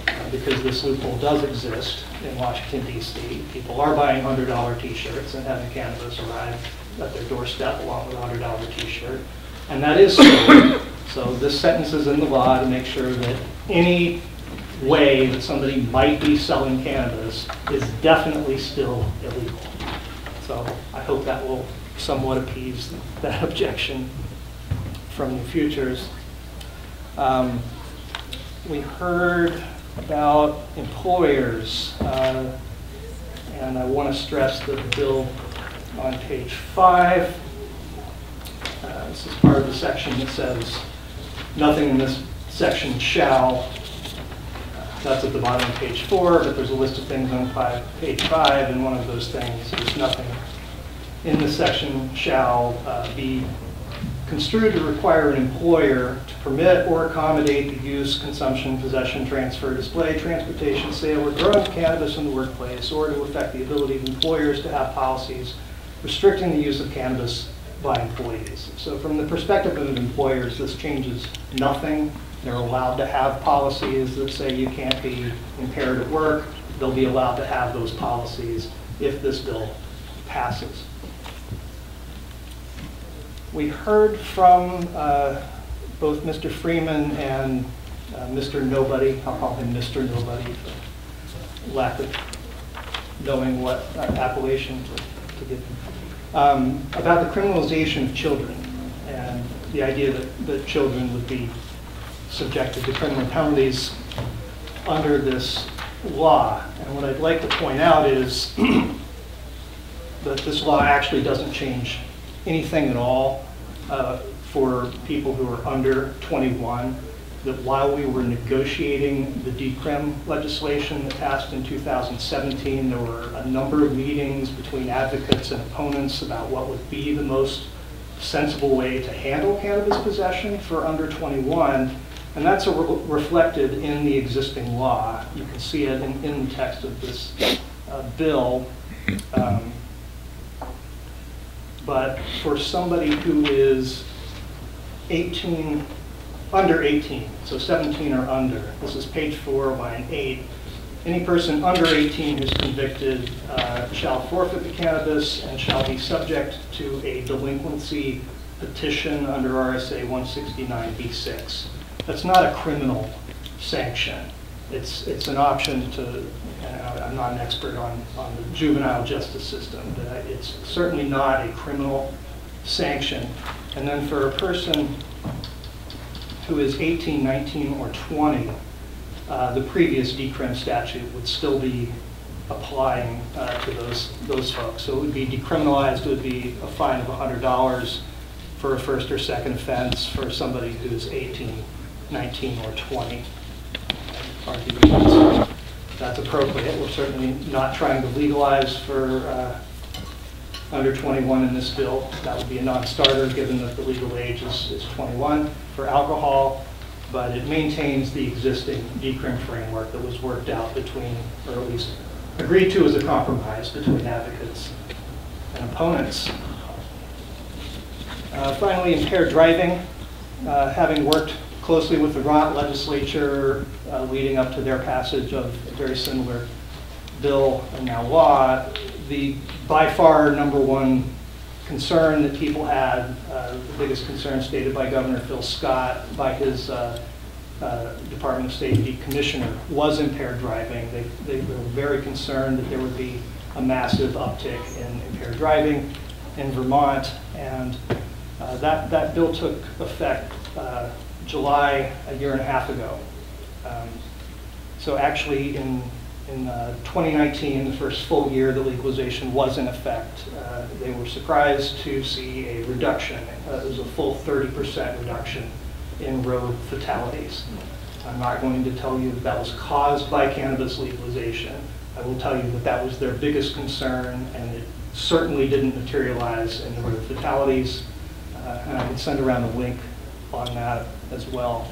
uh, because this loophole does exist in Washington DC. People are buying $100 T-shirts and having cannabis arrive at their doorstep along with a $100 T-shirt. And that is so. So this sentence is in the law to make sure that any way that somebody might be selling cannabis is definitely still illegal. So I hope that will somewhat appease that objection from the futures. Um, We heard about employers, uh, and I want to stress that the bill on page five, uh, this is part of the section that says, nothing in this section shall, uh, that's at the bottom of page four, but there's a list of things on five, page five, and one of those things is nothing in this section shall uh, be construed to require an employer to permit or accommodate the use, consumption, possession, transfer, display, transportation, sale, or growing cannabis in the workplace, or to affect the ability of employers to have policies restricting the use of cannabis by employees. So from the perspective of employers, this changes nothing. They're allowed to have policies that say you can't be impaired at work. They'll be allowed to have those policies if this bill passes. We heard from uh, both Mr. Freeman and uh, Mr. Nobody, I'll call him Mr. Nobody, for lack of knowing what uh, appellation to to give him, um, about the criminalization of children and the idea that, that children would be subjected to criminal penalties under this law. And what I'd like to point out is that this law actually doesn't change anything at all uh, for people who are under 21. That while we were negotiating the decrim legislation that passed in 2017, there were a number of meetings between advocates and opponents about what would be the most sensible way to handle cannabis possession for under 21. And that's re- reflected in the existing law. You can see it in, in the text of this uh, bill. Um, but for somebody who is 18, under 18, so 17 or under, this is page four, line eight, any person under 18 who's convicted uh, shall forfeit the cannabis and shall be subject to a delinquency petition under RSA 169B6. That's not a criminal sanction. It's, it's an option to, I- I'm not an expert on, on the juvenile justice system, but it's certainly not a criminal sanction. And then for a person who is 18, 19, or 20, uh, the previous decrim statute would still be applying uh, to those, those folks. So it would be decriminalized, it would be a fine of $100 for a first or second offense for somebody who's 18, 19, or 20. That's appropriate. We're certainly not trying to legalize for uh, under 21 in this bill. That would be a non-starter, given that the legal age is is 21 for alcohol, but it maintains the existing decrim framework that was worked out between, or at least agreed to as a compromise between advocates and opponents. Uh, Finally, impaired driving, Uh, having worked closely with the Vermont legislature uh, leading up to their passage of a very similar bill and now law, the by far number one concern that people had, uh, the biggest concern stated by Governor Phil Scott, by his uh, uh, Department of Safety Commissioner, was impaired driving. They, they were very concerned that there would be a massive uptick in impaired driving in Vermont, and uh, that, that bill took effect uh, July, a year and a half ago. Um, So actually, in, in uh, 2019, the first full year the legalization was in effect, uh, they were surprised to see a reduction. Uh, It was a full 30% reduction in road fatalities. I'm not going to tell you that that was caused by cannabis legalization. I will tell you that that was their biggest concern, and it certainly didn't materialize in the road fatalities. Uh, And I can send around a link on that as well.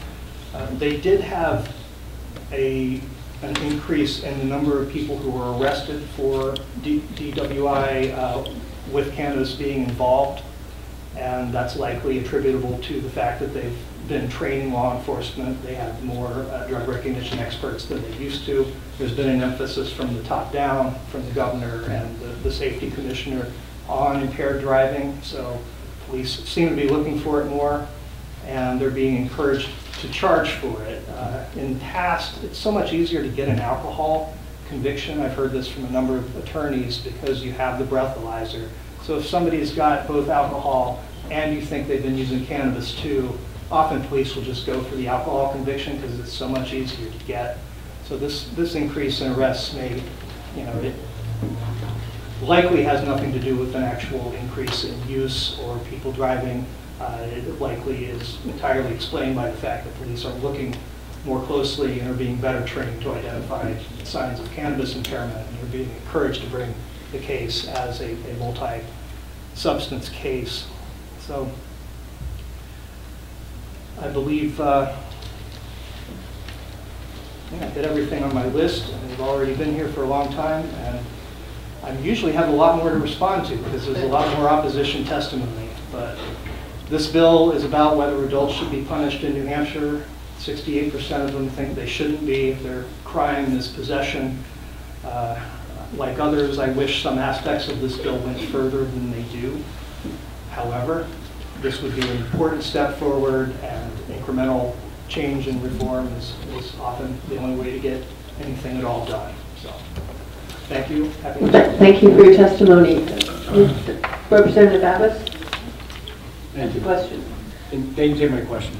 Uh, They did have a, an increase in the number of people who were arrested for D- DWI uh, with cannabis being involved, and that's likely attributable to the fact that they've been training law enforcement. They have more uh, drug recognition experts than they used to. There's been an emphasis from the top down, from the governor and the, the safety commissioner on impaired driving, so police seem to be looking for it more, and they're being encouraged to charge for it. Uh, In the past, it's so much easier to get an alcohol conviction. I've heard this from a number of attorneys because you have the breathalyzer. So if somebody's got both alcohol and you think they've been using cannabis too, often police will just go for the alcohol conviction because it's so much easier to get. So this, this increase in arrests may, you know, it likely has nothing to do with an actual increase in use or people driving. Uh, It likely is entirely explained by the fact that police are looking more closely and are being better trained to identify signs of cannabis impairment and are being encouraged to bring the case as a, a multi-substance case. So I believe uh, I did everything on my list, and we've already been here for a long time, and I usually have a lot more to respond to because there's a lot more opposition testimony. But this bill is about whether adults should be punished in New Hampshire. 68% of them think they shouldn't be. Their crime is possession. Uh, Like others, I wish some aspects of this bill went further than they do. However, this would be an important step forward, and incremental change and reform is, is often the only way to get anything at all done. So, thank you. Happy Thank you for your testimony. Representative Abbas? Thank you. Question. And thank you for taking my question.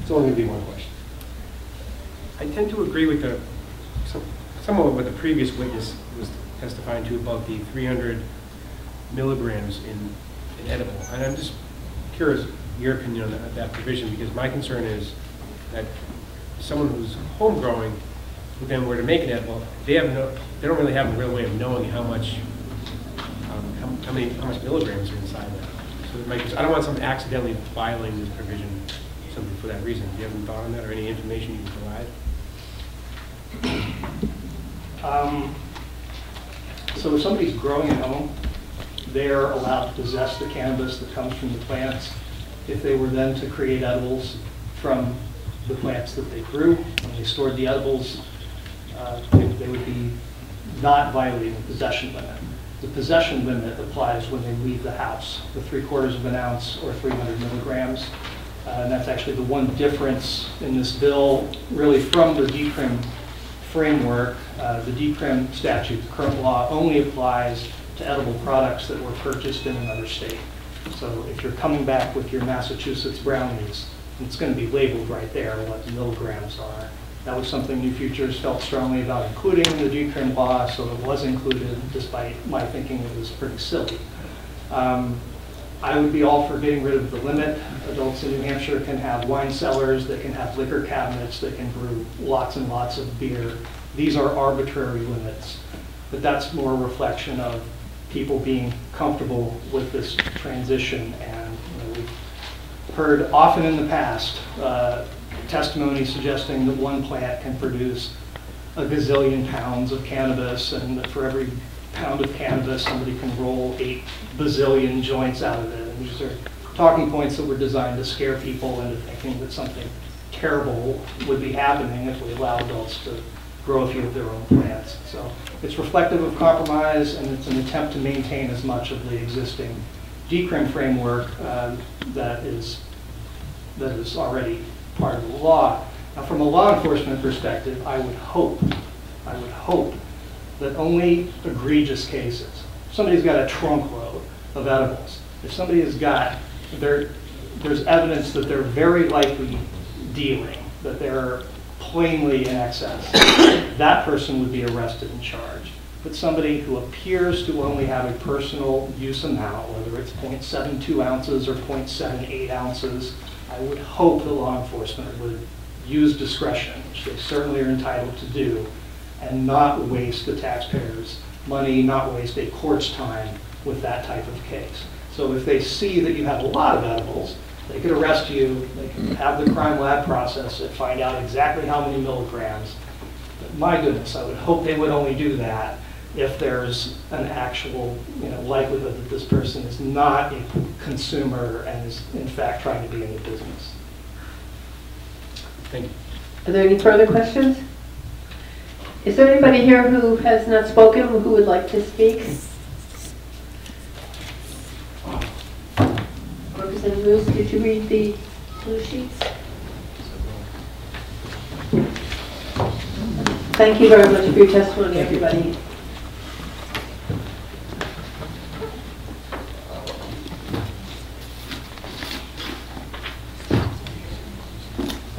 It's only going to be one question. I tend to agree with the, some- somewhat what the previous witness was testifying to about the 300 milligrams in in edible. And I'm just curious, your opinion on that- that provision, because my concern is that someone who's home growing, who then were to make an edible, they have no, they don't really have a real way of knowing how much, um, how- how many, how much milligrams are inside that. I don't want someone accidentally violating this provision simply for that reason. Do you have any thought on that, or any information you can provide? Um, So if somebody's growing at home, they're allowed to possess the cannabis that comes from the plants. If they were then to create edibles from the plants that they grew, when they stored the edibles, uh, they they would be not violating the possession limit. The possession limit applies when they leave the house, the three quarters of an ounce or 300 milligrams. Uh, And that's actually the one difference in this bill, really from the decrim framework. Uh, The decrim statute, the current law, only applies to edible products that were purchased in another state. So if you're coming back with your Massachusetts brownies, it's going to be labeled right there what the milligrams are. That was something New Futures felt strongly about including in the decrim law, so it was included despite my thinking it was pretty silly. Um, I would be all for getting rid of the limit. Adults in New Hampshire can have wine cellars, they can have liquor cabinets, they can brew lots and lots of beer. These are arbitrary limits, but that's more a reflection of people being comfortable with this transition. And you know, we've heard often in the past uh, testimony suggesting that one plant can produce a gazillion pounds of cannabis, and that for every pound of cannabis, somebody can roll eight bazillion joints out of it. And these are talking points that were designed to scare people into thinking that something terrible would be happening if we allow adults to grow a few of their own plants. So it's reflective of compromise, and it's an attempt to maintain as much of the existing decrim framework um, that is that is already part of the law. Now, from a law enforcement perspective, I would hope, I would hope that only egregious cases, somebody's got a trunk load of edibles, if somebody has got, there, there's evidence that they're very likely dealing, that they're plainly in excess, that person would be arrested and charged. But somebody who appears to only have a personal use amount, whether it's .72 ounces or .78 ounces, I would hope the law enforcement would use discretion, which they certainly are entitled to do, and not waste the taxpayers' money, not waste a court's time with that type of case. So if they see that you have a lot of edibles, They could arrest you, they could mm. have the crime lab process it, find out exactly how many milligrams. But My goodness, I would hope they would only do that if there's an actual, you know, likelihood that this person is not a consumer and is in fact trying to be in the business. Thank you. Are there any further questions? Is there anybody here who has not spoken, who would like to speak? Representative Lewis, did you read the blue sheets? Thank you very much for your testimony, everybody.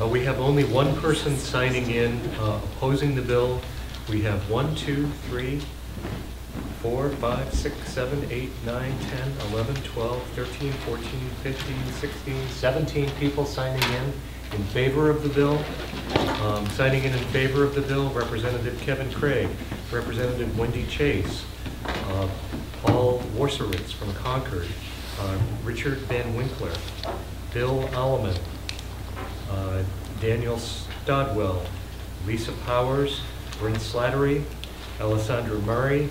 We have only one person signing in uh, opposing the bill. We have one, two, three, four, five, six, seven, eight, nine, 10, 11, 12, 13, 14, 15, 16, 17 people signing in in favor of the bill. Um, Signing in in favor of the bill, Representative Kevin Craig, Representative Wendy Chase, uh, Paul Warseritz from Concord, uh, Richard Van Wickler, Bill Alleman, uh, Daniel Stodwell, Lisa Powers, Bryn Slattery, Alessandra Murray,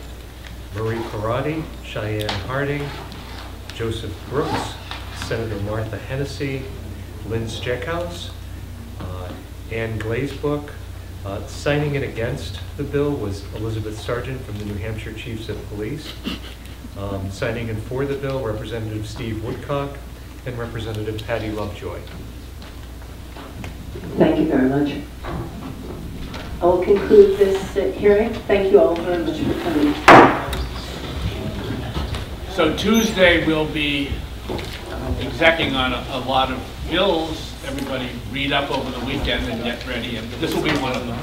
Marie Parati, Cheyenne Harding, Joseph Brooks, Senator Martha Hennessy, Lynn Steckhouse, uh, Ann Glazebook. Uh, Signing it against the bill was Elizabeth Sargent from the New Hampshire Chiefs of Police. Um, Signing in for the bill, Representative Steve Woodcock and Representative Patty Lovejoy. Thank you very much. I will conclude this uh, hearing. Thank you all very much for coming. So Tuesday, we'll be execing on a, a lot of bills. Everybody read up over the weekend and get ready, and this will be one of them.